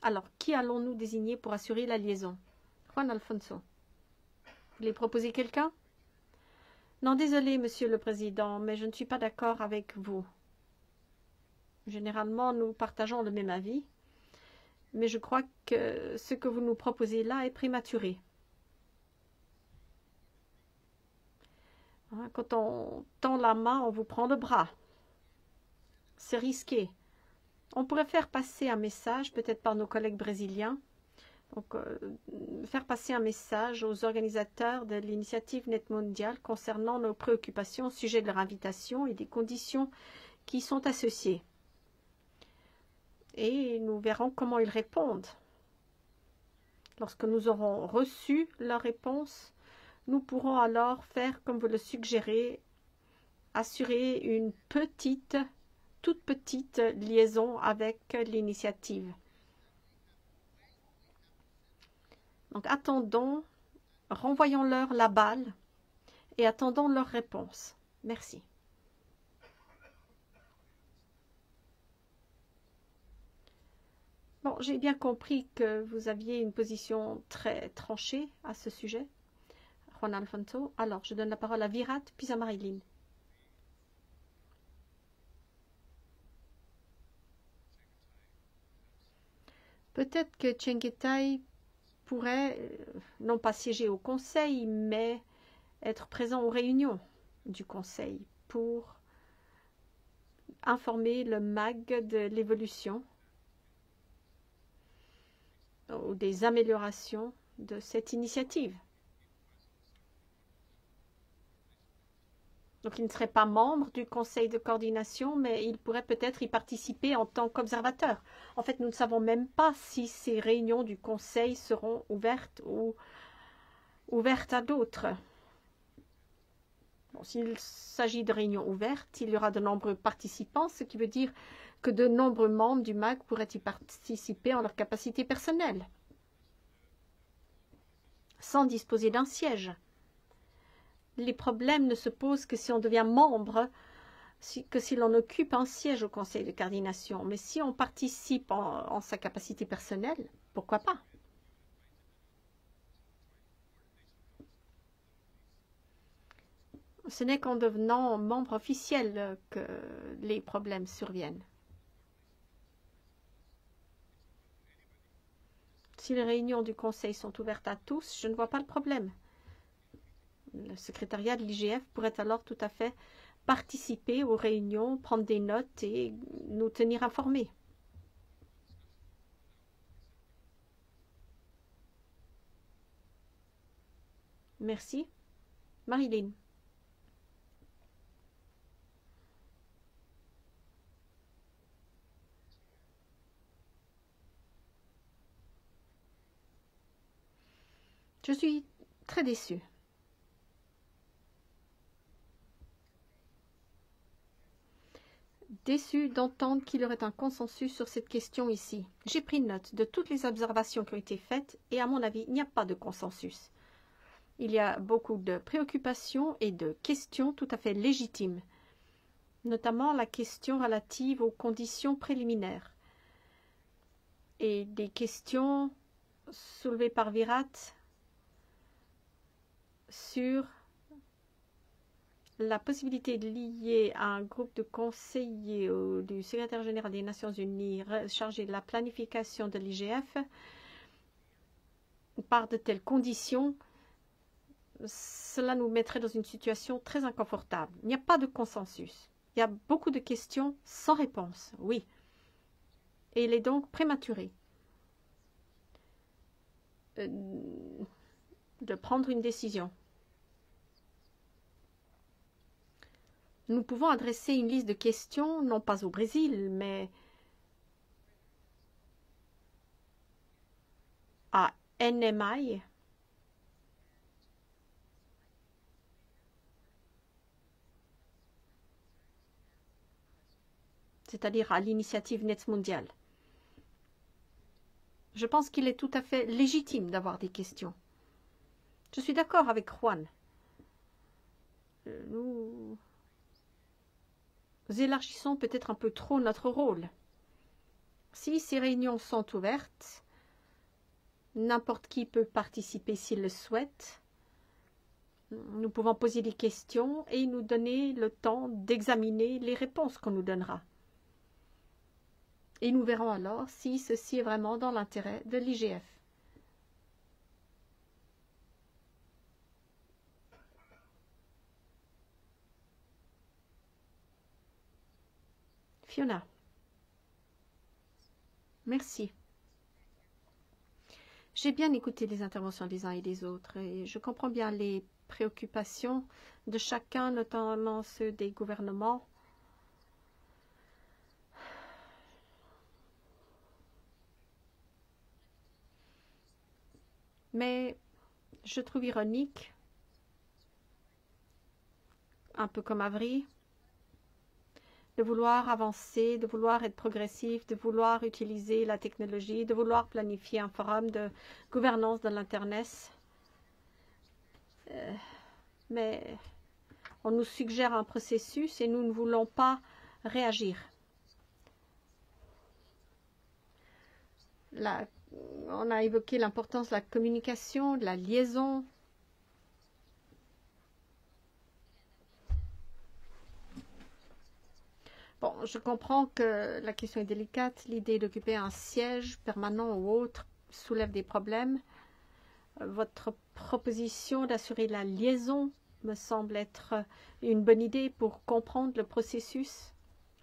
[SPEAKER 1] Alors, qui allons-nous désigner pour assurer la liaison? Juan Alfonso. Vous voulez proposer quelqu'un? Non, désolé, Monsieur le Président, mais je ne suis pas d'accord avec vous. Généralement, nous partageons le même avis, mais je crois que ce que vous nous proposez là est prématuré. Hein, quand on tend la main, on vous prend le bras. C'est risqué. On pourrait faire passer un message, peut-être par nos collègues brésiliens, donc, euh, faire passer un message aux organisateurs de l'initiative Net Mondiale concernant nos préoccupations au sujet de leur invitation et des conditions qui sont associées. Et nous verrons comment ils répondent. Lorsque nous aurons reçu leur réponse, nous pourrons alors faire comme vous le suggérez, assurer une petite, toute petite liaison avec l'initiative. Donc attendons, renvoyons-leur la balle et attendons leur réponse. Merci. Bon, j'ai bien compris que vous aviez une position très tranchée à ce sujet, Juan Alfonso. Alors, je donne la parole à Virat, puis à Marilyn. Peut-être que Chengetai pourrait euh, non pas siéger au Conseil, mais être présent aux réunions du Conseil pour informer le MAG de l'évolution ou des améliorations de cette initiative. Donc, il ne serait pas membre du conseil de coordination, mais il pourrait peut-être y participer en tant qu'observateur. En fait, nous ne savons même pas si ces réunions du conseil seront ouvertes ou ouvertes à d'autres. S'il s'agit de réunions ouvertes, il y aura de nombreux participants, ce qui veut dire que de nombreux membres du MAC pourraient y participer en leur capacité personnelle, sans disposer d'un siège les problèmes ne se posent que si on devient membre, que si l'on occupe un siège au conseil de coordination. Mais si on participe en, en sa capacité personnelle, pourquoi pas? Ce n'est qu'en devenant membre officiel que les problèmes surviennent. Si les réunions du Conseil sont ouvertes à tous, je ne vois pas le problème. Le secrétariat de l'IGF pourrait alors tout à fait participer aux réunions, prendre des notes et nous tenir informés. Merci. Marilyn. Je suis très déçue. Déçue d'entendre qu'il y aurait un consensus sur cette question ici. J'ai pris note de toutes les observations qui ont été faites et à mon avis, il n'y a pas de consensus. Il y a beaucoup de préoccupations et de questions tout à fait légitimes, notamment la question relative aux conditions préliminaires et des questions soulevées par Virat sur la possibilité de lier un groupe de conseillers du secrétaire général des Nations Unies chargé de la planification de l'IGF par de telles conditions, cela nous mettrait dans une situation très inconfortable. Il n'y a pas de consensus. Il y a beaucoup de questions sans réponse, oui. Et il est donc prématuré euh, de prendre une décision. Nous pouvons adresser une liste de questions, non pas au Brésil, mais à NMI, c'est-à-dire à, l'initiative Net mondiale. Je pense qu'il est tout à fait légitime d'avoir des questions. Je suis d'accord avec Juan. Nous élargissons peut-être un peu trop notre rôle. Si ces réunions sont ouvertes, n'importe qui peut participer s'il le souhaite. Nous pouvons poser des questions et nous donner le temps d'examiner les réponses qu'on nous donnera. Et nous verrons alors si ceci est vraiment dans l'intérêt de l'IGF. Merci. J'ai bien écouté les interventions des uns et des autres et je comprends bien les préoccupations de chacun, notamment ceux des gouvernements. Mais je trouve ironique, un peu comme Avril, de vouloir avancer, de vouloir être progressif, de vouloir utiliser la technologie, de vouloir planifier un forum de gouvernance de l'Internet. Euh, mais on nous suggère un processus et nous ne voulons pas réagir. On a évoqué l'importance de la communication, de la liaison Bon, je comprends que la question est délicate. L'idée d'occuper un siège permanent ou autre soulève des problèmes. Votre proposition d'assurer la liaison me semble être une bonne idée pour comprendre le processus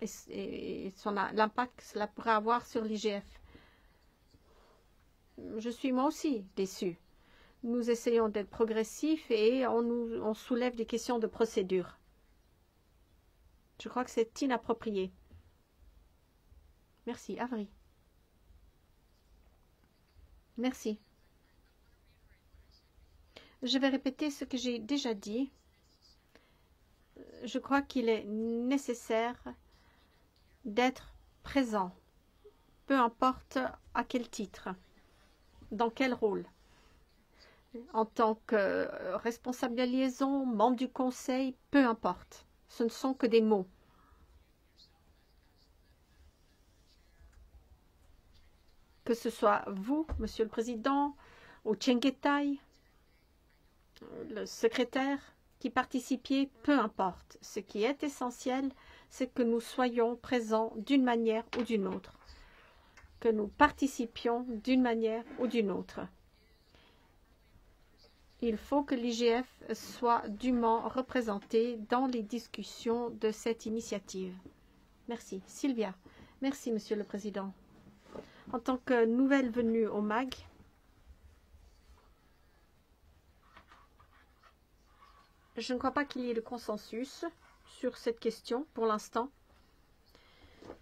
[SPEAKER 1] et, et l'impact que cela pourrait avoir sur l'IGF. Je suis moi aussi déçue. Nous essayons d'être progressifs et on, nous, on soulève des questions de procédure. Je crois que c'est inapproprié. Merci. Avri. Merci. Je vais répéter ce que j'ai déjà dit. Je crois qu'il est nécessaire d'être présent, peu importe à quel titre, dans quel rôle. En tant que responsable de liaison, membre du conseil, peu importe ce ne sont que des mots. Que ce soit vous, Monsieur le Président, ou Chengetai, le secrétaire qui participiez, peu importe. Ce qui est essentiel, c'est que nous soyons présents d'une manière ou d'une autre. que nous participions d'une manière ou d'une autre. Il faut que l'IGF soit dûment représenté dans les discussions de cette initiative. Merci. Sylvia. Merci, Monsieur le Président. En tant que nouvelle venue au MAG, je ne crois pas qu'il y ait de consensus sur cette question pour l'instant.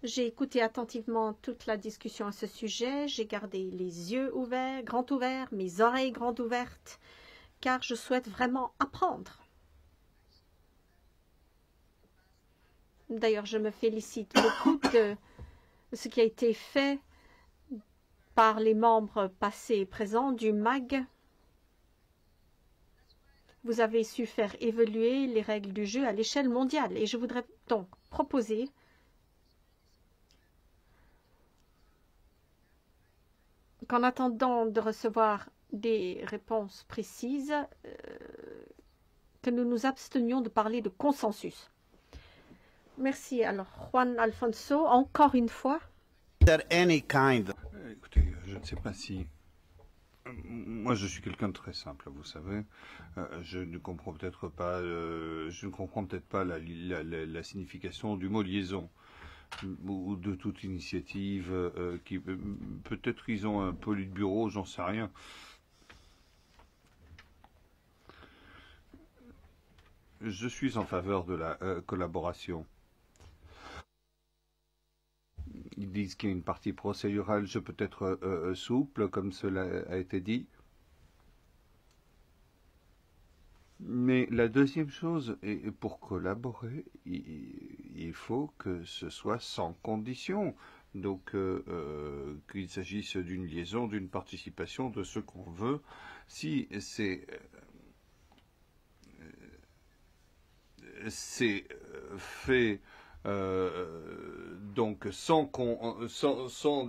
[SPEAKER 1] J'ai écouté attentivement toute la discussion à ce sujet. J'ai gardé les yeux ouverts, grands ouverts, mes oreilles grandes ouvertes, car je souhaite vraiment apprendre. D'ailleurs, je me félicite beaucoup de ce qui a été fait par les membres passés et présents du MAG. Vous avez su faire évoluer les règles du jeu à l'échelle mondiale et je voudrais donc proposer qu'en attendant de recevoir des réponses précises, euh, que nous nous abstenions de parler de consensus. Merci. Alors, Juan Alfonso, encore une fois.
[SPEAKER 2] Any kind... Écoutez, je ne sais pas si... Moi, je suis quelqu'un de très simple, vous savez. Euh, je ne comprends peut-être pas, euh, je ne comprends peut-être pas la, la, la, la signification du mot liaison ou de toute initiative euh, qui peut-être ils ont un peu de bureau, j'en sais rien. Je suis en faveur de la euh, collaboration. Ils disent qu'il y a une partie procédurale, je peux être euh, euh, souple, comme cela a été dit. Mais la deuxième chose, pour collaborer, il faut que ce soit sans condition. Donc, qu'il s'agisse d'une liaison, d'une participation, de ce qu'on veut. Si c'est c'est fait euh, donc sans,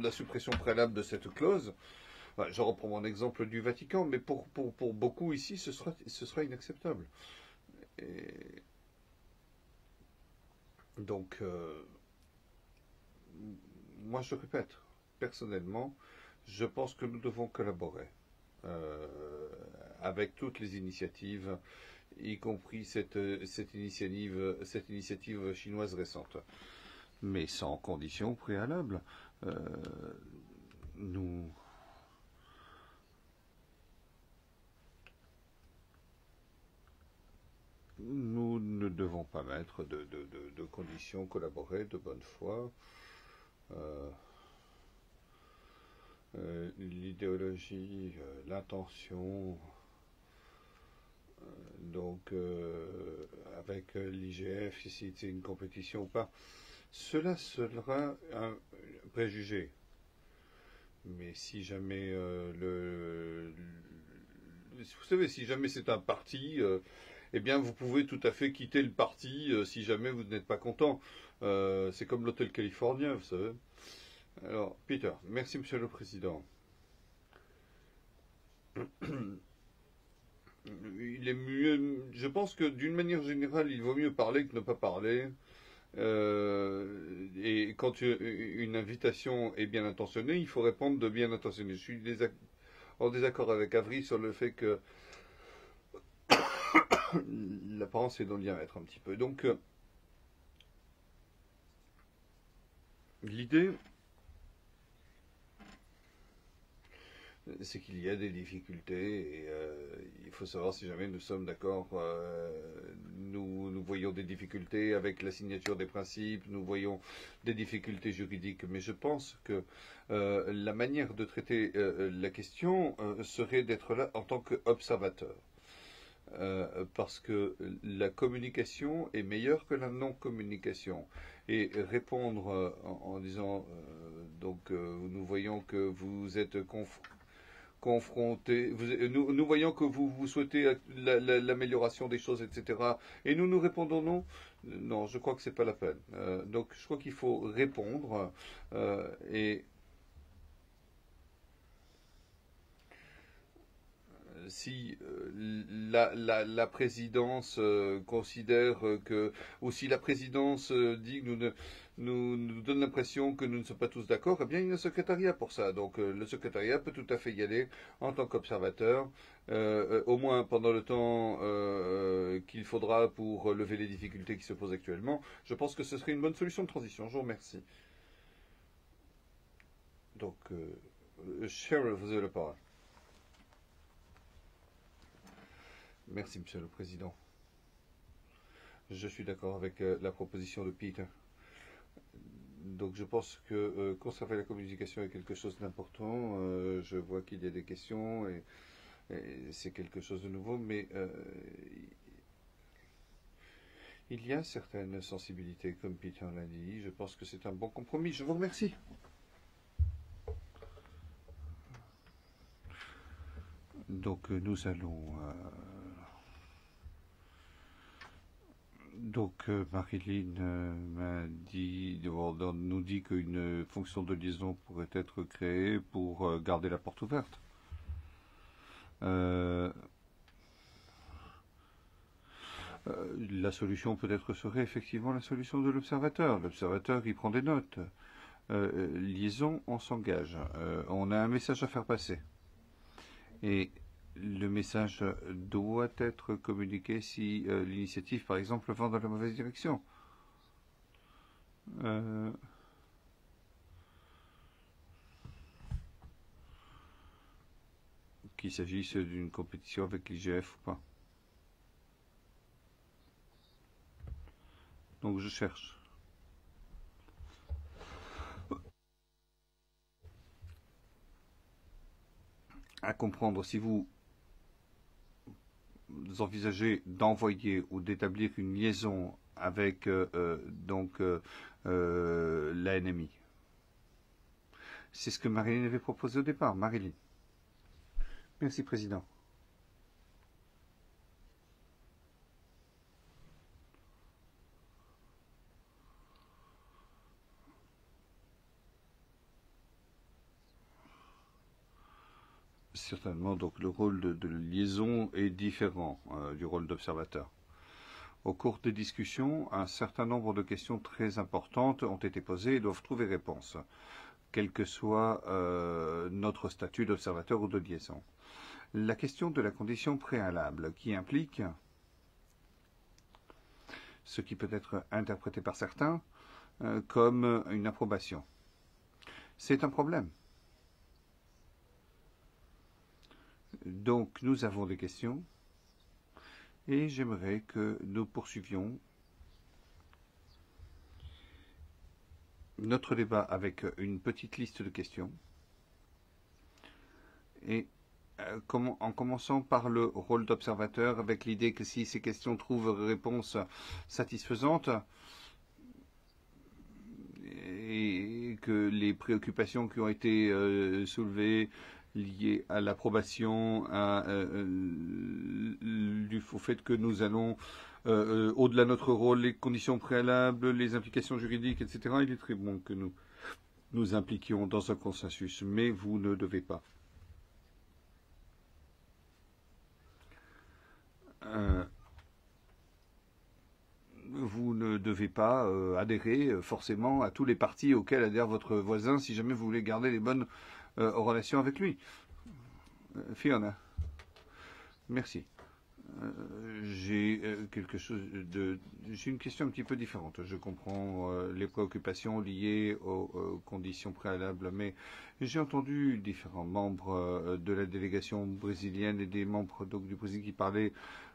[SPEAKER 2] la suppression préalable de cette clause, je reprends mon exemple du Vatican, mais pour, beaucoup ici, ce sera, ce sera inacceptable. Donc, euh, moi je répète, personnellement, je pense que nous devons collaborer euh, avec toutes les initiatives, y compris cette, initiative, chinoise récente. Mais sans conditions préalables. Euh, nous ne devons pas mettre de, de, conditions collaborer de bonne foi. Euh, euh, L'idéologie, l'intention, donc euh, avec l'IGF, si c'est une compétition ou pas, cela sera un préjugé. Mais si jamais euh, le, vous savez, si jamais c'est un parti, euh, eh bien, vous pouvez tout à fait quitter le parti si jamais vous n'êtes pas content. C'est comme l'hôtel californien, vous savez. Alors, Peter, merci, Monsieur le Président. *clears throat* Il est mieux. Je pense que d'une manière générale, il vaut mieux parler que ne pas parler. Euh, et quand une invitation est bien intentionnée, il faut répondre de bien intentionné. Je suis en désaccord avec Avri sur le fait que *coughs* l'apparence est dans le diamètre un petit peu. Donc, euh, l'idée, c'est qu'il y a des difficultés et euh, il faut savoir si jamais nous sommes d'accord. Euh, nous, voyons des difficultés avec la signature des principes, nous voyons des difficultés juridiques, mais je pense que euh, la manière de traiter la question serait d'être là en tant qu'observateur. Parce que la communication est meilleure que la non-communication. Et répondre en, en, disant, donc nous voyons que vous êtes conf confronté, vous, nous, voyons que vous, vous souhaitez l'amélioration la, la, des choses, etc. Et nous nous répondons non. Non, je crois que c'est pas la peine. Euh, donc je crois qu'il faut répondre euh, et si euh, la, la, la présidence considère que, ou si la présidence dit que nous ne, nous, nous donne l'impression que nous ne sommes pas tous d'accord, eh bien il y a un secrétariat pour ça. Donc euh, le secrétariat peut tout à fait y aller en tant qu'observateur, euh, au moins pendant le temps euh, qu'il faudra pour lever les difficultés qui se posent actuellement. Je pense que ce serait une bonne solution de transition. Je vous remercie. Donc, euh, Cheryl, vous avez la parole. Merci, Monsieur le Président. Je suis d'accord avec euh, la proposition de Peter. Donc je pense que euh, conserver la communication est quelque chose d'important. Euh, je vois qu'il y a des questions et, c'est quelque chose de nouveau, mais euh, il y a certaines sensibilités, comme Peter l'a dit. Je pense que c'est un bon compromis. Je vous remercie. Donc nous allons euh, Donc euh, Marilyn euh, m'a dit, nous dit qu'une fonction de liaison pourrait être créée pour euh, garder la porte ouverte. La solution peut-être serait effectivement la solution de l'observateur. L'observateur, il prend des notes. Liaison, on s'engage. On a un message à faire passer. Et le message doit être communiqué si euh, l'initiative, par exemple, va dans la mauvaise direction. Euh, qu'il s'agisse d'une compétition avec l'IGF ou pas. Donc je cherche. à comprendre si vous envisagez d'envoyer ou d'établir une liaison avec euh, euh, donc euh, euh. C'est ce que Marilyn avait proposé au départ. Marilyn. Merci, Président. Certainement, donc le rôle de, liaison est différent euh, du rôle d'observateur. Au cours des discussions, un certain nombre de questions très importantes ont été posées et doivent trouver réponse, quel que soit euh, notre statut d'observateur ou de liaison. La question de la condition préalable qui implique ce qui peut être interprété par certains euh, comme une approbation. C'est un problème. Donc, nous avons des questions. Et j'aimerais que nous poursuivions notre débat avec une petite liste de questions. Et euh, en commençant par le rôle d'observateur avec l'idée que si ces questions trouvent réponse satisfaisante et que les préoccupations qui ont été euh, soulevées liées à l'approbation, euh, euh, au fait que nous allons, euh, au-delà de notre rôle, les conditions préalables, les implications juridiques, etc., il est très bon que nous nous impliquions dans un consensus, mais vous ne devez pas. Vous ne devez pas adhérer forcément à tous les partis auxquels adhère votre voisin si jamais vous voulez garder les bonnes euh, relations avec lui. Euh, Fiona. Merci. Euh, j'ai euh, quelque chose de. J'ai une question un petit peu différente. Je comprends les préoccupations liées aux, conditions préalables, mais j'ai entendu différents membres de la délégation brésilienne et des membres donc, du Brésil qui parlaient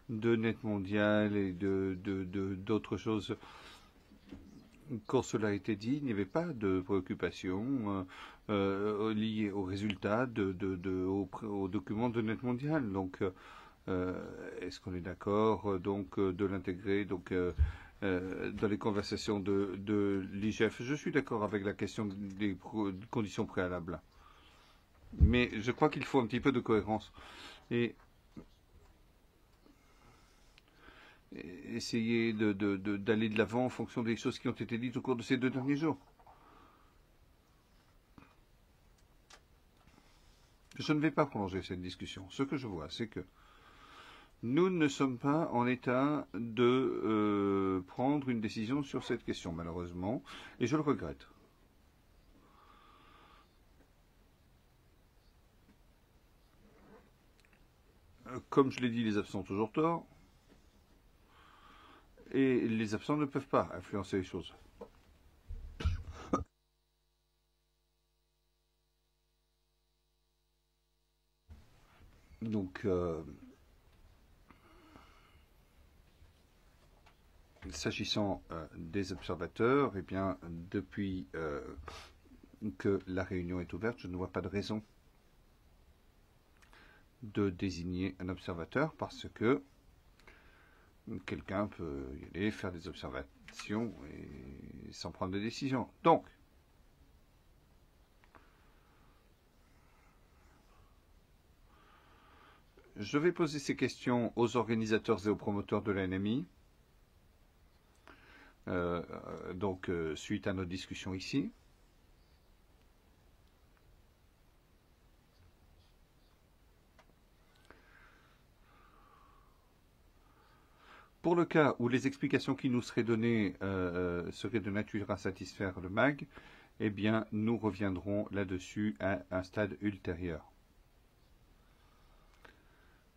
[SPEAKER 2] de net mondial et de d'autres choses. Quand cela a été dit, il n'y avait pas de préoccupation euh, euh, liées aux résultats de, de, de, documents de net mondial. Donc, euh, est-ce qu'on est d'accord donc de l'intégrer donc dans les conversations de, de l'IGF? Je suis d'accord avec la question des conditions préalables, mais je crois qu'il faut un petit peu de cohérence. Et essayer d'aller de, de, de, l'avant en fonction des choses qui ont été dites au cours de ces deux derniers jours. je ne vais pas prolonger cette discussion. Ce que je vois, c'est que nous ne sommes pas en état de euh, prendre une décision sur cette question, malheureusement, et je le regrette. Comme je l'ai dit, les absents ont toujours tort, et les absents ne peuvent pas influencer les choses. Donc, euh, S'agissant euh, des observateurs, eh bien, depuis euh, que la réunion est ouverte, je ne vois pas de raison de désigner un observateur parce que quelqu'un peut y aller faire des observations et sans prendre de décision. Donc, je vais poser ces questions aux organisateurs et aux promoteurs de l'NMI. Euh, donc, euh, suite à nos discussions ici. Pour le cas où les explications qui nous seraient données euh, euh seraient de nature à satisfaire le MAG, eh bien, nous reviendrons là-dessus à un stade ultérieur.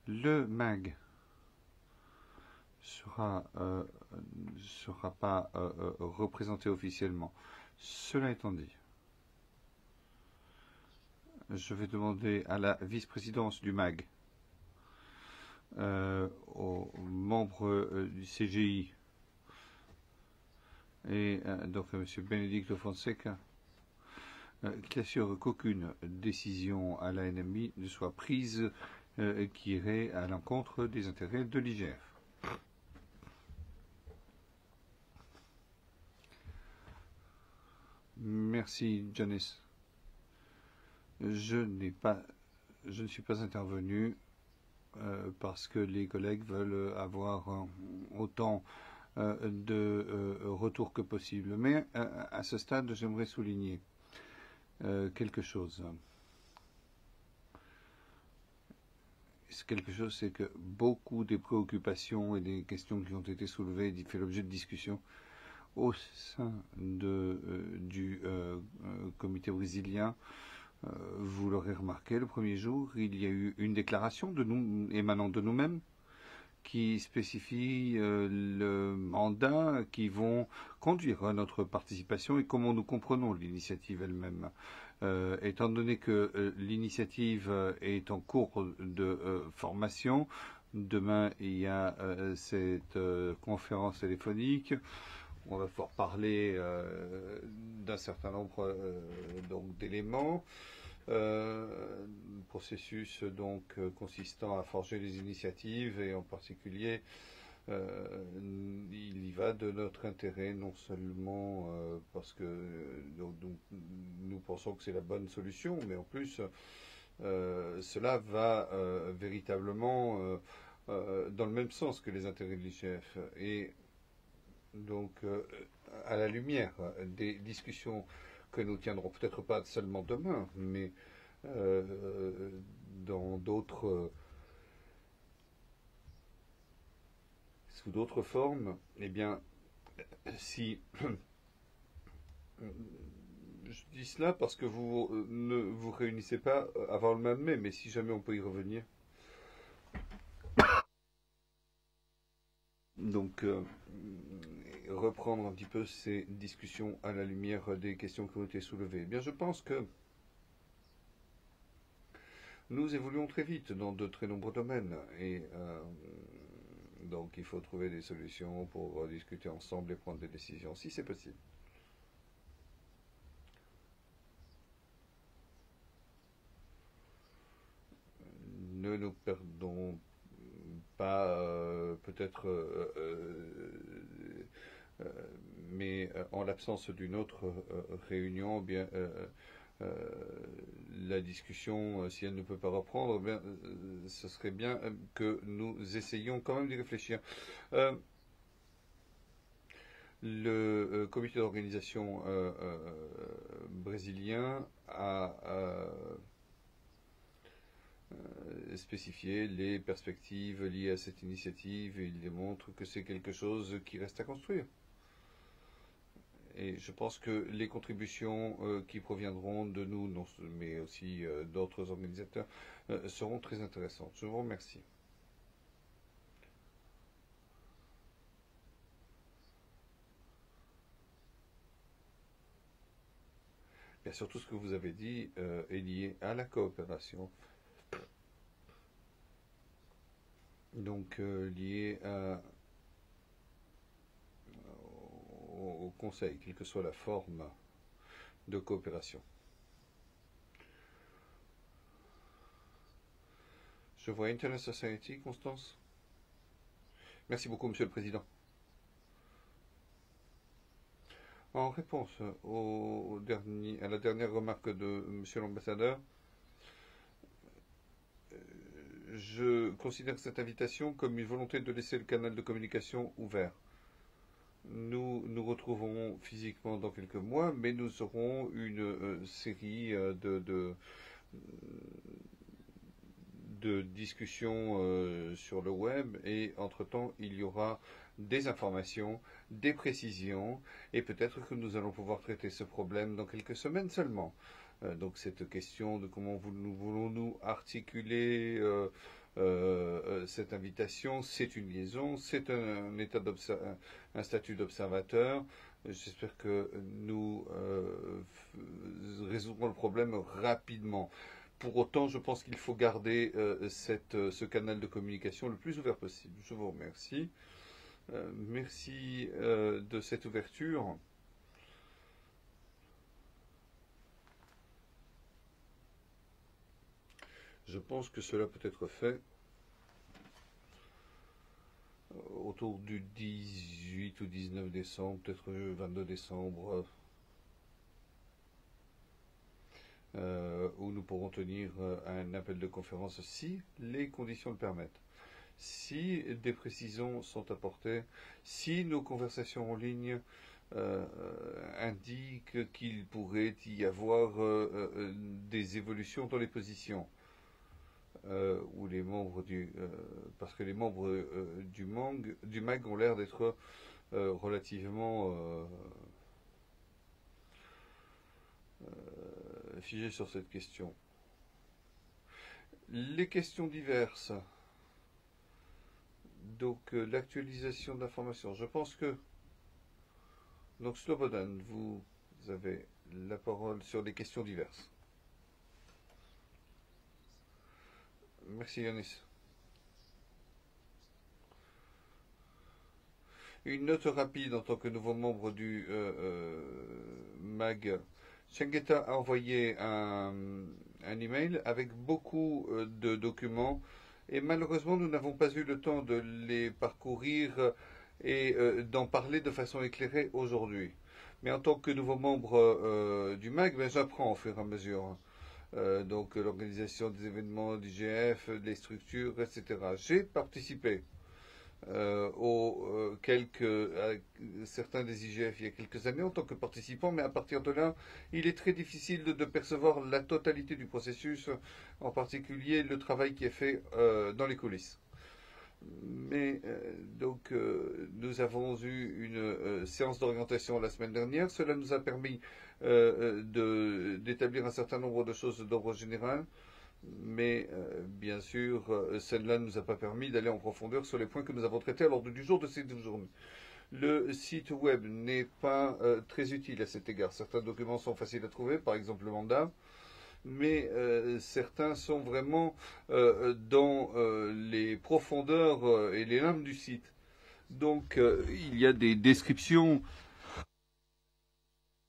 [SPEAKER 2] Le MAG sera euh, sera pas représenté officiellement. Cela étant dit, je vais demander à la vice-présidence du MAG, euh, aux membres euh, du CGI et euh, donc M. Benedicto Fonseca qui assure qu'aucune décision à la NMI ne soit prise qui irait à l'encontre des intérêts de l'IGF. Merci, Janice. Je n'ai pas, je ne suis pas intervenu euh, parce que les collègues veulent avoir euh, autant euh, de retours que possible. Mais à ce stade, j'aimerais souligner quelque chose. quelque chose, c'est que beaucoup des préoccupations et des questions qui ont été soulevées fait l'objet de discussions au sein du comité brésilien. Euh, vous l'aurez remarqué, le premier jour, il y a eu une déclaration de nous, émanant de nous-mêmes qui spécifie euh, le mandat qui vont conduire à notre participation et comment nous comprenons l'initiative elle-même. Euh, étant donné que l'initiative est en cours de formation, demain il y a cette conférence téléphonique. On va pouvoir parler euh, d'un certain nombre euh, d'éléments. Euh, processus donc consistant à forger les initiatives et en particulier il y va de notre intérêt non seulement parce que nous pensons que c'est la bonne solution, mais en plus cela va véritablement dans le même sens que les intérêts de l'IGF et donc euh, à la lumière des discussions que nous tiendrons peut-être pas seulement demain, mais euh, dans d'autres sous d'autres formes, eh bien, si *coughs* je dis cela parce que vous ne vous réunissez pas avant le même mai, mais si jamais on peut y revenir. *coughs* Donc, euh, reprendre un petit peu ces discussions à la lumière des questions qui ont été soulevées. Eh bien, je pense que nous évoluons très vite dans de très nombreux domaines et euh, donc il faut trouver des solutions pour discuter ensemble et prendre des décisions si c'est possible. Ne nous perdons pas euh, peut-être euh, mais euh, en l'absence d'une autre euh, réunion, eh bien euh, euh, la discussion, euh, si elle ne peut pas reprendre, eh bien, euh, ce serait bien que nous essayions quand même d'y réfléchir. Euh, le euh, comité d'organisation euh, euh, brésilien a, euh, euh, spécifier les perspectives liées à cette initiative et il démontre que c'est quelque chose qui reste à construire. Et je pense que les contributions euh, qui proviendront de nous, mais aussi euh, d'autres organisateurs, euh, seront très intéressantes. Je vous remercie. Bien sûr, tout ce que vous avez dit est lié à la coopération. Donc, lié à, au, Conseil, quelle que soit la forme de coopération. Je vois Internet Society, Constance. Merci beaucoup, Monsieur le Président. En réponse au, à la dernière remarque de Monsieur l'ambassadeur, euh, je considère cette invitation comme une volonté de laisser le canal de communication ouvert. Nous nous retrouvons physiquement dans quelques mois, mais nous aurons une euh, série euh, de, de, discussions euh, sur le web et entre-temps, il y aura des informations, des précisions, et peut-être que nous allons pouvoir traiter ce problème dans quelques semaines seulement. Donc cette question de comment voulons-nous articuler euh, euh, cette invitation, c'est une liaison, c'est un, statut d'observateur. J'espère que nous euh, résoudrons le problème rapidement. Pour autant, je pense qu'il faut garder ce canal de communication le plus ouvert possible. Je vous remercie. Merci de cette ouverture. Je pense que cela peut être fait autour du 18 ou 19 décembre, peut-être le 22 décembre, euh, où nous pourrons tenir euh, un appel de conférence si les conditions le permettent si des précisions sont apportées, si nos conversations en ligne euh, indiquent qu'il pourrait y avoir des évolutions dans les positions, euh, où les membres du, euh, parce que les membres euh, du, MAG, du MAG ont l'air d'être relativement figés sur cette question. Les questions diverses. Donc, l'actualisation de l'information. Je pense que. Donc, Slobodan, vous avez la parole sur des questions diverses. Merci, Yanis. Une note rapide en tant que nouveau membre du euh, euh, MAG. Chengeta a envoyé un, un email avec beaucoup euh, de documents et malheureusement nous n'avons pas eu le temps de les parcourir et d'en parler de façon éclairée aujourd'hui. Mais en tant que nouveau membre du MAG, ben, j'apprends au fur et à mesure. Euh, donc l'organisation des événements d'IGF, des structures, etc. J'ai participé euh, aux euh, quelques à certains des IGF il y a quelques années en tant que participant, mais à partir de là, il est très difficile de, percevoir la totalité du processus, en particulier le travail qui est fait dans les coulisses. Mais donc nous avons eu une séance d'orientation la semaine dernière. Cela nous a permis euh, euh d'établir un certain nombre de choses d'ordre général. Mais euh, bien sûr, euh, celle-là ne nous a pas permis d'aller en profondeur sur les points que nous avons traités à l'ordre du jour de cette journée. Le site web n'est pas très utile à cet égard. Certains documents sont faciles à trouver, par exemple le mandat, mais certains sont vraiment dans les profondeurs et les limbes du site. Donc, il y a des descriptions.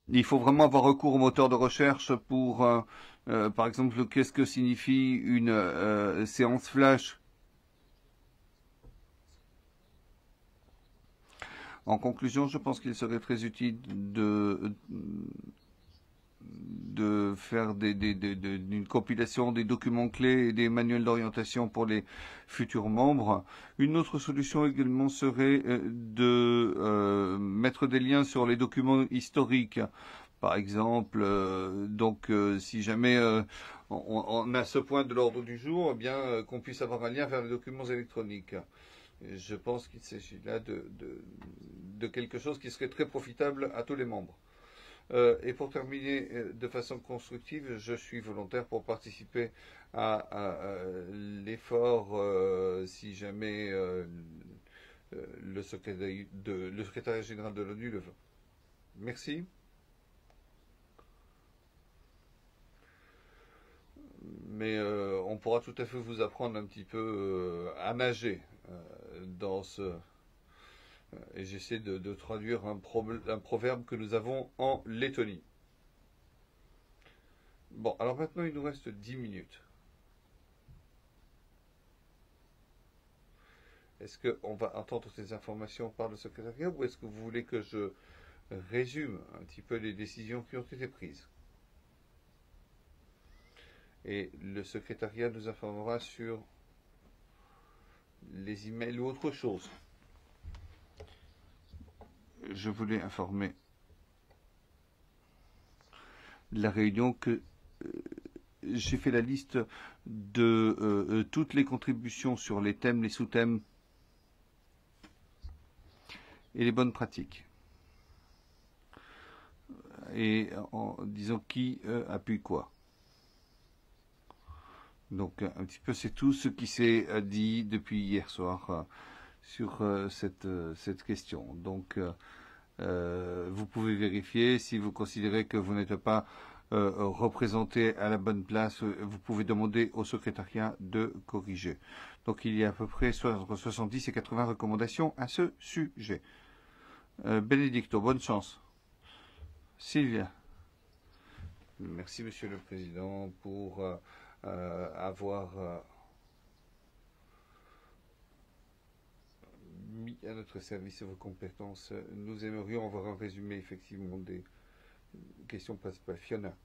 [SPEAKER 2] Il faut vraiment avoir recours au moteur de recherche pour euh, Euh, par exemple, qu'est-ce que signifie une euh, séance flash? En conclusion, je pense qu'il serait très utile de, de faire une compilation des documents clés et des manuels d'orientation pour les futurs membres. Une autre solution également serait euh, de euh, mettre des liens sur les documents historiques par exemple. Euh, donc, si jamais on, a ce point de l'ordre du jour, eh bien, qu'on puisse avoir un lien vers les documents électroniques. Je pense qu'il s'agit là de quelque chose qui serait très profitable à tous les membres. Euh, et pour terminer euh, de façon constructive, je suis volontaire pour participer à, l'effort euh, si jamais le, secrétariat de, le secrétaire général de l'ONU le veut. Merci. Mais on pourra tout à fait vous apprendre un petit peu à nager dans ce et j'essaie de, traduire un, un proverbe que nous avons en Lettonie. Bon, alors maintenant il nous reste 10 minutes. Est-ce qu'on va entendre ces informations par le secrétariat ou est-ce que vous voulez que je résume un petit peu les décisions qui ont été prises? Et le secrétariat nous informera sur les emails ou autre chose je voulais informer la réunion que euh, j'ai fait la liste de euh, toutes les contributions sur les thèmes, les sous-thèmes et les bonnes pratiques. Et en disant qui euh, appuie quoi. Donc un petit peu c'est tout ce qui s'est euh, dit depuis hier soir euh, sur euh, cette, euh, cette question. Donc euh, vous pouvez vérifier si vous considérez que vous n'êtes pas représenté à la bonne place, vous pouvez demander au secrétariat de corriger. Donc il y a à peu près entre 70 et 80 recommandations à ce sujet. Benedicto, bonne chance. Sylvia. Merci Monsieur le Président pour avoir euh, mis à notre service vos compétences. Nous aimerions avoir un résumé effectivement des questions principales. Fiona.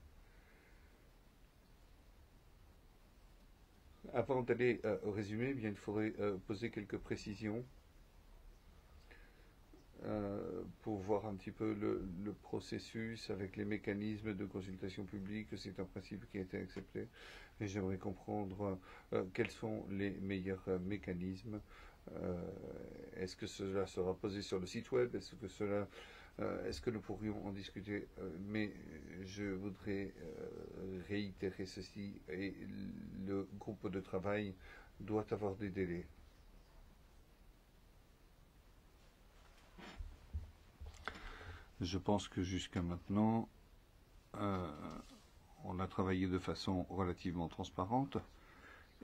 [SPEAKER 2] Avant d'aller euh, au résumé, eh bien, il faudrait euh, poser quelques précisions euh, pour voir un petit peu le, le processus avec les mécanismes de consultation publique. C'est un principe qui a été accepté et j'aimerais comprendre quels sont les meilleurs mécanismes est-ce que cela sera posé sur le site web? Est-ce que cela euh, est-ce que nous pourrions en discuter? Euh, Mais je voudrais euh, réitérer ceci et le groupe de travail doit avoir des délais. Je pense que jusqu'à maintenant, euh, on a travaillé de façon relativement transparente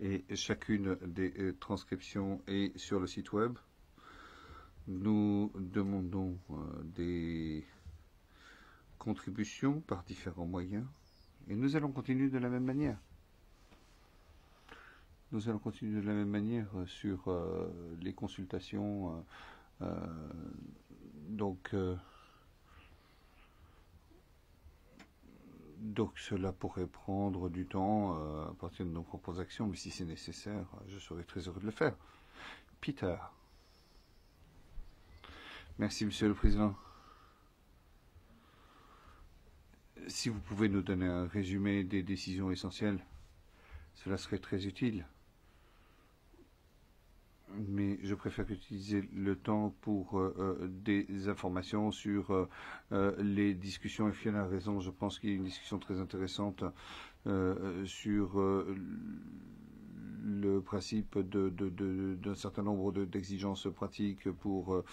[SPEAKER 2] et chacune des euh, transcriptions est sur le site web. Nous demandons euh, des contributions par différents moyens et nous allons continuer de la même manière. Nous allons continuer de la même manière sur euh, les consultations. Donc, Donc cela pourrait prendre du temps euh, à partir de nos propres actions, mais si c'est nécessaire, je serai très heureux de le faire. Peter. Merci, Monsieur le Président. Si vous pouvez nous donner un résumé des décisions essentielles, cela serait très utile mais je préfère utiliser le temps pour euh, euh, des informations sur euh, les discussions. Et Fiona a raison, je pense qu'il y a une discussion très intéressante sur le principe d'un certain nombre d'exigences pratiques pour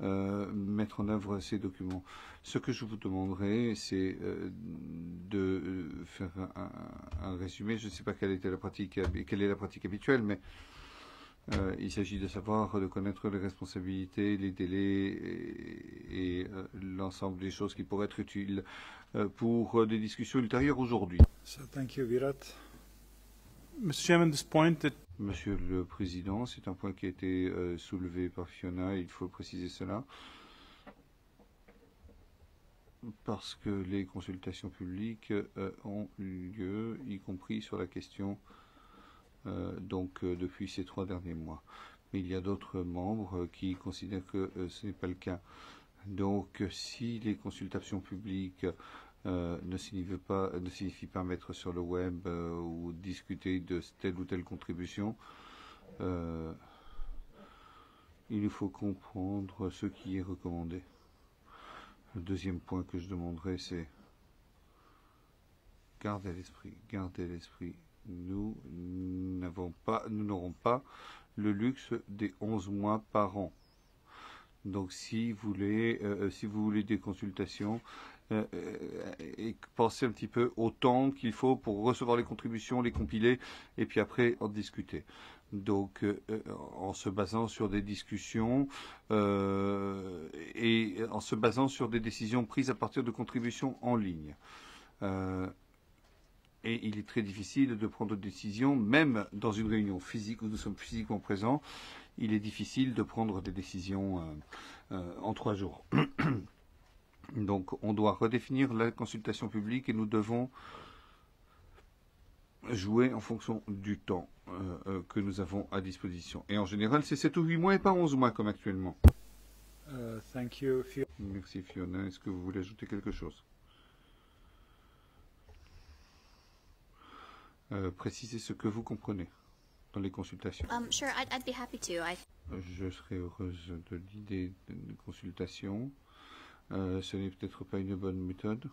[SPEAKER 2] mettre en œuvre ces documents. Ce que je vous demanderai, c'est de faire un, un résumé. Je ne sais pas quelle était la pratique, quelle est la pratique habituelle, mais euh, il s'agit de savoir, de connaître les responsabilités, les délais et, et euh, l'ensemble des choses qui pourraient être utiles euh, pour des discussions ultérieures aujourd'hui.
[SPEAKER 3] So, thank you, Virat.
[SPEAKER 4] Mr. Chairman, this point that
[SPEAKER 2] Monsieur le Président, c'est un point qui a été soulevé par Fiona, il faut préciser cela. Parce que les consultations publiques ont eu lieu, y compris sur la question donc euh, depuis ces trois derniers mois. Mais il y a d'autres membres euh, qui considèrent que euh, ce n'est pas le cas. Donc si les consultations publiques euh, ne, signifie pas, ne pas mettre sur le web euh, ou discuter de telle ou telle contribution. Euh, il nous faut comprendre ce qui est recommandé. Le deuxième point que je demanderai, c'est garder l'esprit, garder l'esprit. Nous n'avons pas, nous n'aurons pas le luxe des 11 mois par an. Donc, si vous voulez, euh, si vous voulez des consultations, euh, et penser un petit peu au temps qu'il faut pour recevoir les contributions, les compiler, et puis après en discuter. Donc, euh, en se basant sur des discussions euh, et en se basant sur des décisions prises à partir de contributions en ligne. Et il est très difficile de prendre des décisions, même dans une réunion physique où nous sommes physiquement présents, il est difficile de prendre des décisions euh, euh, en trois jours. *clears throat* Donc on doit redéfinir la consultation publique et nous devons jouer en fonction du temps euh, euh, que nous avons à disposition. Et en général, c'est 7 ou 8 mois et pas 11 mois comme actuellement.
[SPEAKER 3] Uh, thank you. Fiona.
[SPEAKER 2] Merci Fiona. Est-ce que vous voulez ajouter quelque chose? Euh, Précisez ce que vous comprenez dans les consultations.
[SPEAKER 11] Um, sure, I'd, I'd be happy to. I...
[SPEAKER 2] Je serais heureuse de l'idée de consultation. Euh, ce n'est peut-être pas une bonne méthode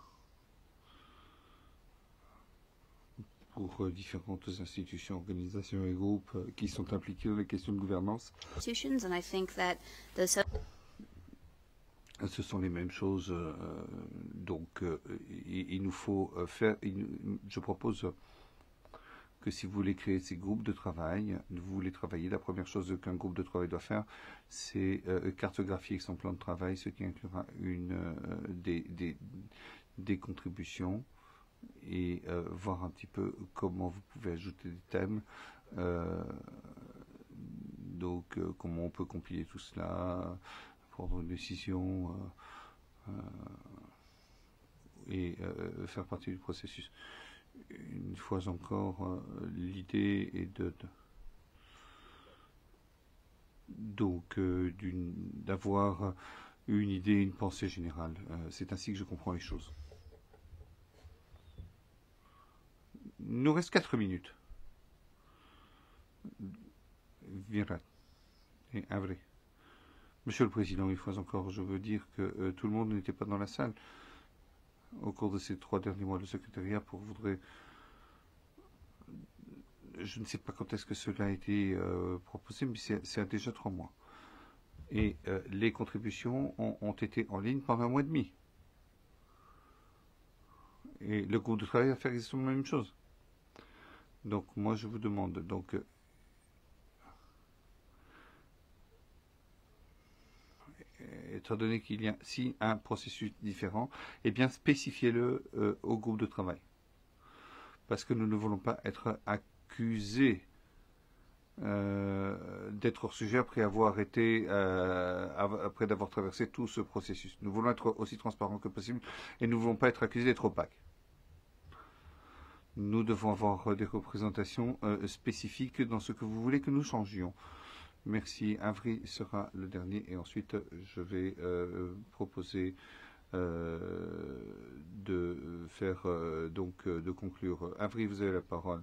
[SPEAKER 2] pour euh, différentes institutions, organisations et groupes euh, qui sont impliqués dans les questions de gouvernance.
[SPEAKER 11] And I think that those...
[SPEAKER 2] Ce sont les mêmes choses. Euh, donc, euh, il, il nous faut euh, faire. Il, je propose. Que si vous voulez créer ces groupes de travail, vous voulez travailler, la première chose qu'un groupe de travail doit faire, c'est euh, cartographier son plan de travail, ce qui inclura une, euh, des, des, contributions et euh, voir un petit peu comment vous pouvez ajouter des thèmes. Donc, comment on peut compiler tout cela, prendre une décision et faire partie du processus. Une fois encore, euh, l'idée est de, donc euh, d'avoir une idée, une pensée générale. Euh, C'est ainsi que je comprends les choses. Il nous reste quatre minutes. Virat et. Monsieur le Président, une fois encore, je veux dire que tout le monde n'était pas dans la salle. Au cours de ces trois derniers mois, le secrétariat pour voudrait je ne sais pas quand est-ce que cela a été euh, proposé, mais c'est déjà trois mois. Et euh, les contributions ont, ont été en ligne pendant un mois et demi. Et le groupe de travail a fait exactement la même chose. Donc moi je vous demande, donc étant donné qu'il y a si un processus différent, eh bien spécifiez-le euh, au groupe de travail. Parce que nous ne voulons pas être accusés euh, d'être hors sujet après avoir été euh, après d'avoir traversé tout ce processus. Nous voulons être aussi transparents que possible et nous ne voulons pas être accusés d'être opaques. Nous devons avoir des représentations spécifiques dans ce que vous voulez que nous changions. Merci. Avril sera le dernier et ensuite je vais euh, proposer euh, de faire euh, donc de conclure. Avril, vous avez la parole.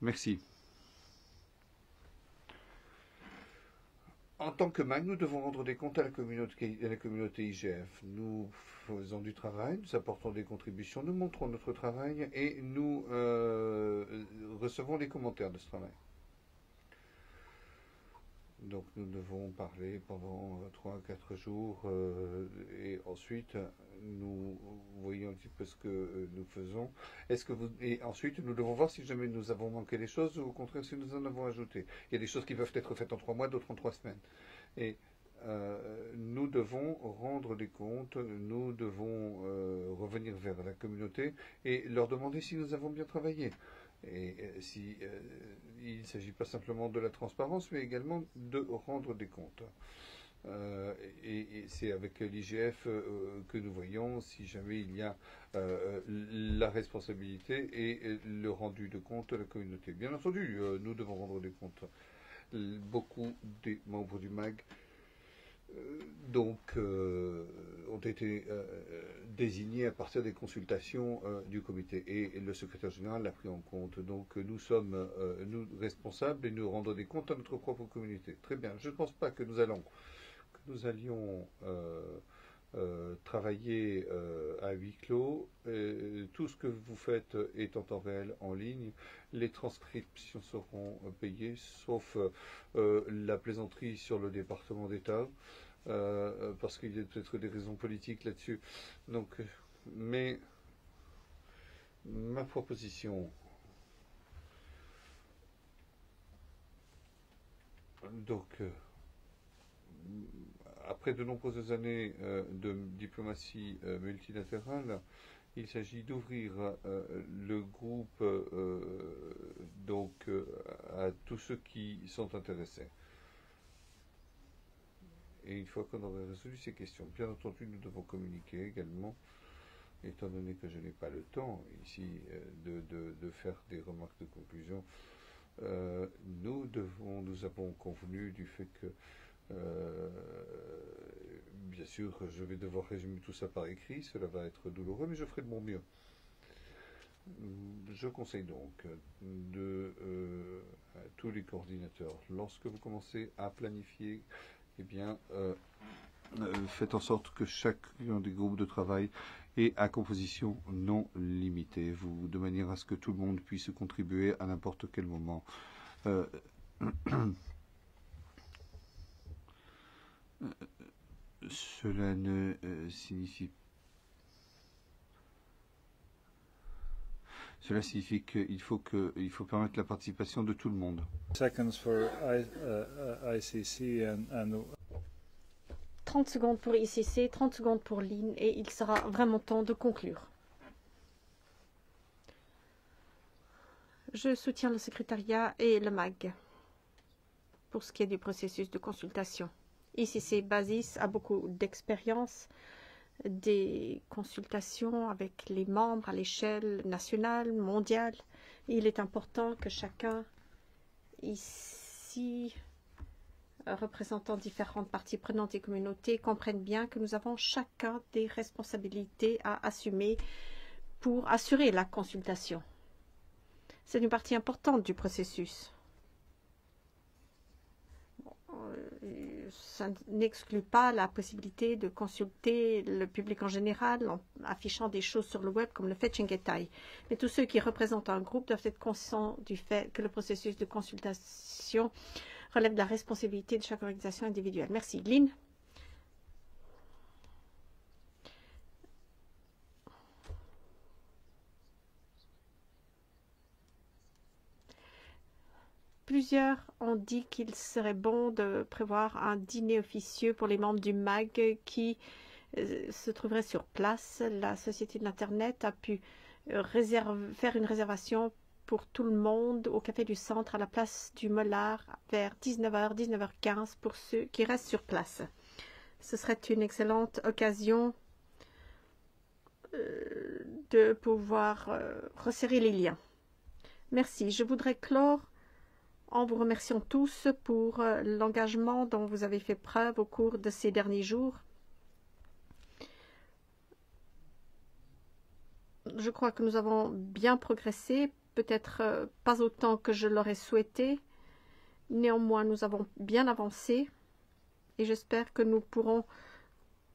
[SPEAKER 2] Merci. En tant que MAG, nous devons rendre des comptes à la communauté, à la communauté IGF. Nous faisons du travail, nous apportons des contributions, nous montrons notre travail et nous recevons les commentaires de ce travail. Donc nous devons parler pendant euh, trois, quatre jours euh, et ensuite nous voyons un petit peu ce que euh, nous faisons. Est-ce que vous et ensuite nous devons voir si jamais nous avons manqué des choses ou au contraire si nous en avons ajouté. Il y a des choses qui peuvent être faites en trois mois, d'autres en trois semaines. Et euh, nous devons rendre des comptes, nous devons euh, revenir vers la communauté et leur demander si nous avons bien travaillé. Et euh, si euh, il ne s'agit pas simplement de la transparence, mais également de rendre des comptes. Euh, et, c'est avec l'IGF euh, que nous voyons si jamais il y a euh, la responsabilité et le rendu de compte à la communauté. Bien entendu, nous devons rendre des comptes. Beaucoup des membres du MAG donc, euh, ont été euh, désignés à partir des consultations euh, du comité et, le secrétaire général l'a pris en compte. Donc nous sommes euh, nous responsables et nous rendons des comptes à notre propre communauté. Très bien. Je ne pense pas que nous allons que nous allions euh, euh, travailler euh, à huis clos. Euh, tout ce que vous faites est en temps réel en ligne. Les transcriptions seront payées, sauf euh, la plaisanterie sur le département d'État, euh, parce qu'il y a peut-être des raisons politiques là-dessus. Donc, mais ma proposition. Donc, euh, après de nombreuses années euh, de diplomatie euh, multilatérale, il s'agit d'ouvrir euh, le groupe euh, donc euh, à tous ceux qui sont intéressés. Et une fois qu'on aurait résolu ces questions, bien entendu, nous devons communiquer également, étant donné que je n'ai pas le temps ici euh, de, de, faire des remarques de conclusion. Euh, nous devons, nous avons convenu du fait que Euh, bien sûr, je vais devoir résumer tout ça par écrit, cela va être douloureux, mais je ferai de mon mieux. Je conseille donc de à tous les coordinateurs, lorsque vous commencez à planifier, eh bien, euh, euh, faites en sorte que chacun des groupes de travail ait à composition non limitée, vous, de manière à ce que tout le monde puisse contribuer à n'importe quel moment. Euh, *coughs* cela ne signifie Cela signifie qu'il faut, que, il faut permettre la participation de tout le monde.
[SPEAKER 3] Seconds for I, uh, ICC and, and
[SPEAKER 1] 30 secondes pour ICC, 30 secondes pour l'IN et il sera vraiment temps de conclure. Je soutiens le secrétariat et le MAG pour ce qui est du processus de consultation. ICC Basis a beaucoup d'expérience des consultations avec les membres à l'échelle nationale, mondiale. Il est important que chacun ici, représentant différentes parties prenantes et communautés, comprenne bien que nous avons chacun des responsabilités à assumer pour assurer la consultation. C'est une partie importante du processus. Ça n'exclut pas la possibilité de consulter le public en général en affichant des choses sur le web comme le fait Chingetai. Mais tous ceux qui représentent un groupe doivent être conscients du fait que le processus de consultation relève de la responsabilité de chaque organisation individuelle. Merci. Lynn? Plusieurs ont dit qu'il serait bon de prévoir un dîner officieux pour les membres du MAG qui euh, se trouveraient sur place. La Société de l'Internet a pu euh, faire une réservation pour tout le monde au Café du Centre à la place du Mollard vers 19h, 19h15 pour ceux qui restent sur place. Ce serait une excellente occasion euh, de pouvoir resserrer les liens. Merci. Je voudrais clore en vous remerciant tous pour euh, l'engagement dont vous avez fait preuve au cours de ces derniers jours. Je crois que nous avons bien progressé, peut-être euh, pas autant que je l'aurais souhaité. Néanmoins, nous avons bien avancé et j'espère que nous pourrons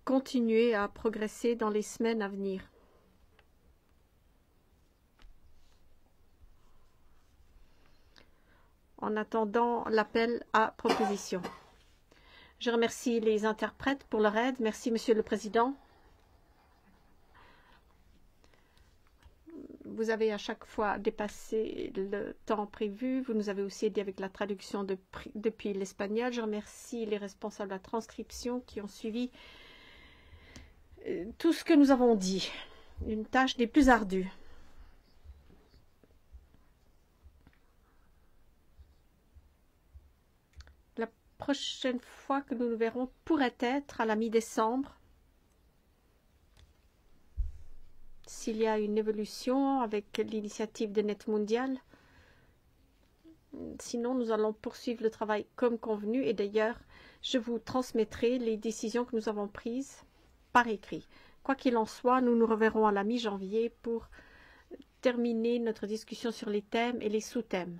[SPEAKER 1] continuer à progresser dans les semaines à venir. En attendant l'appel à proposition. Je remercie les interprètes pour leur aide. Merci, Monsieur le Président. Vous avez à chaque fois dépassé le temps prévu. Vous nous avez aussi aidé avec la traduction de, depuis l'espagnol. Je remercie les responsables de la transcription qui ont suivi euh, tout ce que nous avons dit. Une tâche des plus ardues. Prochaine fois que nous nous verrons pourrait être à la mi-décembre. S'il y a une évolution avec l'initiative de Net Mondial. Sinon, nous allons poursuivre le travail comme convenu et d'ailleurs, je vous transmettrai les décisions que nous avons prises par écrit. Quoi qu'il en soit, nous nous reverrons à la mi-janvier pour terminer notre discussion sur les thèmes et les sous-thèmes.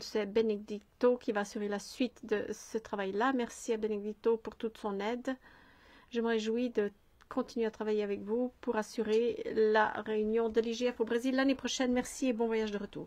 [SPEAKER 1] C'est Benedicto qui va assurer la suite de ce travail-là. Merci à Benedicto pour toute son aide. Je me réjouis de continuer à travailler avec vous pour assurer la réunion de l'IGF au Brésil l'année prochaine. Merci et bon voyage de retour.